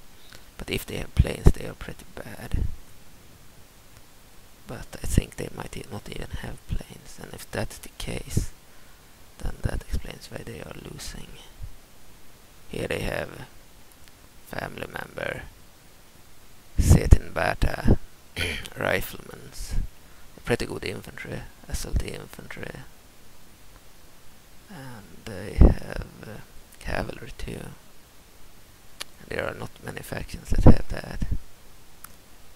but if they have planes, they are pretty bad. But I think they might not even have planes, and if that's the case, then that explains why they are losing. Here they have family member Setin Bata, *clears throat* riflemen, pretty good infantry, SLT infantry, and they have uh, cavalry too. And there are not many factions that have that.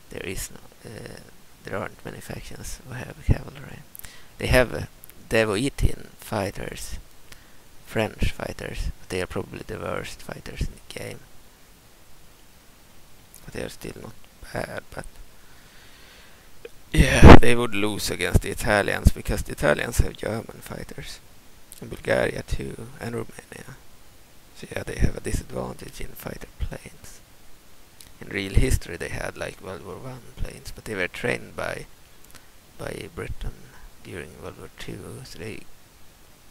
There is no, uh, there aren't many factions who have cavalry. They have uh, Dewoitine fighters, French fighters, but they are probably the worst fighters in the game. But they are still not bad, but yeah, they would lose against the Italians because the Italians have German fighters, and Bulgaria too, and Romania. So yeah, they have a disadvantage in fighter planes. In real history, they had like World War One planes, but they were trained by by Britain during World War Two, so they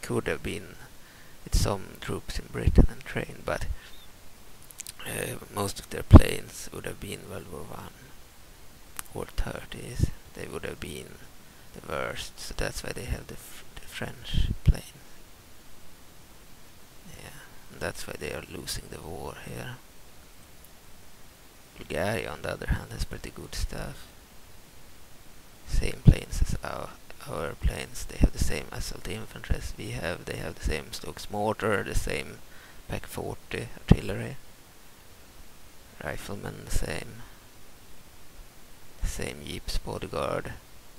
could have been with some troops in Britain and trained, but uh, most of their planes would have been World War One or 30s. They would have been the worst, so that's why they have the, the French planes. Yeah, and that's why they are losing the war here. Bulgaria, on the other hand, has pretty good stuff. Same planes as our our planes. They have the same assault infantry as we have. They have the same Stokes mortar, the same Pak 40 artillery. Riflemen the same. Same Jeeps bodyguard.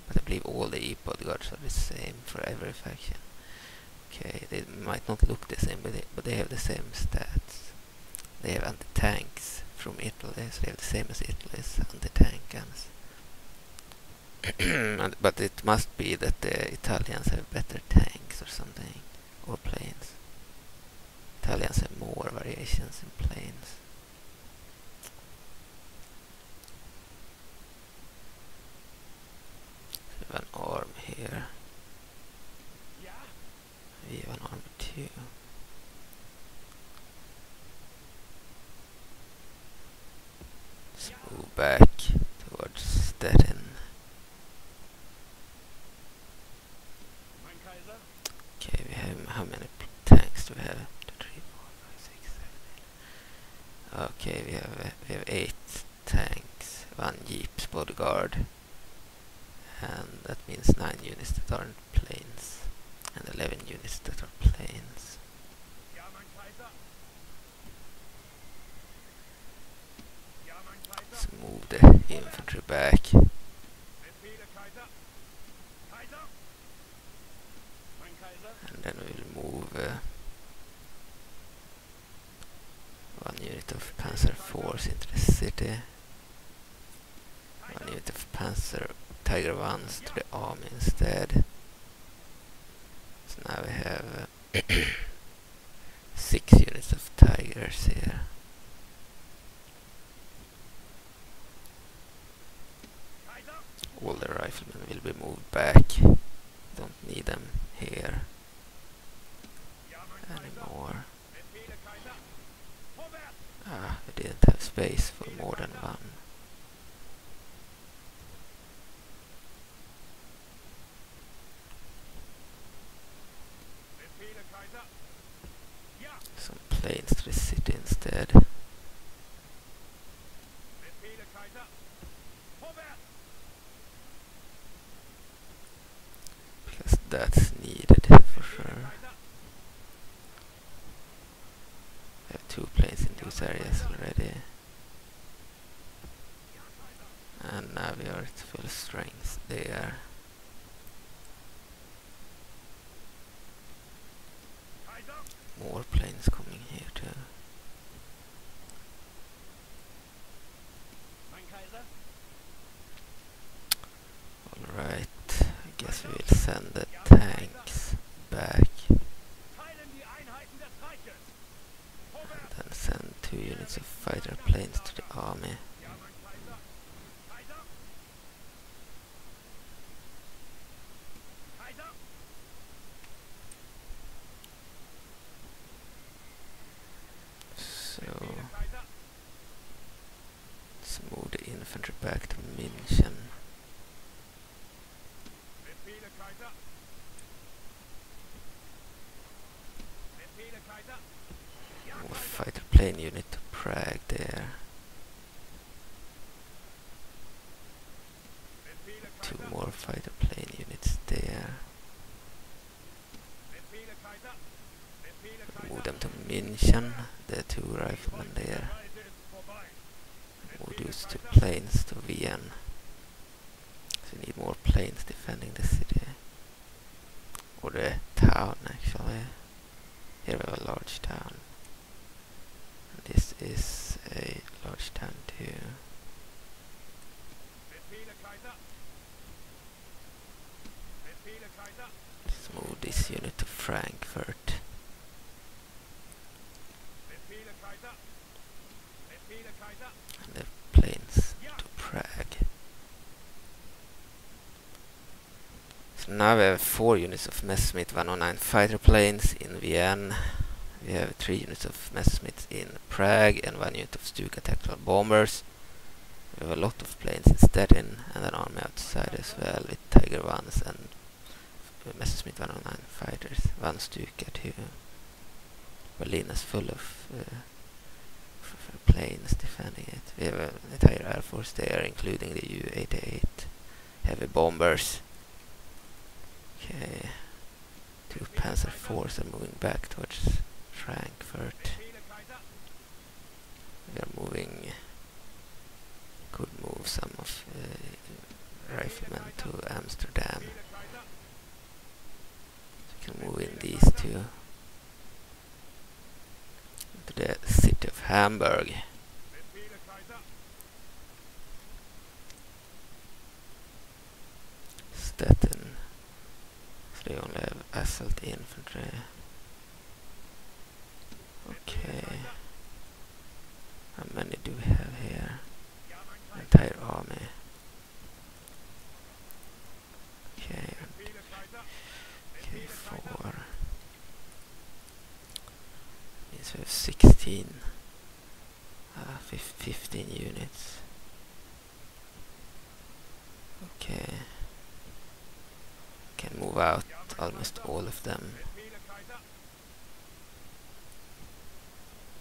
But I believe all the Jeep bodyguards are the same for every faction. Okay, they might not look the same, but they, but they have the same stats. They have anti-tanks from Italy, so they have the same as Italy's anti-tank guns. *clears throat* But it must be that the Italians have better tanks or something, or planes. Italians have more variations in planes. We have an arm here. We have an arm too. Let's move back towards Stettin. Mein Kaiser? Okay, we have how many tanks do we have? Two, three, four, five, six, seven, eight. Okay, we have we have eight tanks, one jeep's bodyguard, and that means nine units that aren't planes, and eleven units that are planes. Let's move the infantry back. And then we'll move uh, one unit of Panzer IV into the city, one unit of Panzer Tiger Ones to the army instead. So now we have uh, *coughs* six units of Tigers here. All the riflemen will be moved back. Don't need them here anymore. Ah, we didn't have space for more than one. Some planes to the city instead. Because that's needed for Befehle, sure. Kaiser? We have two planes in those areas already. And now we are at full strength there. More planes coming here too. Mein Kaiser? Alright, I guess we will send the tanks back Teilen die Einheiten des Reiches! Vorwärts! and then send two units of fighter planes to the army. Ja, mein Kaiser? Kaiser? Kaiser? So Befehle, Kaiser? let's move the infantry back to München. Befehle, Kaiser? Befehle, Kaiser? Ja, More Kaiser! fighter plane unit to Prague there. Befehle, Two Kaiser? more fighter plane units there. Befehle, Kaiser? Befehle, Kaiser? Move them to München, the two riflemen there. Reise ist vorbei. Move Befehle, those two Kaiser? planes to Vienna. So we need more planes defending the city. Or the town actually. Here we have a large town. And this is a large town too. Befehle, Kaiser? Befehle, Kaiser? Let's move this unit to Frankfurt. Befehle, Kaiser? Befehle, Kaiser? And the planes to Prague. So now we have four units of Messerschmitt 109 fighter planes in Vienna. We have three units of Messerschmitt in Prague and one unit of Stuka tactical bombers. We have a lot of planes in Stettin and an army outside as well with Tiger 1s and Messerschmitt 109 fighters. One Stuka too. Berlin is full of uh, planes defending it. We have an entire air force there, including the Ju-88 heavy bombers. Okay, two Panzer IVs are moving back towards Frankfurt. We are moving. Could move some of uh, riflemen to Amsterdam. Kaiser? We can move in these two to the city of Hamburg. Stettin. So they only have assault infantry. Okay. How many do we have here? Entire army. Okay, four. Have 16. Uh, 15 units. Okay. Can move out almost all of them.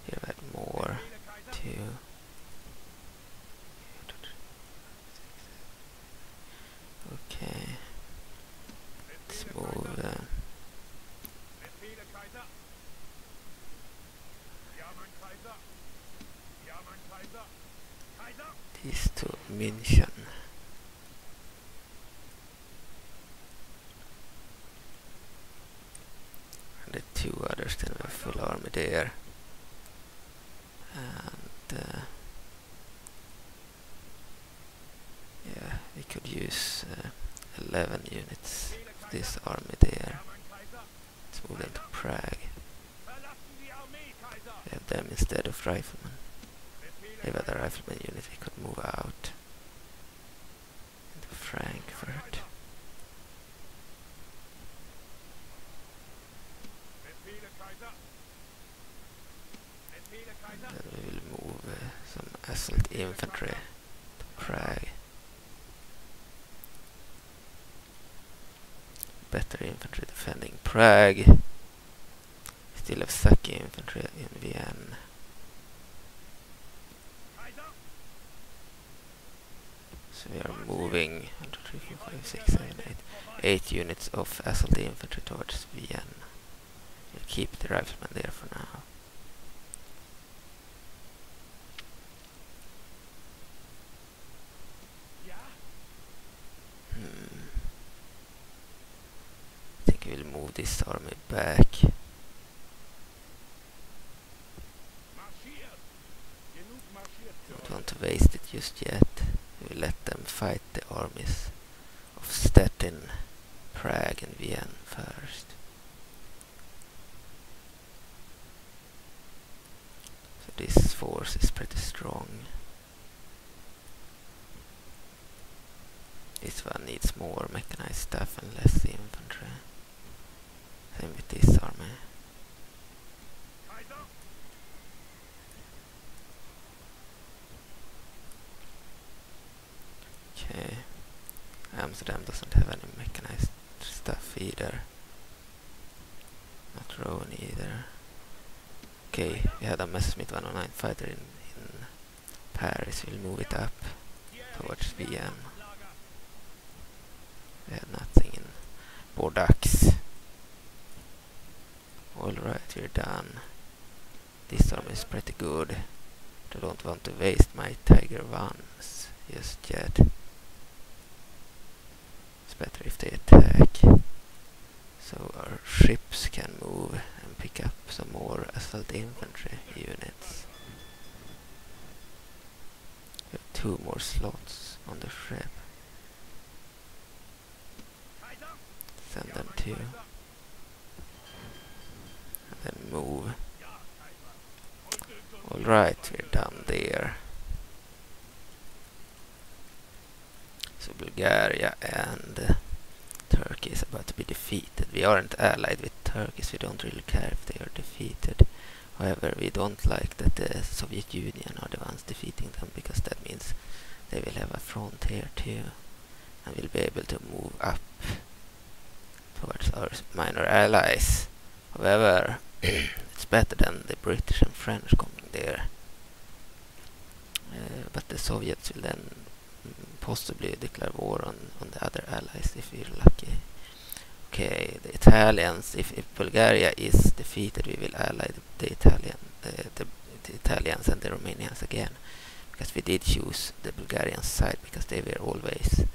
Here had more too. Okay, let's move. Uh, these to. And the two others then have full army there. And uh, yeah, we could use uh, 11 units of this army there. Let's move them to Prague. We have them instead of riflemen. Rifleman unit, we could move out into Frankfurt. Then we will move uh, some assault infantry to Prague. Better infantry defending Prague. Still have Saki infantry in Vienna. So we are moving 1, 2, 3, 4, 5, 6, 7, 8, 8 units of assault infantry towards Vienna. We'll keep the riflemen there for now. Hmm. I think we'll move this army back. Don't want to waste it just yet. We will let them fight the armies of Stettin, Prague and Vienna first. So this force is pretty strong. This one needs more mechanized stuff and less infantry. Same with this army. Okay. Amsterdam doesn't have any mechanized stuff either. Not Rouen either. Okay, we had a Messerschmitt 109 fighter in, in Paris. We'll move it up towards Vienna. We have nothing in Bordeaux. Alright, we're done. This army is pretty good. I don't want to waste my Tiger 1s just yet. If they attack. So our ships can move and pick up some more assault infantry units. We have two more slots on the ship. Send them to. And then move. Alright, we're done there. So Bulgaria and uh, Turkey is about to be defeated. We aren't allied with Turkey, so we don't really care if they are defeated. However, we don't like that the Soviet Union are the ones defeating them because that means they will have a frontier too and will be able to move up towards our minor allies. However, *clears throat* it's better than the British and French coming there. Uh, but the Soviets will then mm, possibly declare war on, on the other allies if we're lucky. Okay, the Italians, if, if Bulgaria is defeated, we will ally the, the Italian, the, the Italians and the Romanians again, because we did choose the Bulgarian side because they were always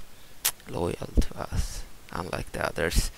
loyal to us, unlike the others.